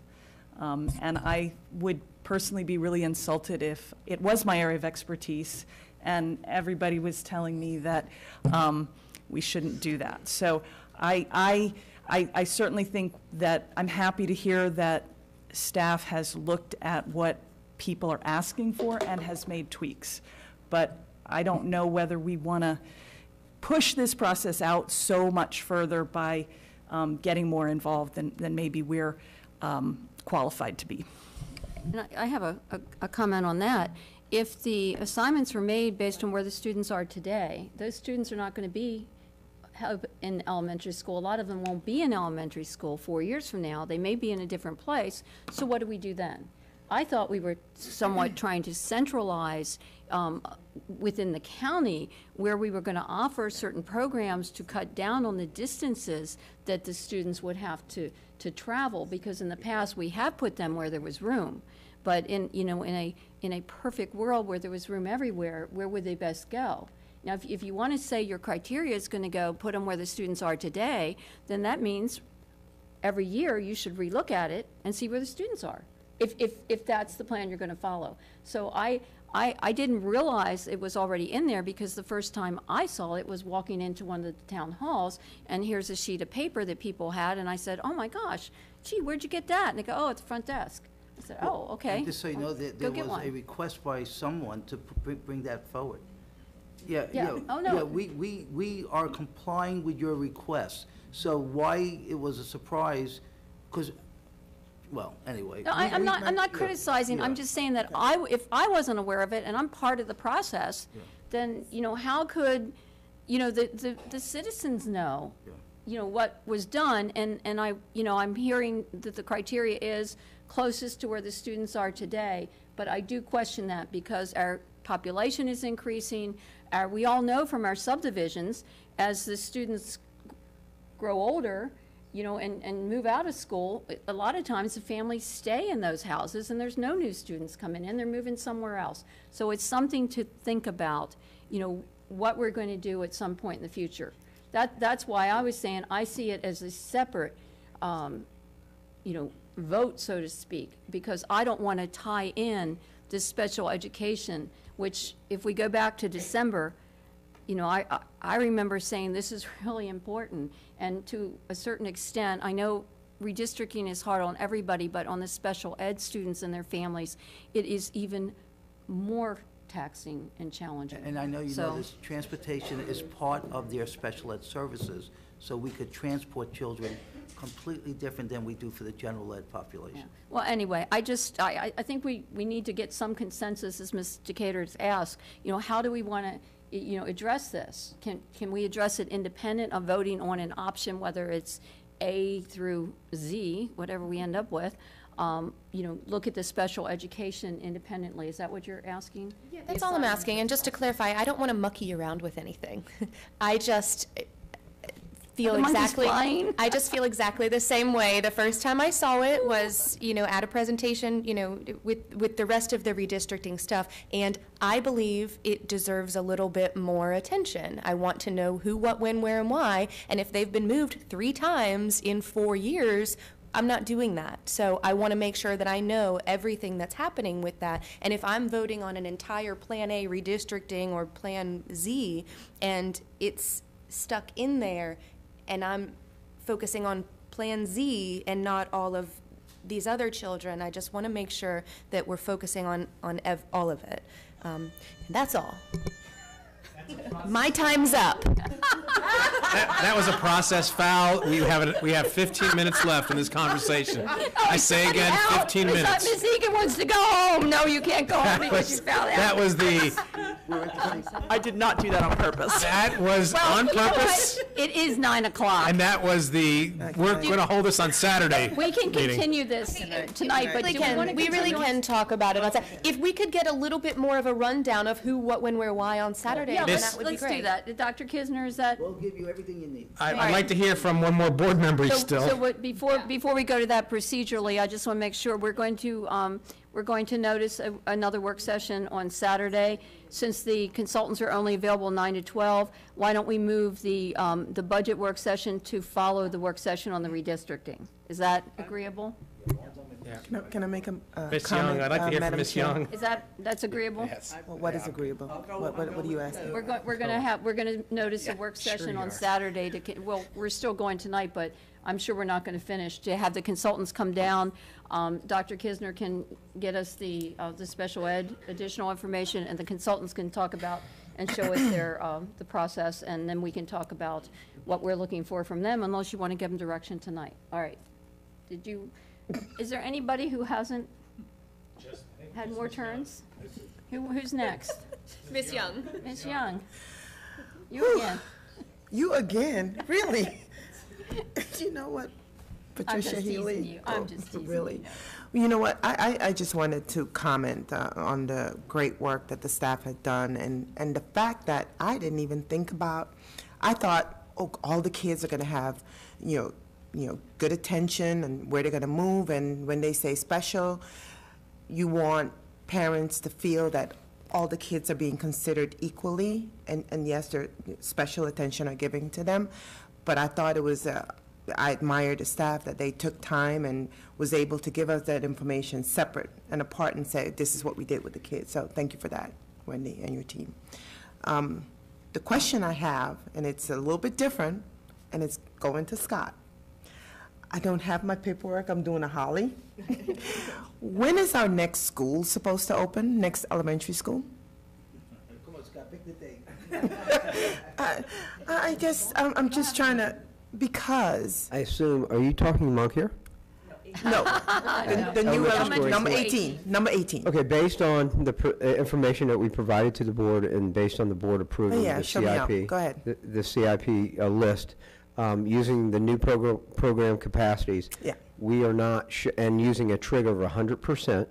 Um, And I would personally be really insulted if it was my area of expertise and everybody was telling me that um, we shouldn't do that. So I, I, I I certainly think that, I'm happy to hear that staff has looked at what people are asking for and has made tweaks. But I don't know whether we want to push this process out so much further by um, getting more involved than, than maybe we're um, qualified to be. And I- have a, a- a comment on that. If the assignments were made based on where the students are today, those students are not going to be in elementary school. A lot of them won't be in elementary school four years from now. They may be in a different place. So what do we do then? I thought we were somewhat trying to centralize um, within the county where we were going to offer certain programs to cut down on the distances that the students would have to, to travel, because in the past, we have put them where there was room. But in, you know, in a, in a perfect world where there was room everywhere, where would they best go? Now, if, if you want to say your criteria is going to go, put them where the students are today, then that means every year you should relook at it and see where the students are, if, if, if that's the plan you're going to follow. So I, I, I didn't realize it was already in there because the first time I saw it was walking into one of the town halls, and here's a sheet of paper that people had, and I said, oh my gosh, gee, where'd you get that? And they go, oh, at the front desk. I said, oh, okay. And Just so you know, there Go there get was a one. request by someone to br- bring that forward. Yeah, Yeah. yeah. Oh, no. Yeah, we, we, we are complying with your request. So why it was a surprise, because, well, anyway. No, I, we- I'm we- not, I'm not yeah, criticizing, I'm yeah. just saying that I, w- if I wasn't aware of it and I'm part of the process, Yeah. then, you know, how could, you know, the, the, the citizens know, Yeah. you know, what was done, and, and I, you know, I'm hearing that the criteria is closest to where the students are today, but I do question that because our population is increasing, our, we all know from our subdivisions, as the students grow older, you know, and, and move out of school, a lot of times the families stay in those houses and there's no new students coming in, they're moving somewhere else. So it's something to think about, you know, what we're going to do at some point in the future. That, that's why I was saying, I see it as a separate, um, you know, vote, so to speak, because I don't want to tie in this special education, which if we go back to December, you know, I, I- I remember saying this is really important. And to a certain extent, I know redistricting is hard on everybody, but on the special ed students and their families, it is even more taxing and challenging. And I know you So- know this, transportation is part of their special ed services, so we could transport children completely different than we do for the general ed Yeah. population. Well, anyway, I just, I, I- I think we, we need to get some consensus, as Ms. Decatur's asked, you know, how do we want to, you know, address this? Can, can we address it independent of voting on an option, whether it's A through Z, whatever we end up with? Um, You know, look at the special education independently, is that what you're asking? Yeah, that's all I'm asking, and just to clarify, I don't want to mucky around with anything. I just feel exactly. I just feel exactly the same way. The first time I saw it was, you know, at a presentation, you know, with, with the rest of the redistricting stuff, and I believe it deserves a little bit more attention. I want to know who, what, when, where, and why, and if they've been moved three times in four years, I'm not doing that. So I want to make sure that I know everything that's happening with that. And if I'm voting on an entire Plan A redistricting or Plan Z, and it's stuck in there, and I'm focusing on Plan Z and not all of these other children, I just want to make sure that we're focusing on, on ev- all of it. Um, and that's all. My time's up. That, that was a process foul. We have, it- we have 15 minutes left in this conversation. I say again, 15 It's not minutes. Ms. Egan wants to go home, no, you can't go home That because you was, found out. that was the, I did not do that on purpose. that was Well, on you know what? purpose, It is nine o'clock. and that was the, we're going to hold this on Saturday We can meeting. continue this tonight, but really do we want to can, we really can talk about it on Saturday. If we could get a little bit more of a rundown of who, what, when, where, why on Saturday, Yeah, then let's, that would be let's do great. that. Dr. Kizner, is that? We'll give you everything you need. I- I'd like to hear from one more board member So- still. So what, before, before we go to that procedurally, I just want to make sure, we're going to, um, we're going to notice a- another work session on Saturday. Since the consultants are only available nine to 12, why don't we move the, um, the budget work session to follow the work session on the redistricting? Is that agreeable? Yeah. Can I- Can I make a uh, Ms. comment? Yeung, I'd like to uh, hear from Madam Ms. Chair? Yeung. Is that, that's agreeable? Well, What is agreeable? What, what what are you asking? We're going, we're going to have, we're going to notice a work sure session you on are. Saturday to, con- well, we're still going tonight, but I'm sure we're not going to finish, to have the consultants come down. Um, Dr. Kizner can get us the, uh, the special ed additional information, and the consultants can talk about and show us their, um, the process, and then we can talk about what we're looking for from them, unless you want to give them direction tonight. All right. Did you, is there anybody who hasn't had more turns? Who, who's next? Miss Yeung. Miss Yeung? You again? You again? Really? Do You know what? I'm Patricia just teasing Healy? you. I'm Oh, just teasing Really? you. You know what? I, I, I just wanted to comment uh, on the great work that the staff had done and, and the fact that I didn't even think about, I thought, oh, all the kids are gonna have, you know, you know, good attention and where they're gonna move, and when they say special, you want parents to feel that all the kids are being considered equally, and, and yes, there, special attention are given to them, but I thought it was, uh, I admired the staff that they took time and was able to give us that information separate and apart and say, this is what we did with the kids, so thank you for that, Wendy and your team. Um, the question I have, and it's a little bit different, and it's going to Scott. I don't have my paperwork, I'm doing a Holly. When is our next school supposed to open, next elementary school? Come on, Scott, pick the date. I, I just, I'm, I'm just trying to, because, I assume, are you talking Moncure? no, the, the new, Elementary number school. 18, number 18. Okay, based on the pr- uh, information that we provided to the board and based on the board approving Oh, yeah, the show me out. CIP. Go ahead. The the CIP uh, list, um, using the new program, program capacities. Yeah. We are not, sh- and using a trigger of 100%,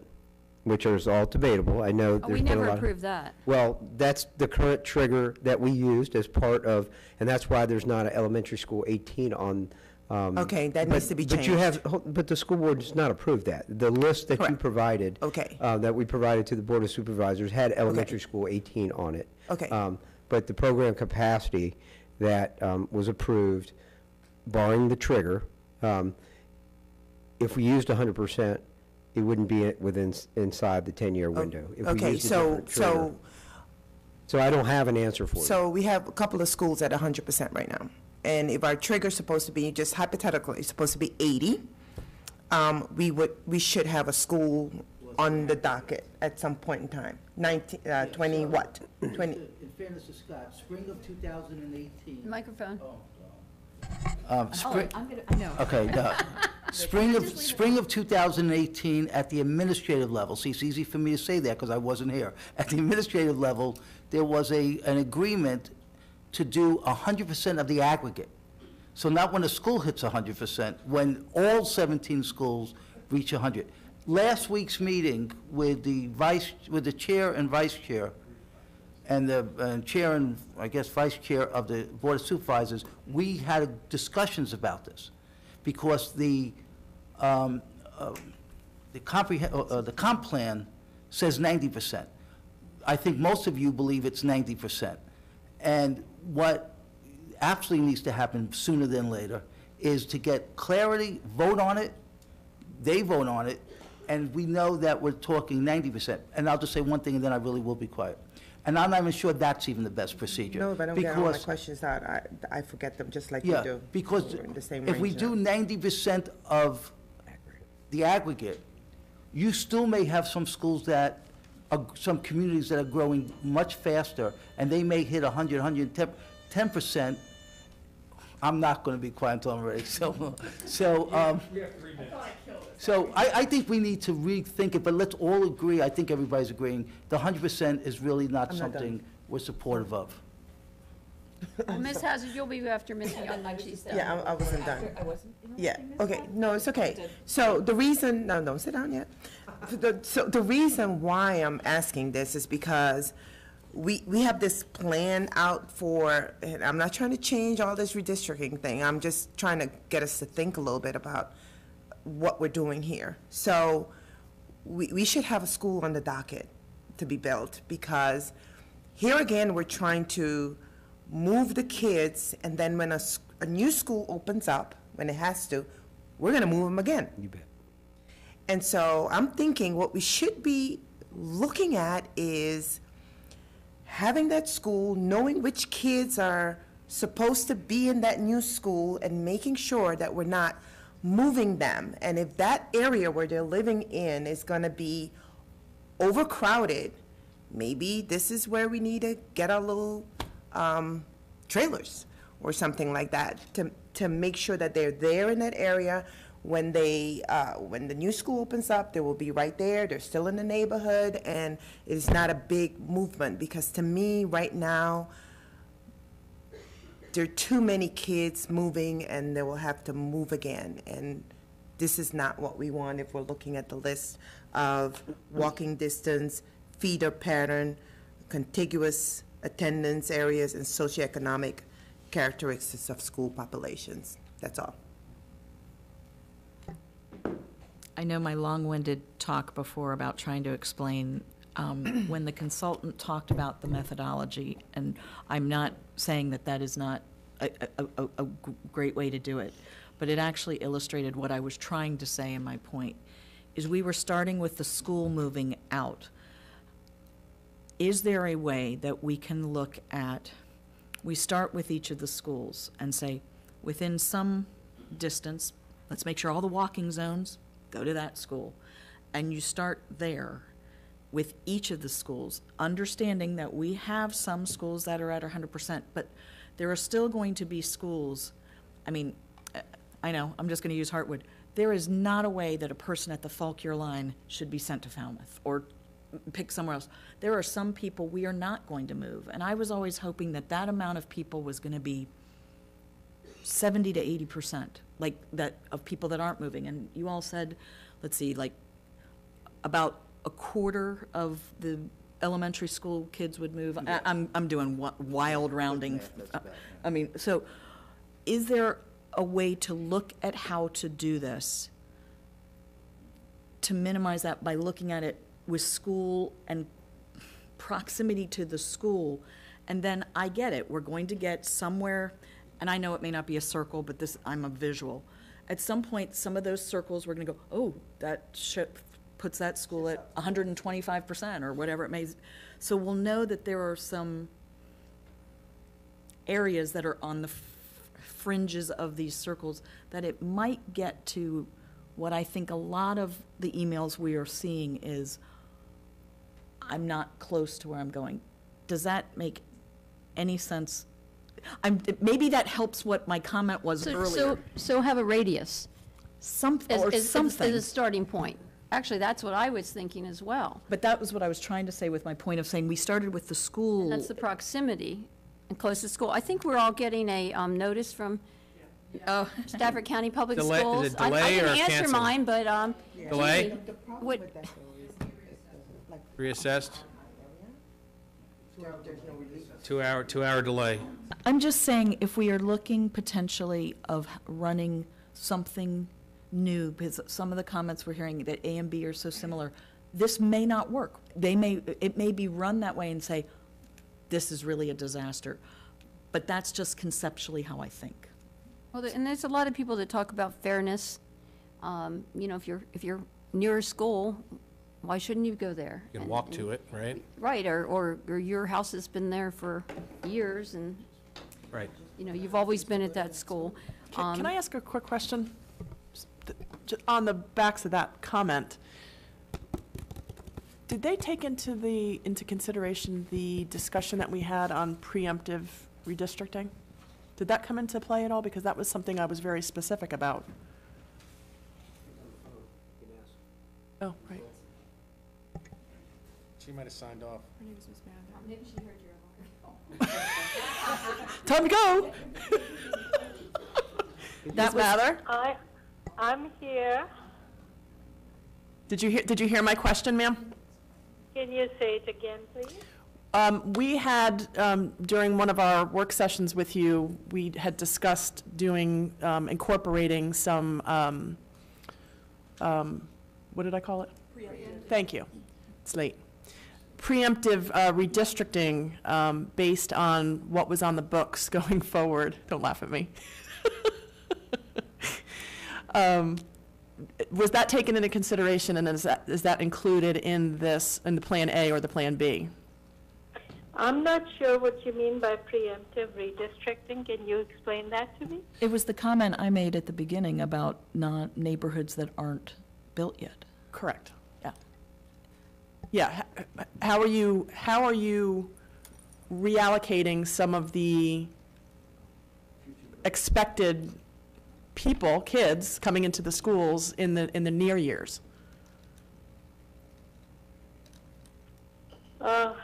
which is all debatable. I know Oh, there's We been a never lot. of- approved that. Well, that's the current trigger that we used as part of, and that's why there's not an elementary school 18 on. um, Okay, that but- needs to be But you changed. have, hol- but the school board does not approve that. The list that you Correct. provided. Okay. uh, That we provided to the Board of Supervisors had elementary school 18 on it. Okay. Um, But the program capacity that um, was approved, barring the trigger, um, if we used 100%, it wouldn't be within, inside the 10-year window. If we Okay, used a so, different trigger. so, So I don't have an answer for you. so we have a couple of schools at 100% right now. And if our trigger's supposed to be, just hypothetically, it's supposed to be 80, um, we would, we should have a school on the docket at some point in time. 19, uh, 20 what? 20, In fairness to Scott, spring of 2018. Microphone. Um, Oh, spring- I'm gonna, I know. Okay, no. Spring of, spring of 2018, at the administrative level, see, it's easy for me to say that because I wasn't here. At the administrative level, there was a, an agreement to do 100% of the aggregate. So not when a school hits 100%, when all 17 schools reach 100. Last week's meeting with the vice, with the chair and vice chair, and the uh, chair and, I guess, vice chair of the Board of Supervisors, we had discussions about this, because the, um, uh, the uh, uh, the comp plan says ninety percent. I think most of you believe it's ninety percent. And what absolutely needs to happen sooner than later is to get clarity, vote on it, they vote on it, and we know that we're talking ninety percent. And I'll just say one thing, and then I really will be quiet. And I'm not even sure that's even the best procedure. no, if I don't get all my because- questions out, I, I forget them just like you Yeah, do. because We're in the same if we range do now. ninety percent of the aggregate, you still may have some schools that, are some communities that are growing much faster, and they may hit 100, 110, 10%. I'm not going to be quiet until I'm ready, so, so, um, so I, I think we need to rethink it, but let's all agree, I think everybody's agreeing, the 100% is really not I'm not done. something we're supportive of. Well, Ms. Hazard, you'll be after Ms. Yeung when she's done. Yeah, I, I wasn't done. Yeah, okay, no, it's okay. So the reason, no, don't sit down yet. The- So the reason why I'm asking this is because we, we have this plan out for, and I'm not trying to change all this redistricting thing, I'm just trying to get us to think a little bit about what we're doing here. So we, we should have a school on the docket to be built, because here again, we're trying to move the kids, and then when a new school opens up, when it has to, we're gonna move them again. You bet. And so I'm thinking what we should be looking at is having that school, knowing which kids are supposed to be in that new school and making sure that we're not moving them. And if that area where they're living in is gonna be overcrowded, maybe this is where we need to get our little, um, trailers or something like that to, to make sure that they're there in that area. When they, uh, when the new school opens up, they will be right there, they're still in the neighborhood, and it's not a big movement, because to me, right now, there are too many kids moving, and they will have to move again, and this is not what we want if we're looking at the list of walking distance, feeder pattern, contiguous attendance areas, and socioeconomic characteristics of school populations. That's all. I know my long-winded talk before about trying to explain, um, when the consultant talked about the methodology, and I'm not saying that that is not a great way to do it, but it actually illustrated what I was trying to say in my point, is we were starting with the school moving out. Is there a way that we can look at, we start with each of the schools and say, within some distance, let's make sure all the walking zones go to that school. And you start there with each of the schools, understanding that we have some schools that are at hundred percent, but there are still going to be schools, I mean, I know, I'm just gonna use Hartwood. There is not a way that a person at the Fauquier line should be sent to Falmouth or pick somewhere else. There are some people we are not going to move, and I was always hoping that that amount of people was gonna be seventy to eighty percent, like that, of people that aren't moving. And you all said, let's see, like, about a quarter of the elementary school kids would move. I- I'm, I'm doing wi- wild rounding. I mean, so is there a way to look at how to do this? To minimize that by looking at it with school and proximity to the school? And then I get it, we're going to get somewhere, and I know it may not be a circle, but this, I'm a visual. At some point, some of those circles, we're gonna go, oh, that ship puts that school at hundred and twenty-five percent, or whatever it may. So we'll know that there are some areas that are on the f- fringes of these circles, that it might get to what I think a lot of the emails we are seeing is, I'm not close to where I'm going. Does that make any sense? I'm, maybe that helps what my comment was So- earlier. So, so have a radius Some, as, or as- as- something. as a starting point. Actually, that's what I was thinking as well. But that was what I was trying to say with my point of saying, we started with the school. That's the proximity and closest school. I think we're all getting a um, notice from uh, Stafford County Public Delay- is Schools. it I- delay I or didn't answer cancel? mine, but, um, Delay? gee, what, Reassessed? Two-hour, two-hour delay. I'm just saying, if we are looking potentially of running something new, because some of the comments we're hearing that A and B are so similar, this may not work. They may, it may be run that way and say, this is really a disaster. But that's just conceptually how I think. well, there- and there's a lot of people that talk about fairness. Um, You know, if you're, if you're near a school, why shouldn't you go there? You can And- walk to it, right? Right, or, or, or your house has been there for years and, Right. you know, you've always been at that school. Can can Um, I ask a quick question? S- th- ju- On the backs of that comment, did they take into the, into consideration the discussion that we had on preemptive redistricting? Did that come into play at all? Because that was something I was very specific about. Oh, right. She might have signed off. Time to go. That Ms. was- Mather, I, I'm here. did you hear, did you hear my question, ma'am? Can you say it again, please? Um, We had, um, during one of our work sessions with you, we had discussed doing, um, incorporating some, um, um, what did I call it? Thank you. It's late. Preemptive uh, redistricting um, based on what was on the books going forward. Don't laugh at me. Um, was that taken into consideration, and is that, is that included in this, in the Plan A or the Plan B? I'm not sure what you mean by preemptive redistricting. Can you explain that to me? It was the comment I made at the beginning about non, neighborhoods that aren't built yet. Correct. Yeah. H- how are you, how are you reallocating some of the expected people, kids, coming into the schools in the, in the near years? Uh,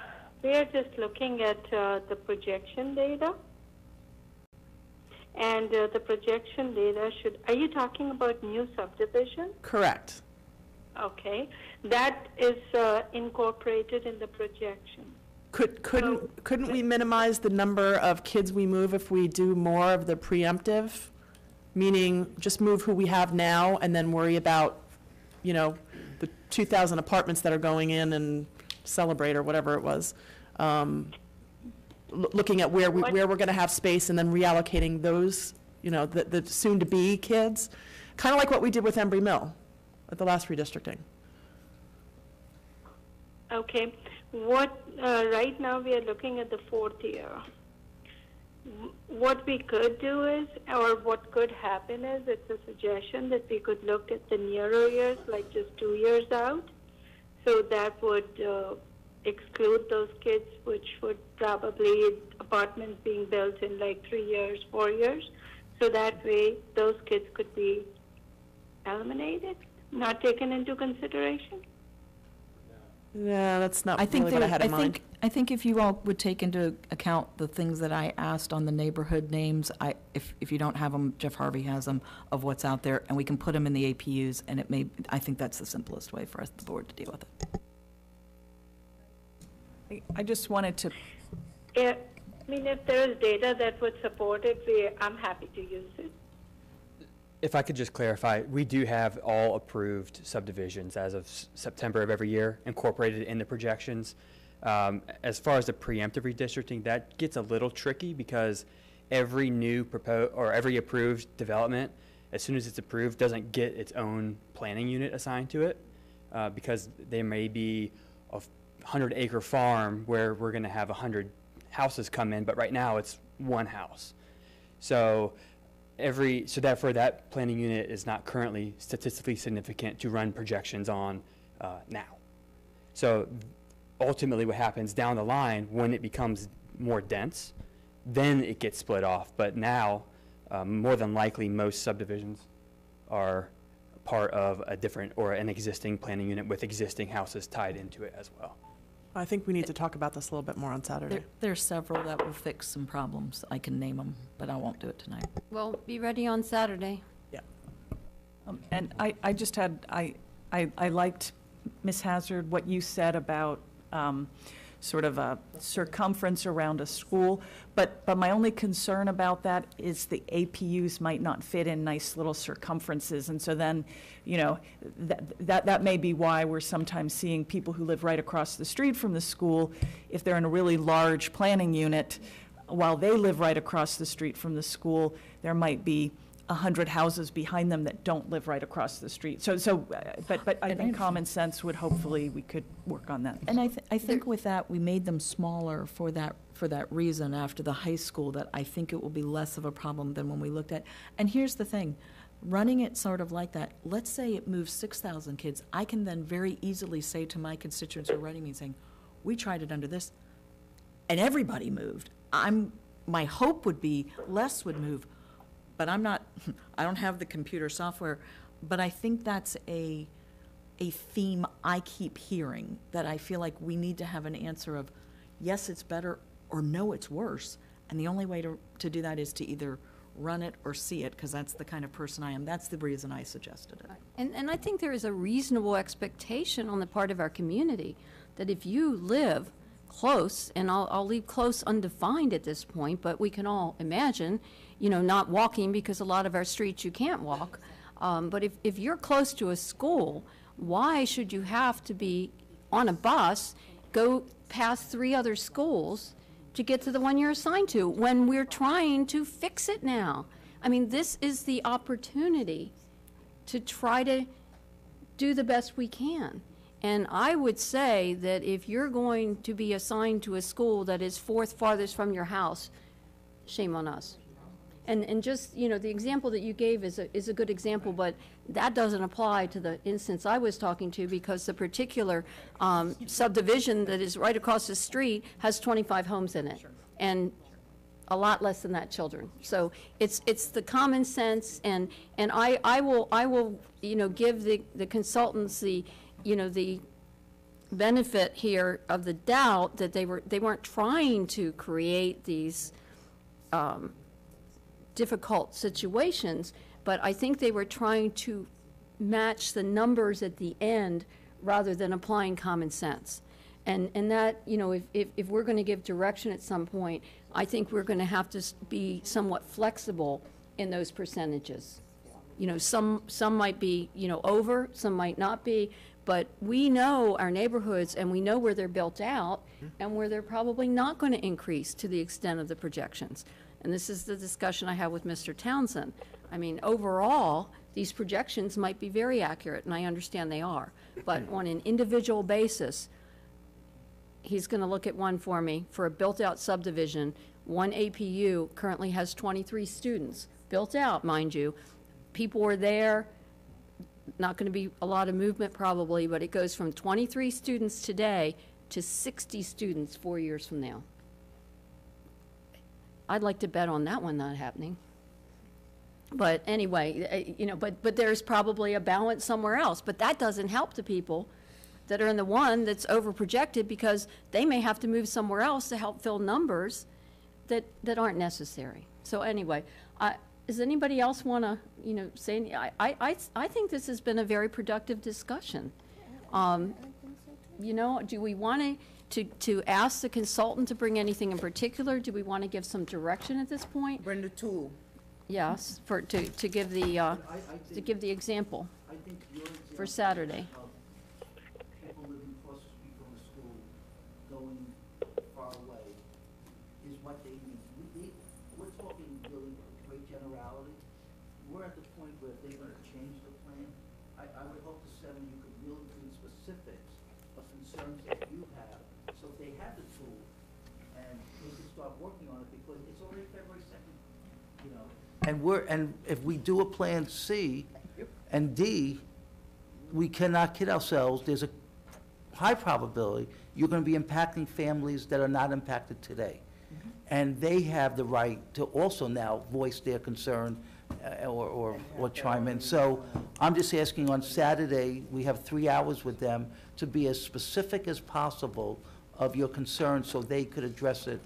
we are just looking at uh, the projection data. And uh, the projection data should, are you talking about new subdivision? Correct. Okay. That is uh, incorporated in the projection. Could, couldn't, couldn't we minimize the number of kids we move if we do more of the preemptive? Meaning, just move who we have now and then worry about, you know, the 2,000 apartments that are going in and celebrate or whatever it was. Um, loo- Looking at where we, where we're gonna have space and then reallocating those, you know, the, the soon-to-be kids. Kind of like what we did with Embrey Mill at the last redistricting. Okay. What, uh, right now we are looking at the fourth year. What we could do is, or what could happen is, it's a suggestion that we could look at the nearer years, like just two years out. So that would uh, exclude those kids, which would probably apartments being built in like three years, four years. So that way, those kids could be eliminated, not taken into consideration. Yeah, that's not I think really what I there- had in I mind. think, I think if you all would take into account the things that I asked on the neighborhood names, I, if, if you don't have them, Jeff Harvey has them, of what's out there, and we can put them in the APUs, and it may, I think that's the simplest way for us, the board, to deal with it. I- I just wanted to, Yeah, I mean, if there is data that would support it, we, I'm happy to use it. If I could just clarify, we do have all approved subdivisions as of S- September of every year incorporated in the projections. Um, As far as the preemptive redistricting, that gets a little tricky because every new proposed, or every approved development, as soon as it's approved, doesn't get its own planning unit assigned to it. uh, Because there may be a hundred acre farm where we're gonna have a hundred houses come in, but right now it's one house. So every, so therefore that planning unit is not currently statistically significant to run projections on uh, now. So ultimately what happens down the line, when it becomes more dense, then it gets split off. But now, um, more than likely, most subdivisions are part of a different or an existing planning unit with existing houses tied into it as well. I think we need to talk about this a little bit more on Saturday. There, there are several that will fix some problems. I can name them, but I won't do it tonight. Well, be ready on Saturday. um, and I, I just had, I, I I liked, Ms. Hazard, what you said about um, sort of a circumference around a school, but, but my only concern about that is the APUs might not fit in nice little circumferences, and so then, you know, that, that, that may be why we're sometimes seeing people who live right across the street from the school, if they're in a really large planning unit, while they live right across the street from the school, there might be a hundred houses behind them that don't live right across the street. So, so, uh, but, but I And I think common sense would hopefully, we could work on that. And I, th- I think with that, we made them smaller for that, for that reason after the high school, that I think it will be less of a problem than when we looked at. And here's the thing, running it sort of like that, let's say it moves six thousand kids, I can then very easily say to my constituents who are writing me saying, we tried it under this, and everybody moved. I'm, my hope would be less would move, but I'm not, I don't have the computer software, but I think that's a, a theme I keep hearing, that I feel like we need to have an answer of, yes, it's better, or no, it's worse. And the only way to, to do that is to either run it or see it, because that's the kind of person I am. That's the reason I suggested it. And, and I think there is a reasonable expectation on the part of our community that if you live close, and I'll, I'll leave close undefined at this point, but we can all imagine, you know, not walking because a lot of our streets you can't walk. Um, but if, if you're close to a school, why should you have to be on a bus, go past three other schools to get to the one you're assigned to when we're trying to fix it now? I mean, this is the opportunity to try to do the best we can. And I would say that if you're going to be assigned to a school that is fourth farthest from your house, shame on us. And, and just, you know, the example that you gave is a, is a good example, but that doesn't apply to the instance I was talking to because the particular um, subdivision that is right across the street has 25 homes in it. And a lot less than that children. So it's, it's the common sense, and, and I, I will, I will, you know, give the, the consultants the, you know, the benefit here of the doubt that they were, they weren't trying to create these, um, difficult situations, but I think they were trying to match the numbers at the end rather than applying common sense. And, and that, you know, if, if, if we're going to give direction at some point, I think we're going to have to be somewhat flexible in those percentages. You know, some, some might be, you know, over, some might not be, but we know our neighborhoods and we know where they're built out hmm. and where they're probably not going to increase to the extent of the projections. And this is the discussion I had with Mr. Townsend. I mean, overall, these projections might be very accurate, and I understand they are. But on an individual basis, he's going to look at one for me, for a built-out subdivision, one APU currently has 23 students, built out, mind you. People are there, not going to be a lot of movement probably, but it goes from 23 students today to 60 students four years from now. I'd like to bet on that one not happening. But anyway, eh, you know, but, but there's probably a balance somewhere else. But that doesn't help the people that are in the one that's over-projected because they may have to move somewhere else to help fill numbers that, that aren't necessary. So anyway, I, does anybody else want to, you know, say, any- I, I, I, I think this has been a very productive discussion. Um, you know, do we want to, to, to ask the consultant to bring anything in particular? Do we want to give some direction at this point? Bring the tool. Yes, for, to, to give the, uh, to give the example I think your example for Saturday. of people living across the street from the school going far away is what they need. We, we, we're talking really great generality. We're at the point where if they're gonna change the plan, I, I would hope the seven, you could really be specifics of concerns that you have. So if they have the tool and they can start working on it because it's already February second, you know. And we're, and if we do a Plan C and D, we cannot kid ourselves, there's a high probability you're going to be impacting families that are not impacted today. And they have the right to also now voice their concern uh, or, or or chime in. So I'm just asking on Saturday, we have three hours with them to be as specific as possible of your concerns so they could address it,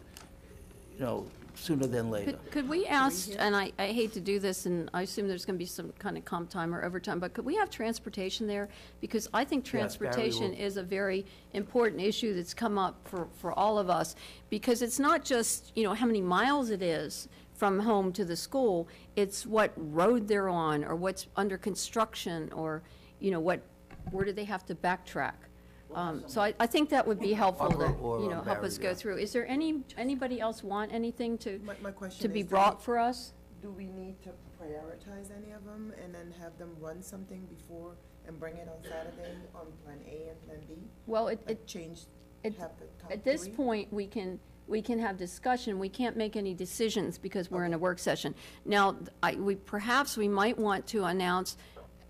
you know, sooner than later. Could, could we ask, and I, I hate to do this, and I assume there's gonna be some kind of comp time or overtime, but could we have transportation there? Because I think transportation is a very important issue that's come up for, for all of us. Because it's not just, you know, how many miles it is from home to the school, it's what road they're on, or what's under construction, or, you know, what, where do they have to backtrack? Um, so I, I think that would be helpful to, Or- or, you know, help us go yeah. through. Is there any, anybody else want anything to? My, my question to be is, do brought for us? Do we need to prioritize any of them and then have them run something before and bring it on Saturday on Plan A and Plan B? Well, it, Like it, change, it- have the top at this three? point, we can, we can have discussion, we can't make any decisions because we're in a work session. Now, I, we, perhaps we might want to announce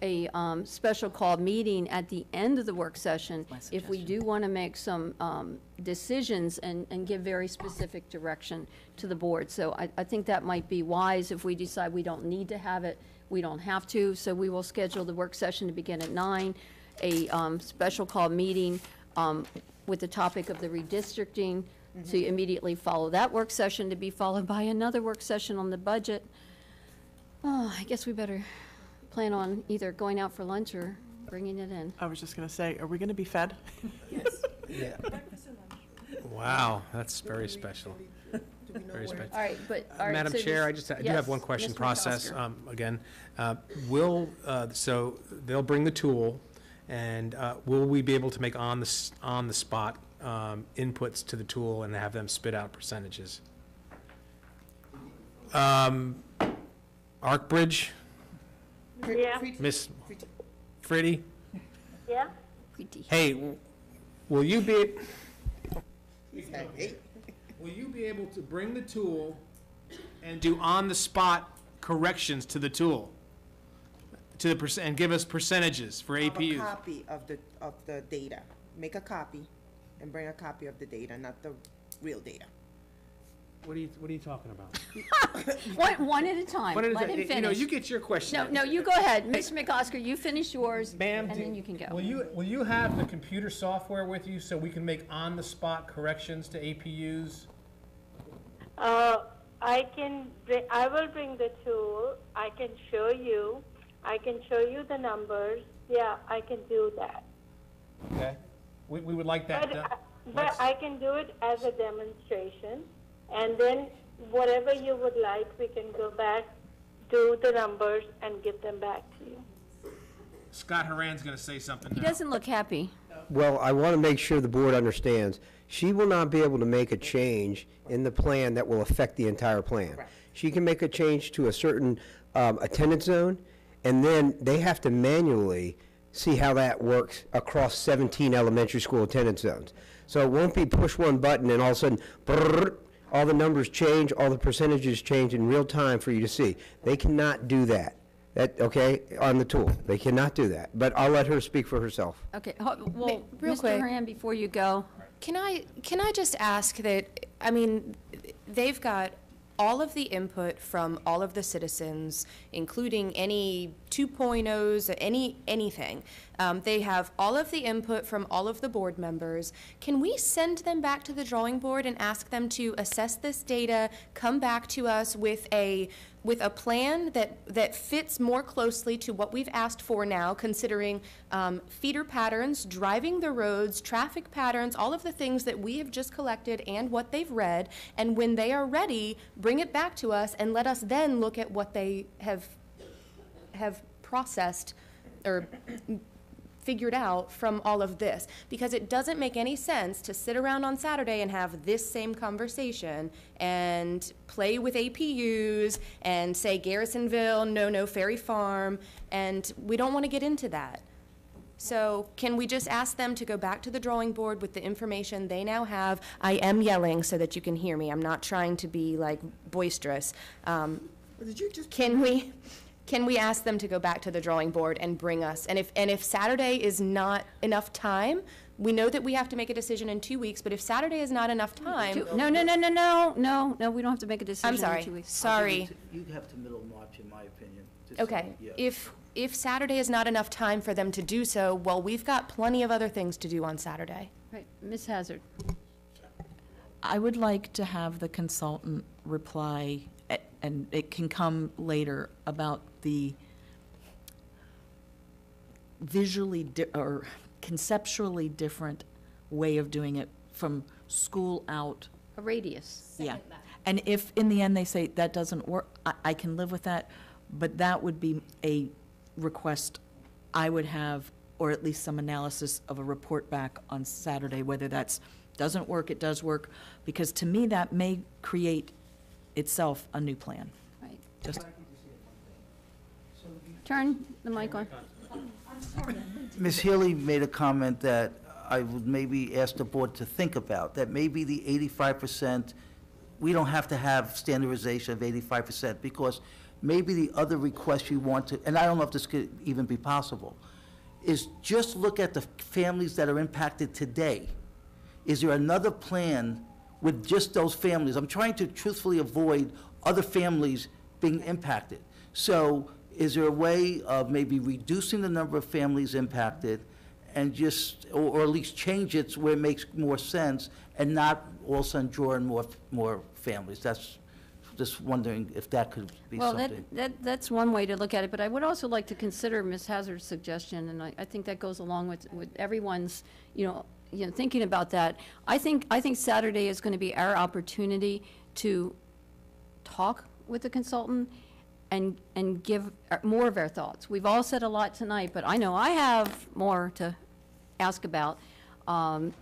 a, um, special call meeting at the end of the work session my if we do want to make some, um, decisions and, and give very specific direction to the board. So I, I think that might be wise if we decide we don't need to have it, we don't have to. So we will schedule the work session to begin at nine, a, um, special call meeting, um, with the topic of the redistricting to immediately follow that work session, to be followed by another work session on the budget. Oh, I guess we better plan on either going out for lunch or bringing it in. I was just going to say, are we going to be fed? Yes. Yeah. Wow, that's very special. Very special. All right, but, all right. Madam so Chair, this- I just, I do yes, have one question, Mr. process, McOsker. um, again. Uh, Will, uh, so they'll bring the tool, and uh, will we be able to make on the, s- on the spot um, inputs to the tool and have them spit out percentages? Um, ArcBridge, Yeah, Miss Preeti, yeah. Preeti. hey, w- will you be, will you be able to bring the tool and do on-the-spot corrections to the tool? To the percent, and give us percentages for Of a APUs? copy of the, of the data. Make a copy and bring a copy of the data, not the real data. What are you, what are you talking about? One, one at a time. What is Let it? him You know, finish. you get your question. No, no, you go ahead. Mr. McOsker, you finish yours, Ma'am, and do- then you can go. Will you, will you have the computer software with you so we can make on-the-spot corrections to APUs? Uh, I can, bring, I will bring the tool, I can show you, I can show you the numbers, yeah, I can do that. Okay. We, we would like that But, done. I- but I can do it as a demonstration, and then whatever you would like, we can go back, do the numbers, and give them back to you. Scott Horan's gonna say something He now. doesn't look happy. Well, I want to make sure the board understands, she will not be able to make a change in the plan that will affect the entire plan. She can make a change to a certain um, attendance zone, and then they have to manually see how that works across 17 elementary school attendance zones. So it won't be push one button and all of a sudden, brrrr, all the numbers change, all the percentages change in real time for you to see. They cannot do that. That, okay, on the tool. They cannot do that. But I'll let her speak for herself. Okay, ho- well, real Mr. quick. Horan, before you go, Can I, can I just ask that, I mean, they've got all of the input from all of the citizens, including any 2.0s, any, anything. Um, They have all of the input from all of the board members. Can we send them back to the drawing board and ask them to assess this data, come back to us with a, with a plan that, that fits more closely to what we've asked for now, considering um, feeder patterns, driving the roads, traffic patterns, all of the things that we have just collected and what they've read. And when they are ready, bring it back to us and let us then look at what they have, have processed or figured out from all of this because it doesn't make any sense to sit around on Saturday and have this same conversation and play with APUs and say Garrisonville, no, no, Ferry Farm, and we don't want to get into that. So can we just ask them to go back to the drawing board with the information they now have? I am yelling so that you can hear me. I'm not trying to be like boisterous. Um, can we, can we ask them to go back to the drawing board and bring us? And if, and if Saturday is not enough time, we know that we have to make a decision in two weeks, but if Saturday is not enough time. No, no, no, no, no, no, no, we don't have to make a decision I'm in sorry, two weeks. sorry. You have to middle March, in my opinion. to Okay, say yes. if, if Saturday is not enough time for them to do so, well, we've got plenty of other things to do on Saturday. Right, Ms. Hazard. I would like to have the consultant reply, a- and it can come later, about the visually, di- or conceptually different way of doing it from school out. A radius. Yeah. And if, in the end, they say that doesn't work, I, I can live with that, but that would be a request I would have, or at least some analysis of a report back on Saturday, whether that's, doesn't work, it does work, because to me, that may create itself a new plan. Right. Just, Turn the mic on. Ms. Healy made a comment that I would maybe ask the board to think about, that maybe the eighty-five percent, we don't have to have standardization of eighty-five percent, because maybe the other request you want to, and I don't know if this could even be possible, is just look at the families that are impacted today. Is there another plan with just those families? I'm trying to truthfully avoid other families being impacted. So is there a way of maybe reducing the number of families impacted and just, or, or at least change it where it makes more sense and not all of a sudden draw in more, more families? That's, just wondering if that could be Well, that, something. that, that's one way to look at it, but I would also like to consider Ms. Hazard's suggestion, and I, I think that goes along with, with everyone's, you know, you know, thinking about that. I think, I think Saturday is gonna be our opportunity to talk with the consultant and, and give more of our thoughts. We've all said a lot tonight, but I know I have more to ask about. Um,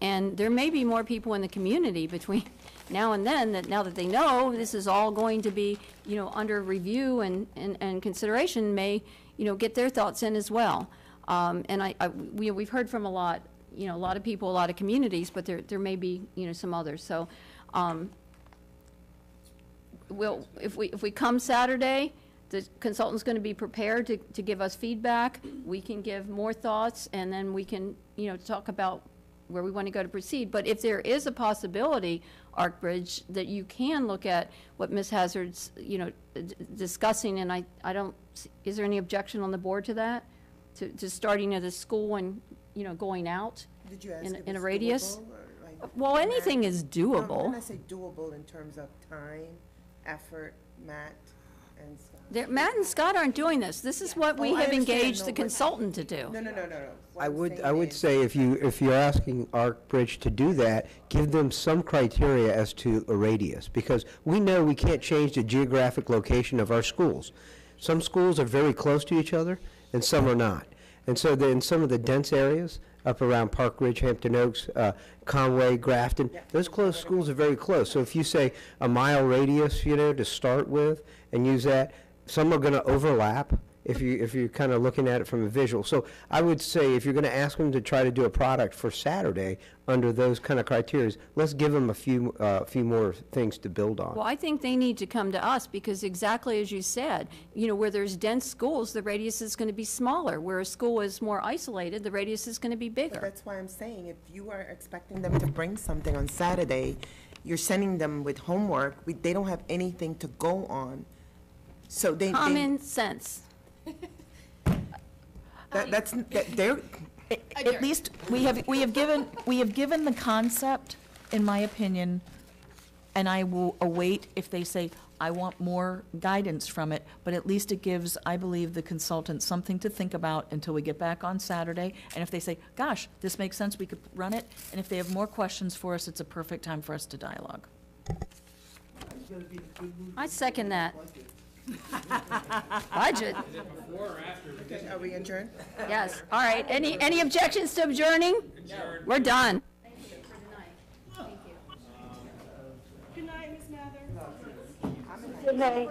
and there may be more people in the community between now and then, that now that they know this is all going to be, you know, under review and, and, and consideration, may, you know, get their thoughts in as well. Um, and I, I, we, we've heard from a lot, you know, a lot of people, a lot of communities, but there, there may be, you know, some others. So, um, we'll, if we, if we come Saturday, the consultant's going to be prepared to, to give us feedback. We can give more thoughts, and then we can, you know, talk about where we want to go to proceed. But if there is a possibility, ArcBridge, that you can look at what Ms. Hazard's, you know, d- discussing, and I, I don't, is there any objection on the board to that? To, to starting at a school and, you know, going out? Did you ask in- if in a it's radius? doable or, like, Well, anything is doable. When I say doable in terms of time, effort, Matt and Scott. There, Matt and Scott aren't doing this. This is what we Oh, I have understand, engaged no, the but- consultant to do. No, no, no, no, no. What I I'm would, saying I would is- say if you, if you're asking ArcBridge to do that, give them some criteria as to a radius, because we know we can't change the geographic location of our schools. Some schools are very close to each other, and some are not. And so then some of the dense areas, up around Park Ridge, Hampton Oaks, uh, Conway, Grafton, those close schools are very close. So if you say a mile radius, you know, to start with, and use that, some are gonna overlap, if you, if you're kind of looking at it from a visual. So I would say, if you're going to ask them to try to do a product for Saturday under those kind of criteria, let's give them a few, uh, few more things to build on. Well, I think they need to come to us because exactly as you said, you know, where there's dense schools, the radius is going to be smaller. Where a school is more isolated, the radius is going to be But bigger. that's why I'm saying, if you are expecting them to bring something on Saturday, you're sending them with homework, we, they don't have anything to go on. So they, they, Common sense. That, that's, that, they're, At least, we have, we have given, we have given the concept, in my opinion, and I will await if they say, I want more guidance from it, but at least it gives, I believe, the consultant something to think about until we get back on Saturday. And if they say, gosh, this makes sense, we could run it, and if they have more questions for us, it's a perfect time for us to dialogue. I second that. Budget, Before or after? are we adjourned? yes. All right. Any, any objections to adjourning? We're done. Thank you for tonight. Thank you. Good night, Ms. Mather. Uh, Good night.